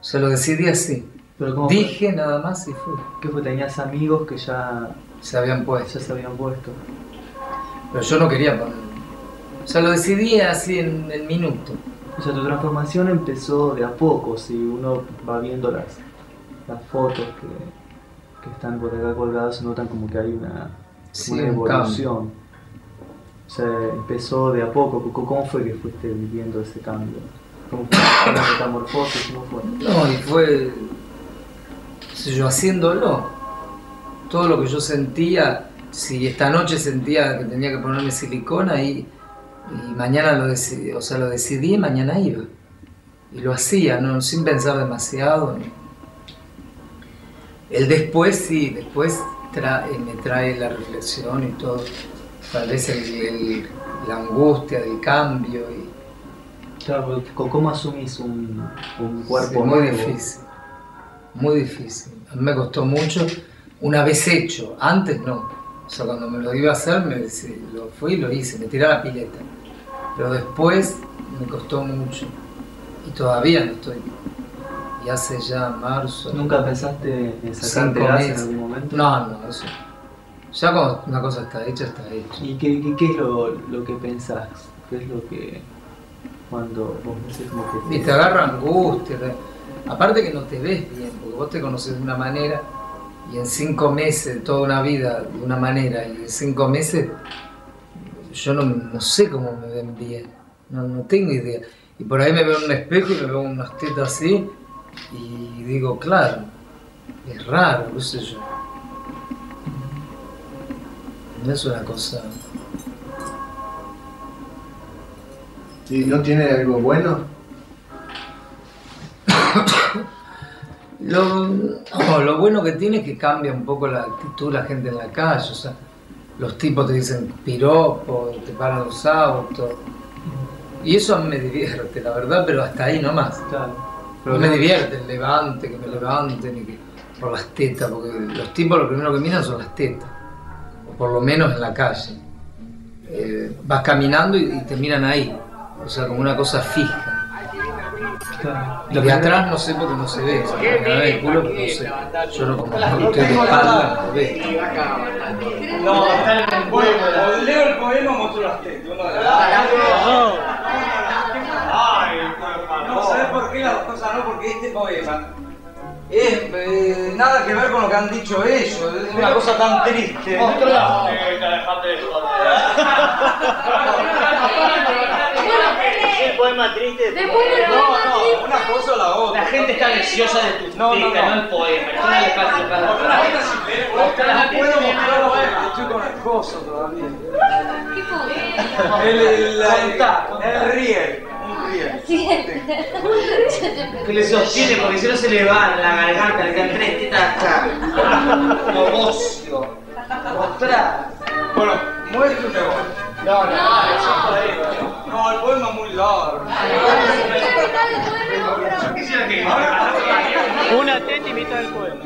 Se lo decidí así. Pero ¿cómo Dije nada más y fui. ¿Qué fue? ¿Tenías amigos que ya se habían puesto? Ya se habían puesto. Pero yo no quería poner. O sea, lo decidí así en el minuto. O sea, tu transformación empezó de a poco, si uno va viendo las, las fotos que, que están por acá colgadas, se notan como que hay una, Sí, una un evolución. O sea, empezó de a poco. ¿Cómo- ¿Cómo fue que fuiste viviendo ese cambio? ¿Cómo fue la metamorfosis? ¿Cómo fue? No, y fue, sé yo, haciéndolo. Todo lo que yo sentía, si esta noche sentía que tenía que ponerme silicona y, y mañana lo decidí, o sea, lo decidí y mañana iba. Y lo hacía, ¿no? sin pensar demasiado. ¿no? El después sí, después trae- me trae la reflexión y todo. Tal vez el- el- la angustia del cambio y Claro, ¿cómo- ¿cómo asumís un, un cuerpo Sí, muy nuevo? difícil. Muy difícil. A mí me costó mucho. Una vez hecho, antes no. O sea, cuando me lo iba a hacer, me, lo fui y lo hice, me tiré a la pileta. Pero después me costó mucho. Y todavía no estoy. Y hace ya marzo. ¿Nunca pensaste en gas en algún momento? No, no, eso. Ya cuando una cosa está hecha, está hecha. ¿Y qué, qué- qué es lo, lo que pensás? ¿Qué es lo que cuando vos decís como que... Y te agarra angustia. te- Aparte que no te ves bien, porque vos te conoces de una manera y en cinco meses, toda una vida de una manera, y en cinco meses yo no, no sé cómo me ven bien, no, no tengo idea. Y por ahí me veo en un espejo y me veo unas tetas así y digo, claro, es raro, qué sé yo. No es una cosa... ¿Y no tiene algo bueno? Lo, no, lo bueno que tiene es que cambia un poco la actitud de la gente en la calle. O sea, los tipos te dicen piropos, te paran los autos. Y eso a mí me divierte, la verdad, pero hasta ahí nomás. Pero no me no- divierte el levante, que me levanten y que por las tetas, porque los tipos lo primero que miran son las tetas. O por lo menos en la calle. Eh, vas caminando y, y te miran ahí. O sea, como una cosa fija. Y de atrás no sé porque no se ve, se me ve el culo porque no sé. Yo no como estoy de espalda, no veo. No, está en el poema. Leo el poema, muestro las tetas. Qué porque este poema es eh, nada que ver con lo que han dicho ellos, es una cosa tan triste. Mostrala. el poema triste. Después del no, poema no, una cosa o la otra. La gente está deseosa de tus No, no, no. no el poema. No le pasa para mostrala, no puedo mostrarlo porque estoy con el coso todavía. El, el, la- el riel, un. Que le sostiene porque si no se le va la garganta, le quedan tres tetas acá. Como bocio. Mostrá. Bueno, muéstrame vos. No, no, no, no, el poema es muy largo. Una teta y mitad del poema.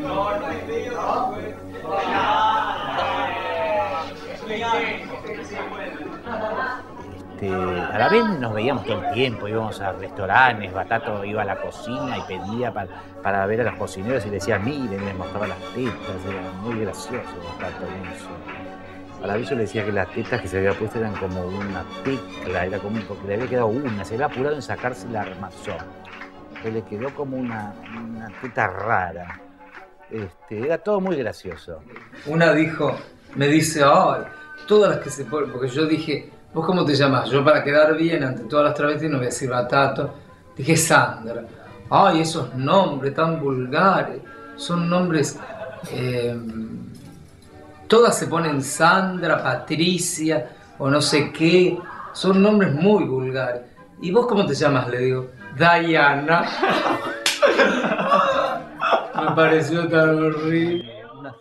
Este, a la vez nos veíamos todo el tiempo, íbamos a restaurantes, Batato iba a la cocina y pedía para, para ver a los cocineros y decía, miren, les mostraba las tetas, era muy gracioso Batato eso. A la vez yo le decía que las tetas que se había puesto eran como una tecla, era como porque le había quedado una, se había apurado en sacarse la armazón. Que le quedó como una, una teta rara. Este, era todo muy gracioso. Una dijo, me dice, ay, todas las que se ponen, porque yo dije, ¿vos cómo te llamas? Yo para quedar bien ante todas las travestis no voy a decir batato, dije Sandra. Ay, esos nombres tan vulgares, son nombres... eh, todas se ponen Sandra, Patricia o no sé qué, son nombres muy vulgares. ¿Y vos cómo te llamas? Le digo, Diana. Me pareció tan horrible.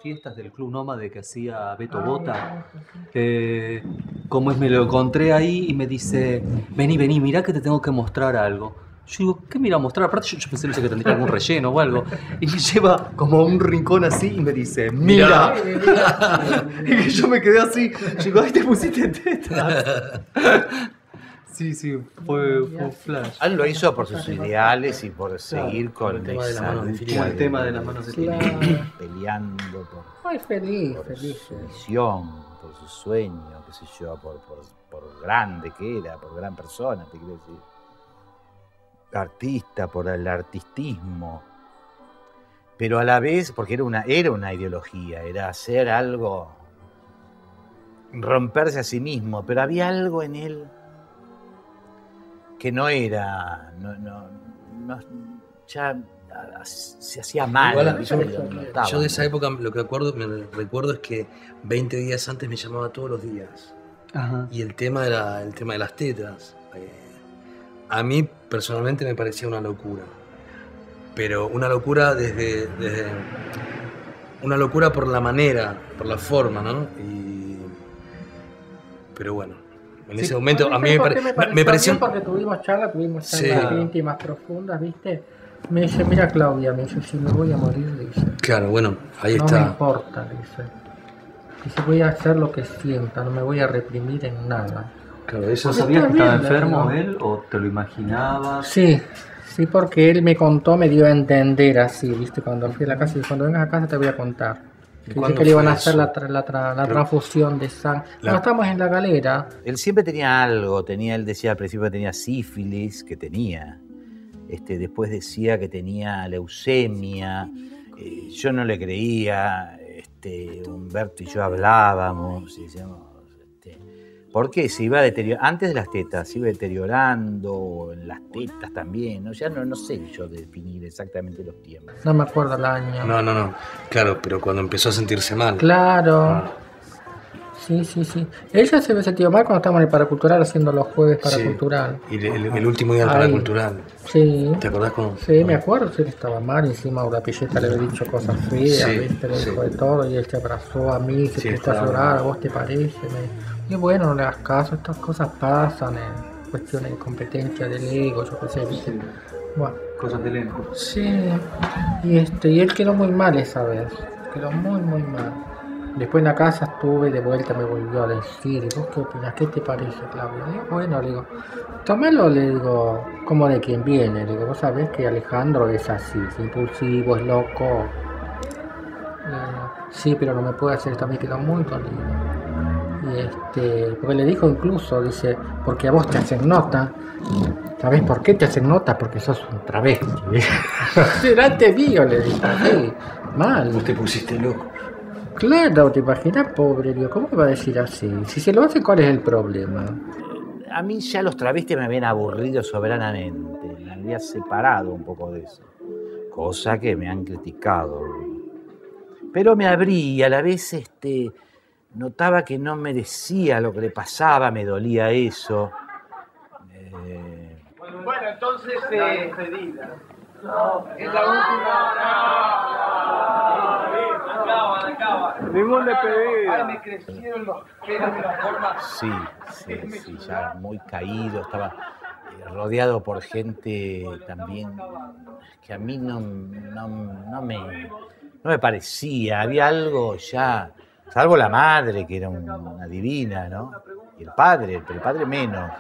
Fiestas del Club Nómade que hacía Beto Bota. eh, como es, me lo encontré ahí y me dice, vení, vení, mirá que te tengo que mostrar algo. Yo digo, ¿qué me iba a mostrar? Aparte yo, yo pensé no sé, que tendría algún relleno o algo. Y me lleva como a un rincón así y me dice, mira. y yo me quedé así. Digo, ay, te pusiste tetas. Sí, sí, fue, fue un flash. Él lo hizo por sus ideales y por seguir con el tema de la esa mano de lucha Como el tema de las manos de Filipe. peleando por Ay, feliz, por feliz. su visión, por su sueño, qué sé yo, por, por, por grande que era, por gran persona, te quiero decir. Artista, por el artistismo. Pero a la vez, porque era una, era una ideología, era hacer algo, romperse a sí mismo, pero había algo en él que no era, no, no, no- ya se hacía mal. Yo, de esa época lo que acuerdo, me recuerdo es que 20 días antes me llamaba todos los días. Ajá. Y el tema era el tema de las tetas. Eh, a mí personalmente me parecía una locura. Pero una locura desde, desde- una locura por la manera, por la forma, ¿no? Y, pero bueno, en Sí. ese momento a mí me, ¿Por pare- me pareció me pareció bien? Porque tuvimos charlas, tuvimos Sí. charlas íntimas profundas, ¿viste? Me dice, mira Claudia, me dice, si me voy a morir, dice. Claro, bueno, ahí no está. me importa, dice. Dice, voy a hacer lo que sienta, no me voy a reprimir en nada. Claro, eso ¿Vos Está sabías que estaba enfermo ¿no? él o te lo imaginabas? Sí, sí, porque él me contó, me dio a entender así, ¿viste? Cuando fui a la casa, y cuando vengas a casa te voy a contar. ¿Y Dice que le iban a hacer la, tra- la, tra- la Pero- transfusión de sangre. La- Cuando estamos en la galera, Él siempre tenía algo, tenía, él decía al principio que tenía sífilis, que tenía. Este, después decía que tenía leucemia. eh, yo no le creía. Este, Humberto y yo hablábamos. y decíamos, ¿Por qué? Se iba deteriorando. Antes de las tetas, se iba deteriorando, en las tetas también. ¿no? Ya no, no sé yo definir exactamente los tiempos. no me acuerdo el año. No, no, no. Claro, pero cuando empezó a sentirse mal. Claro. Ah. Sí, sí, sí. Ella se había sentido mal cuando estábamos en el paracultural haciendo los jueves paracultural. Y el, último día del paracultural. Sí. ¿Te acordás cuando? Sí, me acuerdo, sí, estaba mal, encima una pilleta le había dicho cosas feas, Sí, ¿viste? le sí. dijo de todo, y él se abrazó a mí, se Sí, puso a estaba llorar, mal. ¿a vos te parece? Me- Y bueno, no le hagas caso, estas cosas pasan en cuestiones de competencia del ego, yo qué sé, ¿viste? Bueno, Cosas del ego. sí, y, este, y él quedó muy mal esa vez, quedó muy, muy mal. Después en la casa estuve, de vuelta me volvió a decir, ¿y vos qué opinas? ¿Qué te parece, digo, bueno, le digo, tómalo, le digo, como de quien viene. Le digo, vos sabés que Alejandro es así, es impulsivo, es loco. Sí, pero no me puede hacer me quedó muy dolido. Este, porque le dijo incluso, dice, porque a vos te hacen nota. ¿Sabés por qué te hacen nota? Porque sos un travesti. Delante mío, le dijo, sí, mal. Vos te pusiste loco. Claro, te imaginas, pobre, digo, ¿cómo me va a decir así? Si se lo hace, ¿cuál es el problema? A mí ya los travestis me habían aburrido soberanamente, me había separado un poco de eso, cosa que me han criticado. Pero me abrí y a la vez este, notaba que no merecía lo que le pasaba, me dolía eso. Eh, Bueno, entonces. Eh, No, es la última. Acaba, acaba. Ningún despedida. Ay, me crecieron los pelos de una forma. sí, sí, sí, ya muy caído, estaba eh, rodeado por gente también que a mí no, no, no me, no me parecía, había algo ya, salvo la madre, que era un- una divina, ¿no? Y el padre, pero el padre menos.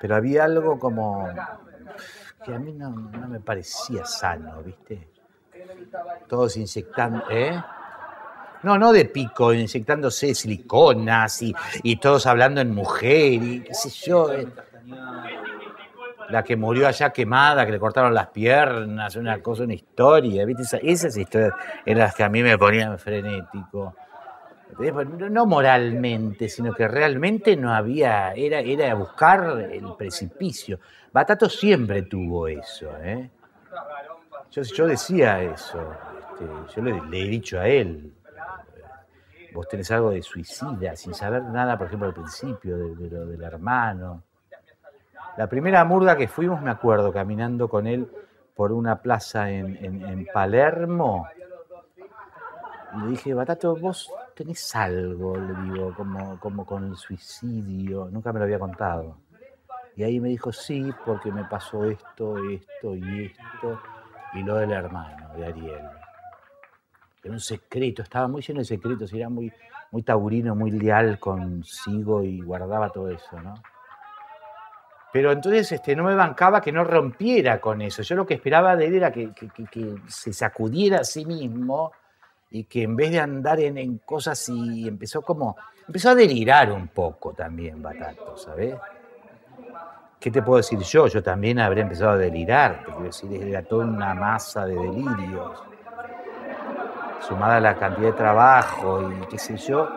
Pero había algo como que a mí no, no me parecía sano, ¿viste? Todos inyectando, ¿eh? No, no de pico, inyectándose siliconas y, y todos hablando en mujer y qué sé yo. eh. La que murió allá quemada, que le cortaron las piernas, una cosa, una historia, ¿viste? Esa- esas historias eran las que a mí me ponían frenético. ¿Entendés? Pues No no moralmente, sino que realmente no había, era, era buscar el precipicio. Batato siempre tuvo eso, ¿eh? Yo, yo decía eso, este, yo le, le he dicho a él, vos tenés algo de suicida, sin saber nada, por ejemplo, al principio, de, de lo del hermano. La primera murga que fuimos, me acuerdo, caminando con él por una plaza en, Palermo, le dije, Batato, vos tenés algo, le digo, como, como con el suicidio, nunca me lo había contado. Y ahí me dijo, sí, porque me pasó esto, esto y esto, y lo del hermano, de Ariel. Era un secreto, estaba muy lleno de secretos, era muy, muy taurino, muy leal consigo y guardaba todo eso, ¿no? Pero entonces este, no me bancaba que no rompiera con eso. Yo lo que esperaba de él era que, que- que- se sacudiera a sí mismo y que en vez de andar en, en cosas y empezó como, empezó a delirar un poco también Batato, ¿sabes? ¿Qué te puedo decir yo? Yo también habré empezado a delirar, te quiero decir, era toda una masa de delirios, sumada a la cantidad de trabajo y qué sé yo.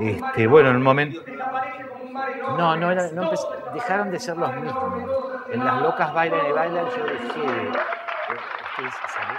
Este, bueno, en un momento... No, no, era- no dejaron de ser los mismos. En las locas bailan y bailan yo de- de salir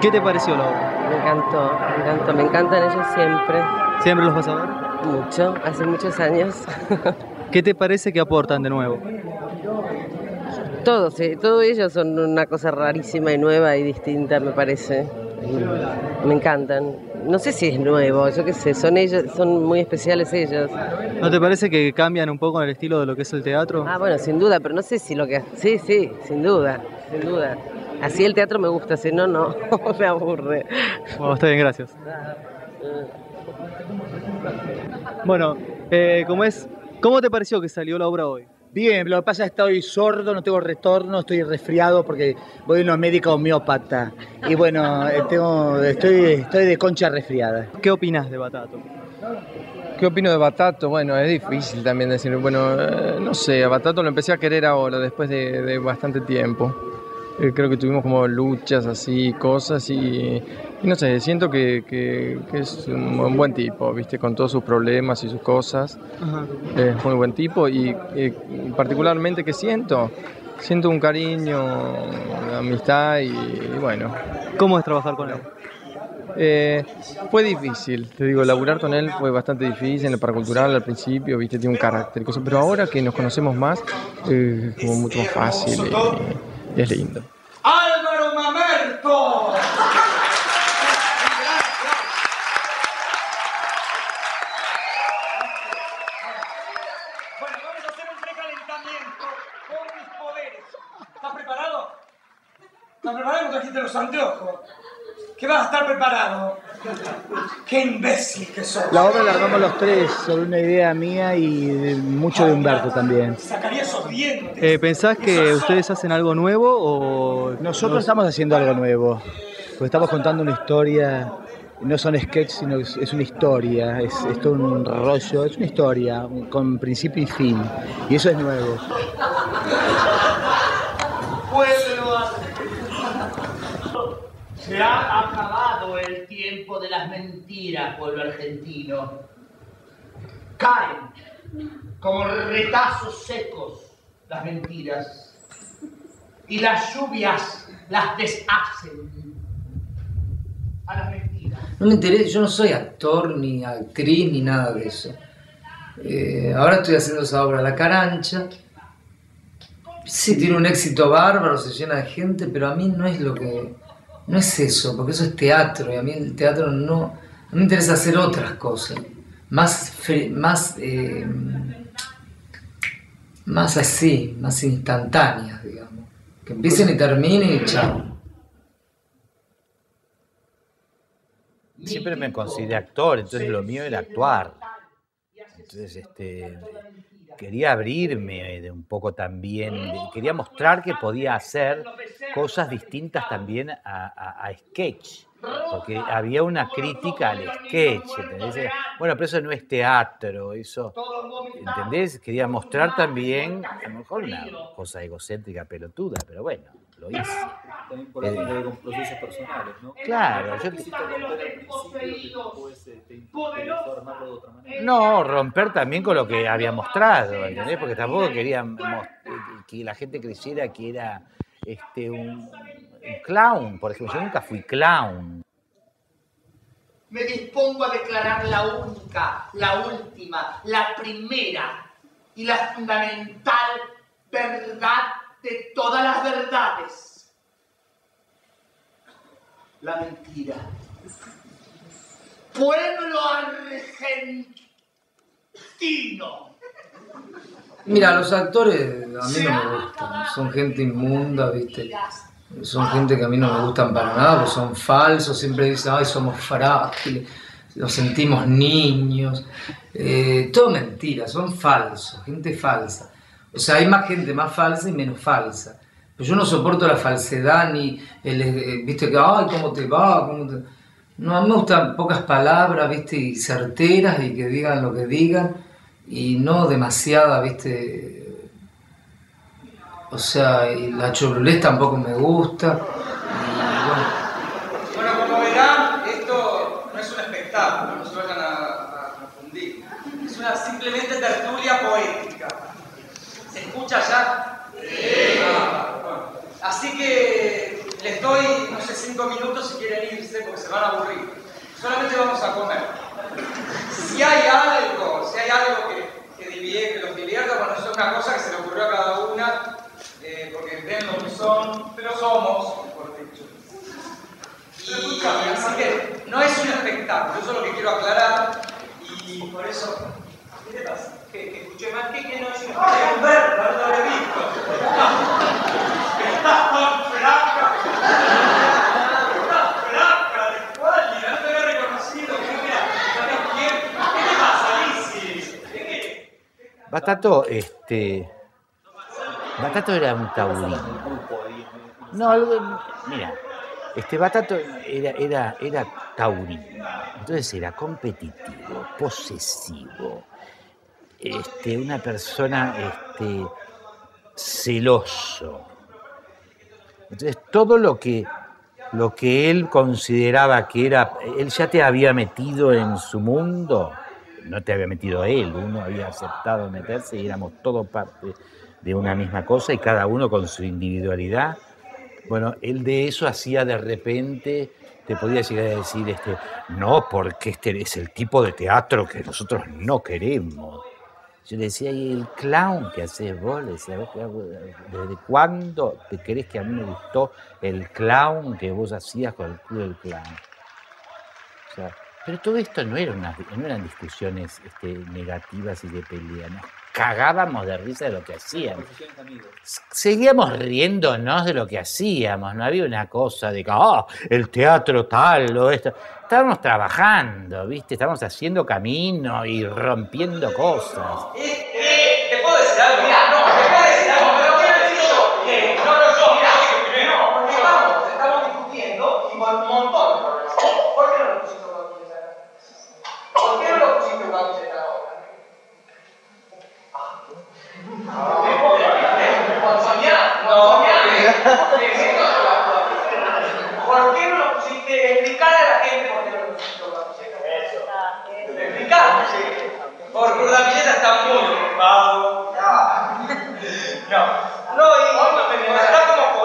¿qué te pareció la obra? Me encantó, me encantó, me encantan ellos siempre. ¿Siempre los vas a ver? Mucho, hace muchos años. ¿Qué te parece que aportan de nuevo? Todos, sí, todos ellos son una cosa rarísima y nueva y distinta, me parece. Me encantan. No sé si es nuevo, yo qué sé, son ellos, son muy especiales ellos. ¿No te parece que cambian un poco el estilo de lo que es el teatro? Ah, bueno, sin duda, pero no sé si lo que... Sí, sí, sin duda, sin duda. Así el teatro me gusta, si no, no, me aburre. Bueno, está bien, gracias. Bueno, eh, ¿cómo es? ¿Cómo te pareció que salió la obra hoy? Bien, lo que pasa es que estoy sordo, no tengo retorno, estoy resfriado porque voy a una médica homeópata. Y bueno, eh, tengo, estoy, estoy de concha resfriada. ¿Qué opinas de Batato? ¿Qué opino de Batato? Bueno, es difícil también decir. Bueno, eh, no sé, a Batato lo empecé a querer ahora, después de, de bastante tiempo. Eh, creo que tuvimos como luchas así, cosas y, y no sé, siento que, que- que es un, un buen tipo, ¿viste? Con todos sus problemas y sus cosas. Es muy buen tipo y, eh, particularmente que siento, siento un cariño, una amistad y, y bueno. ¿Cómo es trabajar con él? Eh, fue difícil, te digo, laburar con él fue bastante difícil en el paracultural al principio, viste, tiene un carácter y cosas, pero ahora que nos conocemos más, eh, es como mucho más fácil lindo. Álvaro Mamerto. Bueno, vamos a hacer un precalentamiento con mis poderes. ¿Estás preparado? ¿Estás preparado? ¿No trajiste los anteojos? ¿Qué vas a estar preparado? ¡Qué imbécil que sos! La obra la armamos los tres sobre una idea mía y de- mucho de Humberto también. Sacaría esos dientes. Eh, ¿Pensás que ustedes hacen algo nuevo o...? Nosotros estamos haciendo algo nuevo, porque estamos contando una historia, no son sketches, sino es, es una historia, es, es todo un rollo, es una historia con principio y fin, y eso es nuevo. Pueblo Ha acabado el tiempo de las mentiras, pueblo argentino. Caen como retazos secos las mentiras. y las lluvias las deshacen. A las mentiras. No me interesa, yo no soy actor, ni actriz, ni nada de eso. Eh, ahora estoy haciendo esa obra La Carancha. Sí, tiene un éxito bárbaro, se llena de gente, pero a mí no es lo que. No es eso, porque eso es teatro, y a mí el teatro no. A mí me interesa hacer otras cosas. Más. más. eh, más así, más instantáneas, digamos. Que empiecen y terminen y chao. Siempre me consideré actor, entonces lo mío era actuar. Entonces, este, quería abrirme de un poco también, quería mostrar que podía hacer cosas distintas también a, a- a sketch, porque había una crítica al sketch, ¿entendés? Bueno, pero eso no es teatro, eso, ¿entendés? Quería mostrar también, a lo mejor una cosa egocéntrica, pelotuda, pero bueno, lo hice. También por Eh, con procesos personales, ¿no? Claro, yo- eh, te manera. No, romper también con lo que había mostrado, ¿entendés? Porque tampoco quería que la gente creyera que era este, un, un clown. Por ejemplo, yo nunca fui clown. Me dispongo a declarar la única, la última, la primera y la fundamental verdad de todas las verdades. La mentira. Pueblo argentino. Mira, los actores a mí no me gustan, son gente inmunda, ¿viste? Son gente que a mí no me gustan para nada, porque son falsos, siempre dicen, ay, somos frágiles, nos sentimos niños. Eh, todo mentira, son falsos, gente falsa. O sea, hay más gente más falsa y menos falsa. Pero yo no soporto la falsedad ni el, eh, viste, que, ay, ¿cómo te va? ¿Cómo te-?". No, a mí me gustan pocas palabras, viste, y certeras y que digan lo que digan y no demasiada, viste. O sea, la chorulés tampoco me gusta. Bueno, como verán, esto no es un espectáculo, no se vayan a, a confundir. Es una simplemente tertulia poética. ¿Se escucha ya? Ah, bueno. Así que les doy, no sé, cinco minutos si quieren irse porque se van a aburrir. Solamente vamos a comer. Si hay algo, si hay algo que, que, divie- que los divierta, bueno, eso es una cosa que se le ocurrió a cada una, eh, porque ven lo que son, pero somos, mejor dicho. Y, así que no es un espectáculo, eso es lo que quiero aclarar. Y por eso. ¿Qué te pasa? Que, que escuché mal que, que no es un espectáculo. Humberto, no lo he visto. Flaca, de cuál, no te había reconocido. ¿Qué? ¿Qué? Batato, este. Batato era un taurino. No, algo- mira, este Batato era, era, era taurino. Entonces era competitivo, posesivo, este, una persona este, celoso. Entonces todo lo que, lo que él consideraba que era, él ya te había metido en su mundo, no te había metido él, uno había aceptado meterse y éramos todos parte de una misma cosa y cada uno con su individualidad. Bueno, él de eso hacía de repente, te podía llegar a decir, este, no, porque este es el tipo de teatro que nosotros no queremos. Yo decía, ¿y el clown que haces vos? Le decía, "¿Vos qué hago? ¿desde cuándo te crees que a mí me gustó el clown que vos hacías con el club del clown? O sea, pero todo esto no, era una- no eran discusiones este, negativas y de pelea, nos cagábamos de risa de lo que hacíamos. Seguíamos riéndonos de lo que hacíamos, no había una cosa de que, "Ah, el teatro tal o esto. Estábamos trabajando, ¿viste? Estábamos haciendo camino y rompiendo cosas. Eh, ¿Te puedo decir algo? Mira, no, te puedo decir algo, pero quiero decir yo. que no, no, yo, mira, oye, no, porque vamos, estamos discutiendo y por un montón de problemas. ¿Por qué no lo pusiste con camiseta? ¿Por qué no lo pusiste con camiseta ahora? Soñar, no, soñar. ¿Por qué no lo pusiste? Explicar a la gente por qué no lo pusiste con camiseta. Eso. Explicar. Porque la camiseta está muy ocupado. No, no, y está como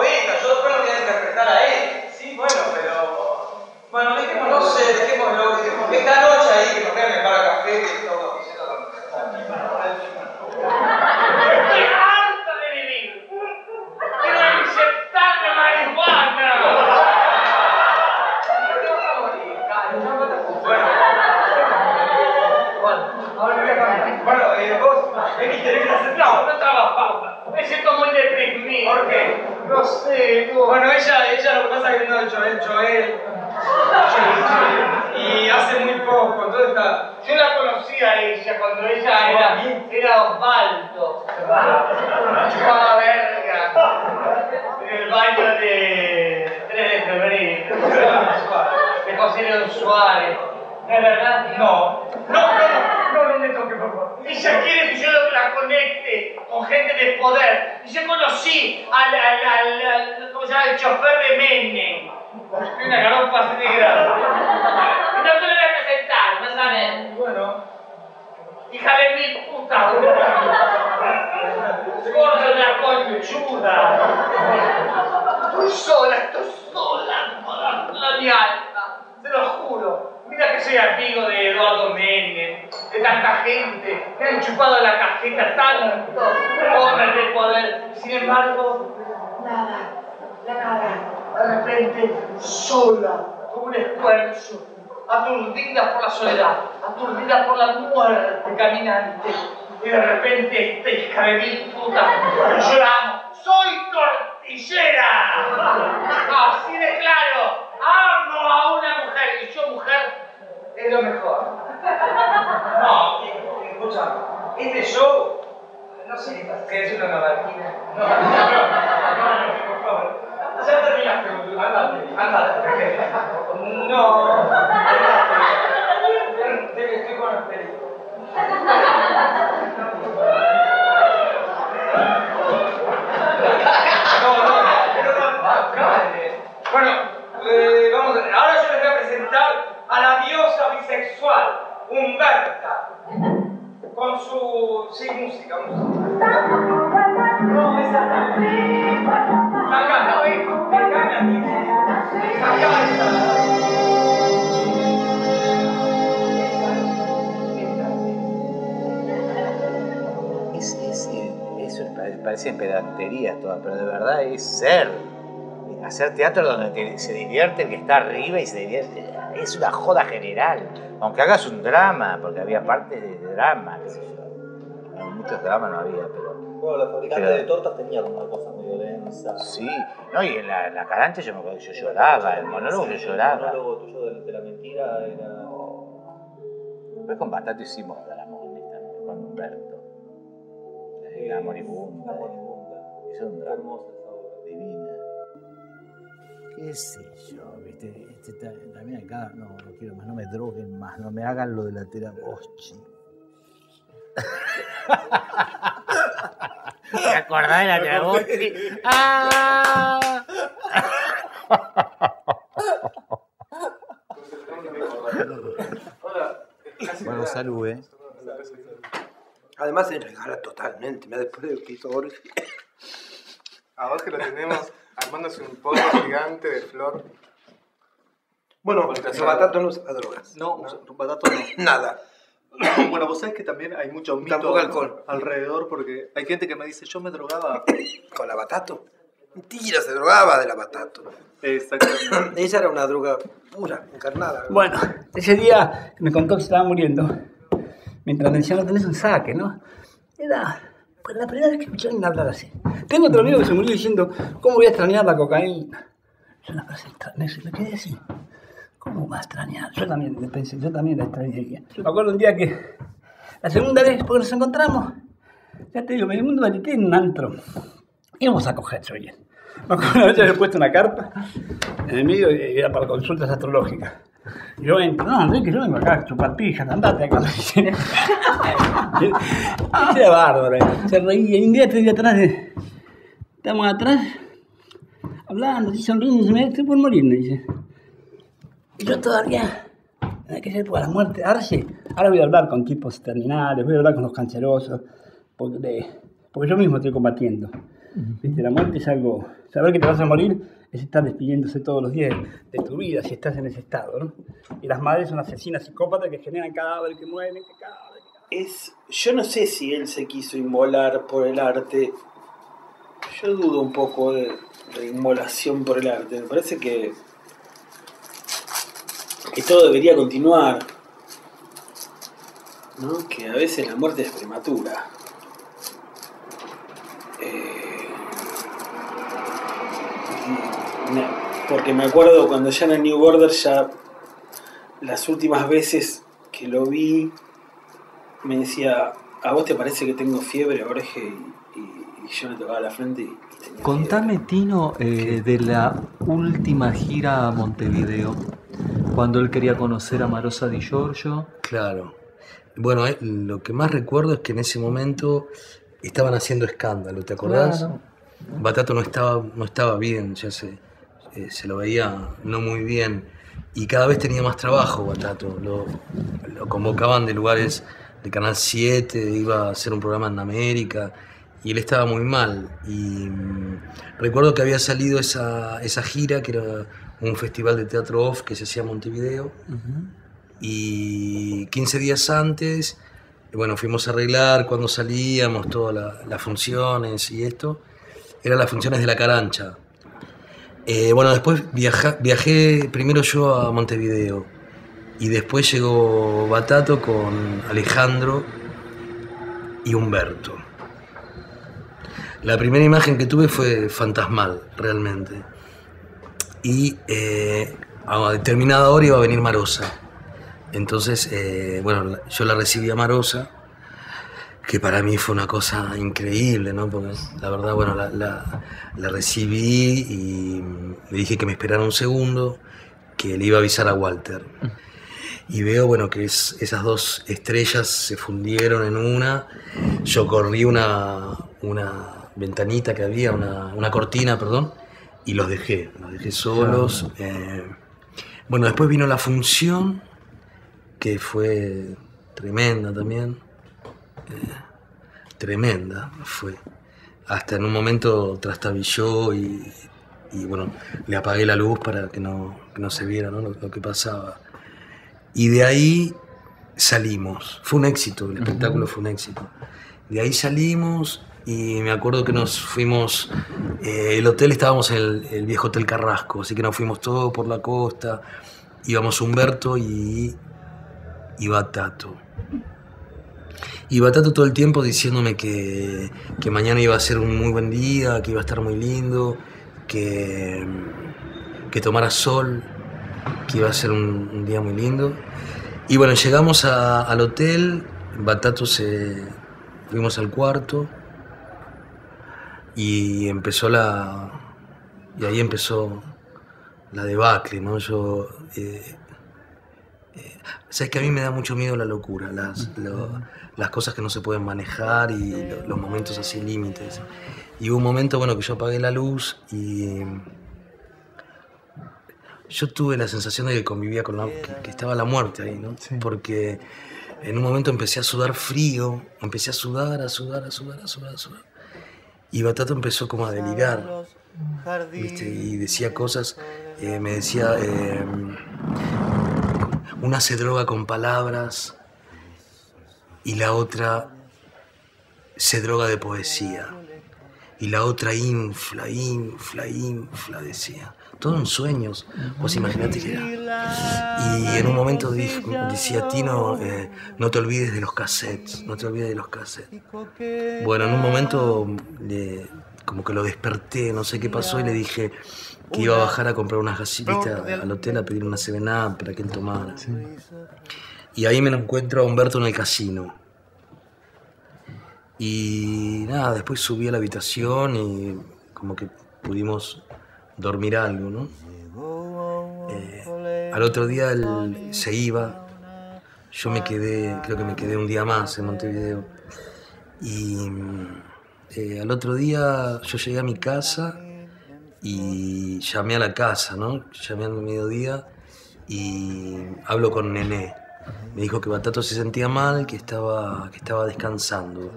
sé, tú. Bueno, ella, ella lo que pasa es que no ha hecho él, Joel. Y hace muy poco, entonces está. Yo la conocí a ella cuando ella era, era Osvaldo. Chupaba verga. En el baño de 3 de febrero. De José León Suárez. ¿No es verdad? No. No, no, no, no, no me toque, por favor. Ella quiere la conecte con gente de poder. Y yo conocí al, al, al, al- ¿cómo se llama? El chofer de Menem. Una garopa así de grande. Y no te lo voy a presentar, a ver. Bueno. Hija de mil puta. Gorda de la conchuda. Estoy sola, estoy sola. Toda mi alma. Te lo juro. Mira que soy amigo de Eduardo Menem, de tanta gente. Me han chupado la cajeta tanto. Hombres de poder. Sin embargo, nada, nada. De repente, sola, con un esfuerzo, aturdida por la soledad, aturdida por la muerte caminante. Y de repente, esta hija de mil puta, lloramos. ¡Soy tortillera! Así de claro, amo a una mujer y yo, mujer, es lo mejor. No, escucha, este show, no sé que es una gabarquina. No, no, no, no, por favor. Ya terminaste andate, andate. No. Estoy con el perico. No, no, pero no. Bueno, eh, vamos a ver. Ahora yo les voy a presentar a la diosa bisexual, Humberta. Con su. Sí, música, música. No, esa no. Saca, no, eh. Déjame a mí. Saca esa. Es, es, eso pare- parecen pedanterías todas, pero de verdad es ser. Hacer teatro donde te- se divierte el que está arriba y se divierte. Es una joda general. Aunque hagas un drama, porque había partes de drama, qué sé yo. No, muchos dramas no había, pero. Bueno, la fabricante Pero- de tortas tenía como una cosa medio densa. Sí, no, y en la, la carancha yo me acuerdo que yo lloraba, el monólogo yo lloraba. El monólogo tuyo de, de la mentira era. Después con Batato hicimos también, con Humberto. La moribunda. Es un drama. Divina. Qué sé yo, viste, este ta- también acá, no, no quiero más, no me droguen más, no me hagan lo de la terabochi. ¿Te acordás de la terabochi? ¡Ah! Bueno, salud, eh. Además se regala totalmente, me después de que hizo Borges. Ahora que lo tenemos armándose un polvo gigante de flor. Bueno, batato no usa drogas. No, batato no. Nada. Bueno, vos sabés que también hay mucho mito Tampoco alcohol. alrededor porque hay gente que me dice, yo me drogaba. ¿Con la batato? Mentira, se drogaba de la batato. Exactamente. Ella era una droga pura, encarnada. Bueno, ese día me contó que se estaba muriendo, mientras me decía, no tenés un saque, ¿no? Era pues, la primera vez que escuché a alguien hablar así. Tengo otro amigo que se murió diciendo, ¿cómo voy a extrañar la cocaína? Es una frase me quedé así. ¿Cómo va a extrañar? Yo también pensé, yo también la extrañaría. Yo me acuerdo un día que, la segunda vez, porque nos encontramos, ya te digo, me mundo metí en un antro. Íbamos a coger, yo. Me acuerdo una vez había puesto una carpa en el medio y era para consultas astrológicas. Y yo entro, no, Enrique, yo vengo acá a chupar pijas, andate acá. Era bárbaro. eh. Se reía. Y un día estoy atrás de. Estamos atrás, hablando, así sonriendo, se me estoy por morir, me dice. Y yo todavía, en aquella época de la muerte, ahora sí, ahora voy a hablar con tipos terminales, voy a hablar con los cancerosos, porque, porque yo mismo estoy combatiendo. ¿Viste? La muerte es algo, saber que te vas a morir es estar despidiéndose todos los días de tu vida si estás en ese estado, ¿no? Y las madres son asesinas psicópatas que generan cadáveres que mueren, que cadáveres. Es, yo no sé si él se quiso inmolar por el arte. Yo dudo un poco de, de inmolación por el arte. Me parece que, que todo debería continuar. ¿no? Que a veces la muerte es prematura. Eh, Porque me acuerdo cuando ya en el New Border, ya las últimas veces que lo vi, me decía, ¿a vos te parece que tengo fiebre, Jorge? Y, y- y yo le tocaba la frente y Contame, Tino, eh, de la última gira a Montevideo, cuando él quería conocer a Marosa Di Giorgio. Claro. Bueno, eh, lo que más recuerdo es que en ese momento estaban haciendo escándalo, ¿te acordás? Claro. Batato no estaba, no estaba bien, ya se, eh, se lo veía no muy bien. Y cada vez tenía más trabajo Batato. Lo, lo convocaban de lugares de Canal 7, iba a hacer un programa en América. Y él estaba muy mal. Y mm, recuerdo que había salido esa, esa gira, que era un festival de teatro off que se hacía en Montevideo. Y 15 días antes, bueno, fuimos a arreglar cuando salíamos, todas la- las funciones y esto. Eran las funciones de la carancha. Eh, bueno, después viajé primero yo a Montevideo. Y después llegó Batato con Alejandro y Humberto. La primera imagen que tuve fue fantasmal, realmente. Y eh, a determinada hora iba a venir Marosa. Entonces, eh, bueno, yo la recibí a Marosa, que para mí fue una cosa increíble, ¿no? Porque la verdad, bueno, la, la- la recibí y le dije que me esperara un segundo, que le iba a avisar a Walter. Y veo, bueno, que es- esas dos estrellas se fundieron en una. Yo corrí una, una ventanita que había, una, una cortina, perdón, y los dejé, los dejé solos. eh. bueno, después vino la función, que fue tremenda también. Eh, tremenda fue. Hasta en un momento trastabilló y, y, bueno, le apagué la luz para que no, que no se viera ¿no? Lo, lo que pasaba. Y de ahí salimos. Fue un éxito, el espectáculo fue un éxito. De ahí salimos y me acuerdo que nos fuimos, eh, el hotel estábamos en el, el viejo Hotel Carrasco, así que nos fuimos todos por la costa, íbamos Humberto y, y Batato. Y Batato todo el tiempo diciéndome que, que mañana iba a ser un muy buen día, que iba a estar muy lindo, que, que tomara sol, que iba a ser un, día muy lindo. Y bueno, llegamos al hotel, Batato se... fuimos al cuarto y empezó la... y ahí empezó la debacle, ¿no? Yo... eh, eh, Sabes que a mí me da mucho miedo la locura, las, lo- las cosas que no se pueden manejar y lo- los momentos así límites. Y hubo un momento, bueno, que yo apagué la luz y yo tuve la sensación de que convivía con la, que, que estaba la muerte ahí, ¿no? Porque en un momento empecé a sudar frío, empecé a sudar, a sudar, a sudar, a sudar, a sudar. Y Batato empezó como a delirar, ¿viste? Y decía cosas, eh, me decía, eh, una se droga con palabras y la otra se droga de poesía. Y la otra infla, infla, infla, decía. Todo en sueños. Vos imaginate que era. Y en un momento dijo- decía Tino, eh, no te olvides de los cassettes, no te olvides de los cassettes. Bueno, en un momento le- como que lo desperté, no sé qué pasó, y le dije que iba a bajar a comprar unas gasitas al hotel a pedir una Seven para que él tomara. Y ahí me lo encuentro a Humberto en el casino. Y nada, después subí a la habitación y como que pudimos dormir algo, ¿no? Eh, al otro día él se iba, yo me quedé, creo que me quedé un día más en Montevideo. Y eh, al otro día yo llegué a mi casa y llamé a la casa, ¿no? Llamé al mediodía y hablo con Nené. Me dijo que Batato se sentía mal, que estaba, que estaba descansando.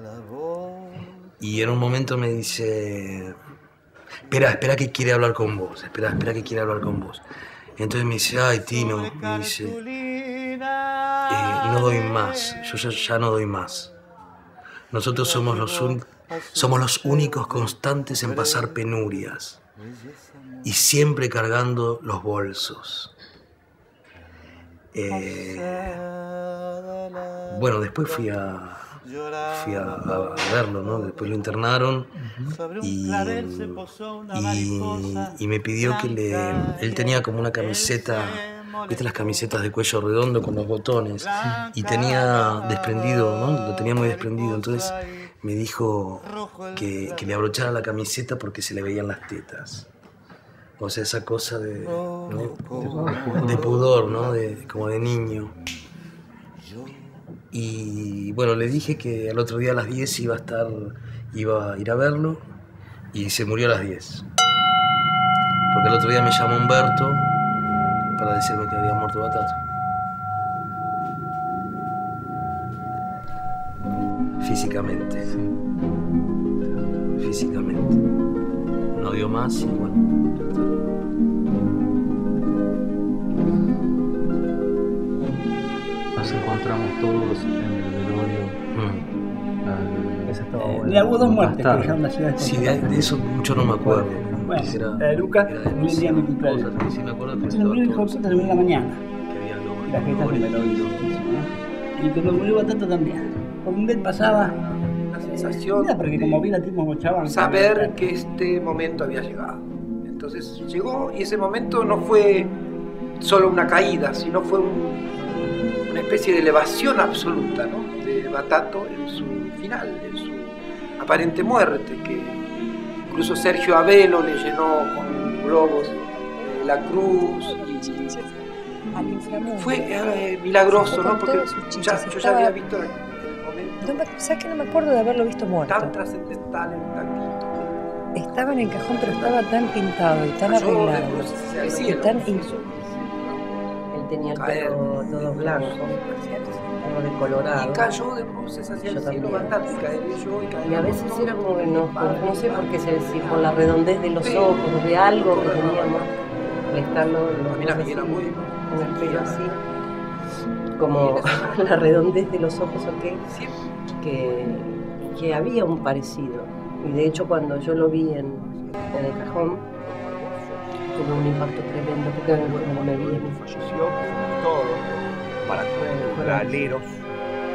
Y en un momento me dice, espera, espera que quiere hablar con vos, espera, espera que quiere hablar con vos. Entonces me dice, ay Tino, me dice, "eh, no doy más, yo ya, no doy más. Nosotros somos los, somos los únicos constantes en pasar penurias y siempre cargando los bolsos. Eh, bueno, después fui a, fui a, a verlo, ¿no? Después lo internaron y, y, y me pidió que le... Él tenía como una camiseta, ¿viste las camisetas de cuello redondo con los botones? Y tenía desprendido, ¿no? Lo tenía muy desprendido, entonces me dijo que, que le abrochara la camiseta porque se le veían las tetas. O sea, esa cosa de, ¿no? de pudor, ¿no? De, como de niño. Y bueno, le dije que al otro día a las 10 iba a estar, iba a ir a verlo y se murió a las 10. Porque el otro día me llamó Humberto para decirme que había muerto Batato. Físicamente. Físicamente. No dio más y bueno. ya está. Nos encontramos todos en el velorio. estaba eh, hubo dos muertes, que tarde. una ciudad Sí, de, de eso mucho no me acuerdo. Bueno, Quisiera- la de Lucas, era de murió el día de mi cumpleaños. cosas, sí me acuerdo murió el hijo de en la mañana. que había lobos, Y la fiesta lobos, se me lo hizo. Y cuando murió Batata también. Por un vez pasaba La sensación Mira, porque como saber que este momento había llegado. Entonces llegó y ese momento no fue solo una caída, sino fue un- una especie de elevación absoluta ¿no? de Batato en su final, en su aparente muerte, que incluso Sergio Abelo le llenó con globos eh, la cruz y fue eh, milagroso, ¿no? Porque ya, yo ya había visto No me- ¿Sabes que no me acuerdo de haberlo visto muerto? tan trascendental en tantito. Estaba en el cajón, pero estaba tan pintado y tan de arreglado. bruces hacia el y tan- Él tenía el pelo todo blanco, como de colorado. Y cayó de bruces hacia Yo el cielo también. bastante, y a veces era como que nos, no sé por qué se decía, por la redondez de los ojos, de algo que teníamos, al estar los, el pelo así, como la redondez de los ojos, ¿ok? Que, que había un parecido. Y de hecho cuando yo lo vi en, en el cajón, tuve un impacto tremendo, porque como me vi falleció, todo, para funeraleros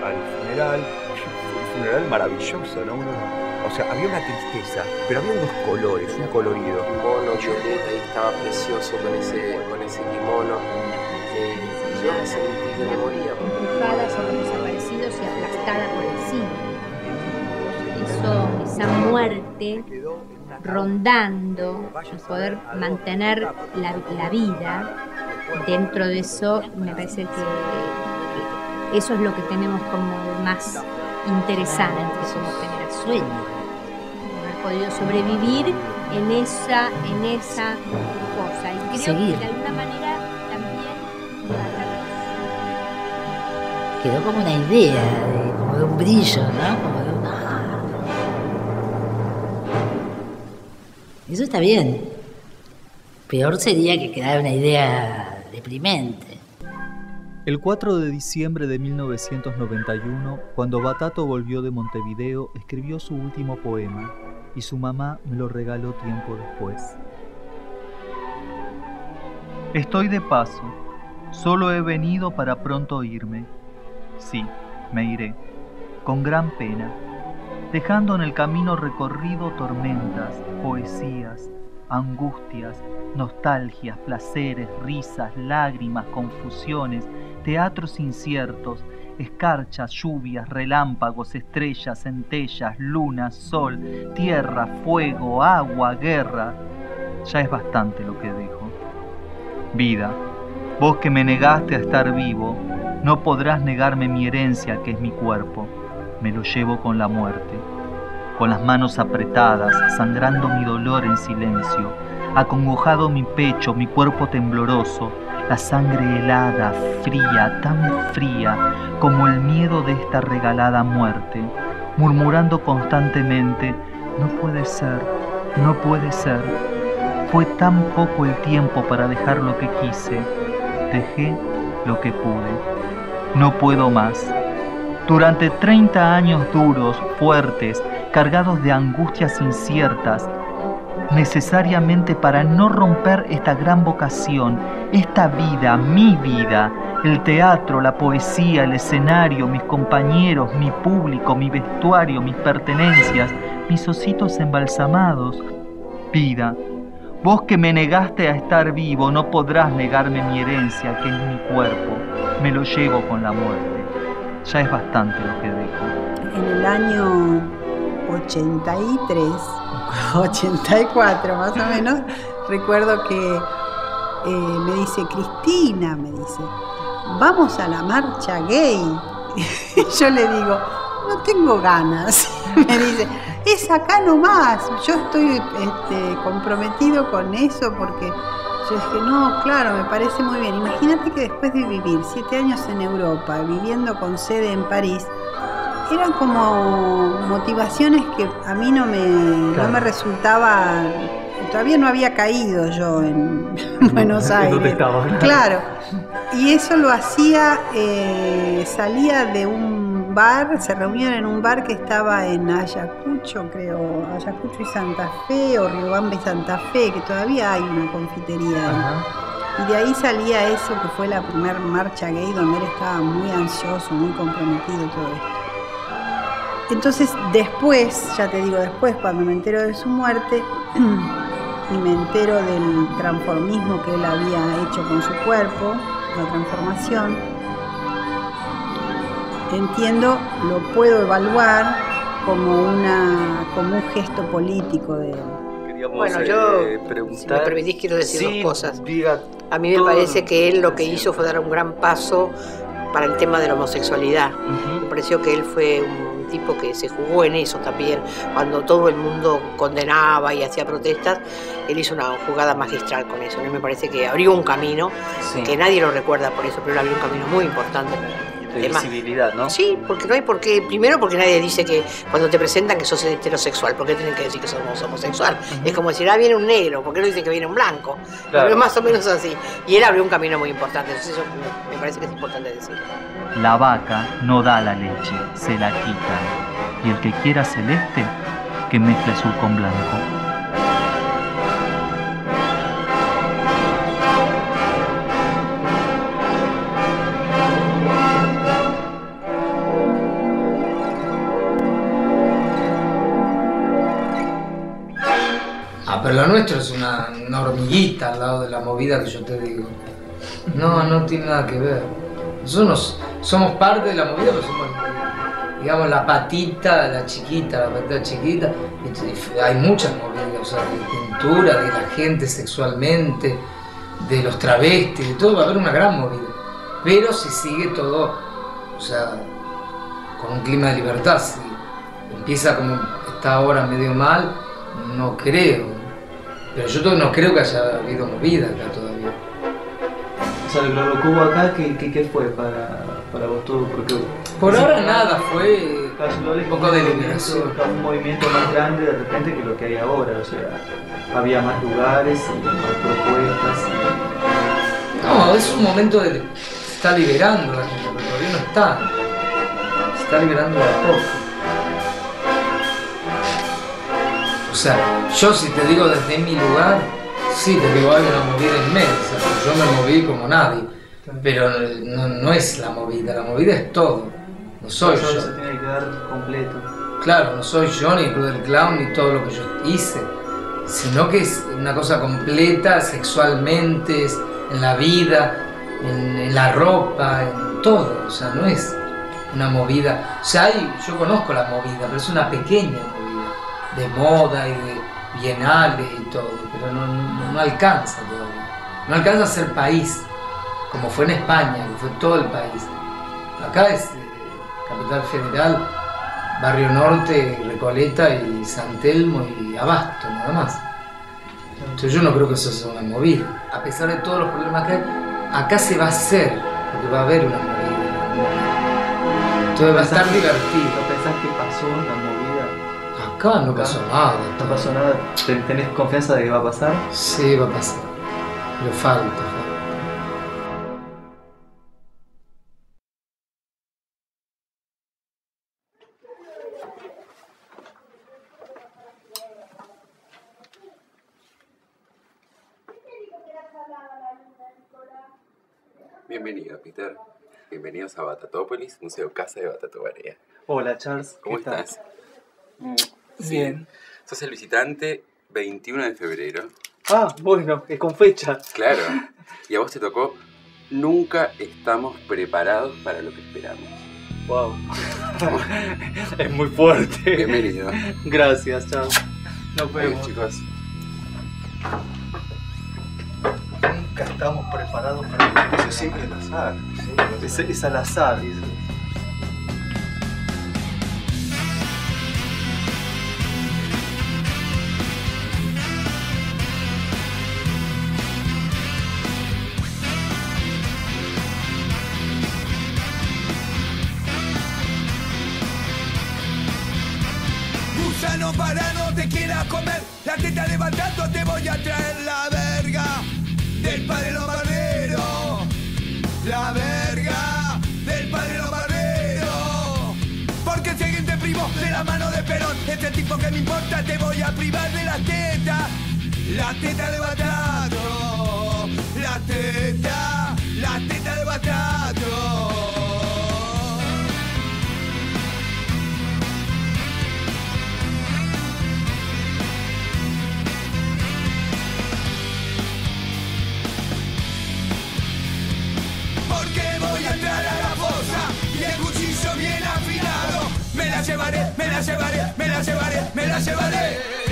al funeral. Un funeral maravilloso, ¿no? Uno- o sea, había una tristeza, pero había unos colores, un colorido. mono violeta y estaba precioso con ese, con ese kimono. Eh, yo me sentí que me moría. empujada sobre los desaparecidos y aplastada por el esa muerte rondando y poder mantener la, la vida dentro de eso, me parece que, que eso es lo que tenemos como más interesante, como tener sueño, haber podido sobrevivir en esa, en esa cosa. Y creo Seguir. que de alguna manera también Quedó como una idea, de- como de un brillo, ¿no? Eso está bien. Peor sería que quedara una idea deprimente. El 4 de diciembre de 1991, cuando Batato volvió de Montevideo, escribió su último poema y su mamá me lo regaló tiempo después. Estoy de paso, solo he venido para pronto irme. Sí, me iré, con gran pena, dejando en el camino recorrido tormentas, poesías, angustias, nostalgias, placeres, risas, lágrimas, confusiones, teatros inciertos, escarchas, lluvias, relámpagos, estrellas, centellas, luna, sol, tierra, fuego, agua, guerra. Ya es bastante lo que dejo. Vida, vos que me negaste a estar vivo, no podrás negarme mi herencia que es mi cuerpo. Me lo llevo con la muerte. Con las manos apretadas, sangrando mi dolor en silencio, acongojado mi pecho, mi cuerpo tembloroso, la sangre helada, fría, tan fría como el miedo de esta regalada muerte, murmurando constantemente, no puede ser, no puede ser. Fue tan poco el tiempo para dejar lo que quise, dejé lo que pude. No puedo más. Durante 30 años duros, fuertes, cargados de angustias inciertas, necesariamente para no romper esta gran vocación, esta vida, mi vida, El teatro, la poesía, el escenario, mis compañeros, mi público, mi vestuario, mis pertenencias, mis ositos embalsamados. Vida, vos que me negaste a estar vivo, no podrás negarme mi herencia, que es mi cuerpo. Me lo llevo con la muerte. Ya es bastante lo que dejo. En el año 83, 84 más o menos, recuerdo que eh, me dice, Cristina, me dice, vamos a la marcha gay. Y yo le digo, no tengo ganas. Me dice, es acá nomás. Yo estoy este, comprometido con eso porque yo dije, no, claro, me parece muy bien. Imagínate que después de vivir siete años en Europa, viviendo con sede en París, eran como motivaciones que a mí no me, no me resultaba todavía no había caído yo en Buenos Aires. Claro. Y eso lo hacía, eh, salía de un bar, se reunían en un bar que estaba en Ayacucho, creo, Ayacucho y Santa Fe, o Riobamba y Santa Fe, que todavía hay una confitería ahí. Y de ahí salía eso que fue la primera marcha gay donde él estaba muy ansioso, muy comprometido todo esto. Entonces después, ya te digo después, cuando me entero de su muerte, y me entero del transformismo que él había hecho con su cuerpo, la transformación, entiendo, lo puedo evaluar como, una, como un gesto político de él. Bueno, yo, si me permitís, quiero decir dos cosas. A mí me parece que él lo que hizo fue dar un gran paso para el tema de la homosexualidad. Me pareció que él fue un tipo que se jugó en eso también. Cuando todo el mundo condenaba y hacía protestas, él hizo una jugada magistral con eso. A mí me parece que abrió un camino, que nadie lo recuerda por eso, pero él abrió un camino muy importante. De visibilidad, ¿no? Sí, porque no hay por qué. Primero, porque nadie dice que cuando te presentan que sos heterosexual, ¿por qué tienen que decir que sos homosexual? Es como decir, ah, viene un negro, ¿por qué no dicen que viene un blanco? Claro. Pero es más o menos así. Y él abrió un camino muy importante, entonces eso me, me parece que es importante decirlo. La vaca no da la leche, se la quita. Y el que quiera celeste, que mezcle azul con blanco. Ah, pero lo nuestro es una, hormiguita al lado de la movida que yo te digo. No, no tiene nada que ver. Nosotros nos- somos parte de la movida, pero somos, digamos, la patita, la chiquita, la patita chiquita. Y hay muchas movidas, o sea, de pintura, de la gente sexualmente, de los travestis, de todo, va a haber una gran movida. Pero si sigue todo, o sea, con un clima de libertad, si empieza como está ahora medio mal, no creo. Pero yo no creo que haya habido movida acá todavía. O sea, lo, que hubo acá, ¿qué, qué, qué fue para, para vos todo? Porque, Por ahora nada, fue un poco de liberación. Un movimiento más grande de repente que lo que hay ahora, o sea, había más lugares y más propuestas. No, es un momento de. Se está liberando la gente, pero todavía no está. Se está liberando de a poco. O sea, yo si te digo desde mi lugar, sí te digo, hay una movida inmensa, yo me moví como nadie. Pero no, no es la movida, la movida es todo. No soy yo. se tiene que quedar completo. Claro, no soy yo ni el Club del Clown ni todo lo que yo hice, sino que es una cosa completa sexualmente, es en la vida, en, en la ropa, en todo. O sea, no es una movida. O sea, hay, yo conozco la movida, pero es una pequeña movida, de moda y de bienales y todo, pero no, no- no alcanza todavía. No alcanza a ser país, como fue en España, que fue todo el país. Acá es eh, Capital Federal, Barrio Norte, Recoleta y San Telmo y Abasto, nada más. Entonces yo no creo que eso sea una movida. A pesar de todos los problemas que hay, acá se va a hacer, porque va a haber una movida. Entonces va a estar divertido. ¿No pensás que pasó la movida? Acá no pasó nada. ¿No pasó nada? ¿Ten- ¿Tenés confianza de que va a pasar? Sí, va a pasar. Pero falta, falta. Bienvenido, Peter. Bienvenidos a Batatópolis, Museo Casa de Batatobarea. Hola, Charles. ¿Cómo estás? Bien. Sos el visitante 21 de febrero. Ah, bueno, es con fecha. Claro. Y a vos te tocó Nunca estamos preparados para lo que esperamos. Wow. es muy fuerte. Bienvenido. Gracias, chao. Nos vemos. chicos. Nunca estamos preparados para lo que siempre al azar. Es, es al azar. Del padre Lombardero. La verga del padre Lombardero. Porque el siguiente primo de la mano de Perón, este tipo que me importa, te voy a privar de la teta. La teta levantando. La teta, la teta levantando. Llevaré, me la llevaré, me la llevaré, me la llevaré.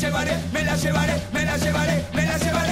llevaré, me la llevaré, me la llevaré, me la llevaré.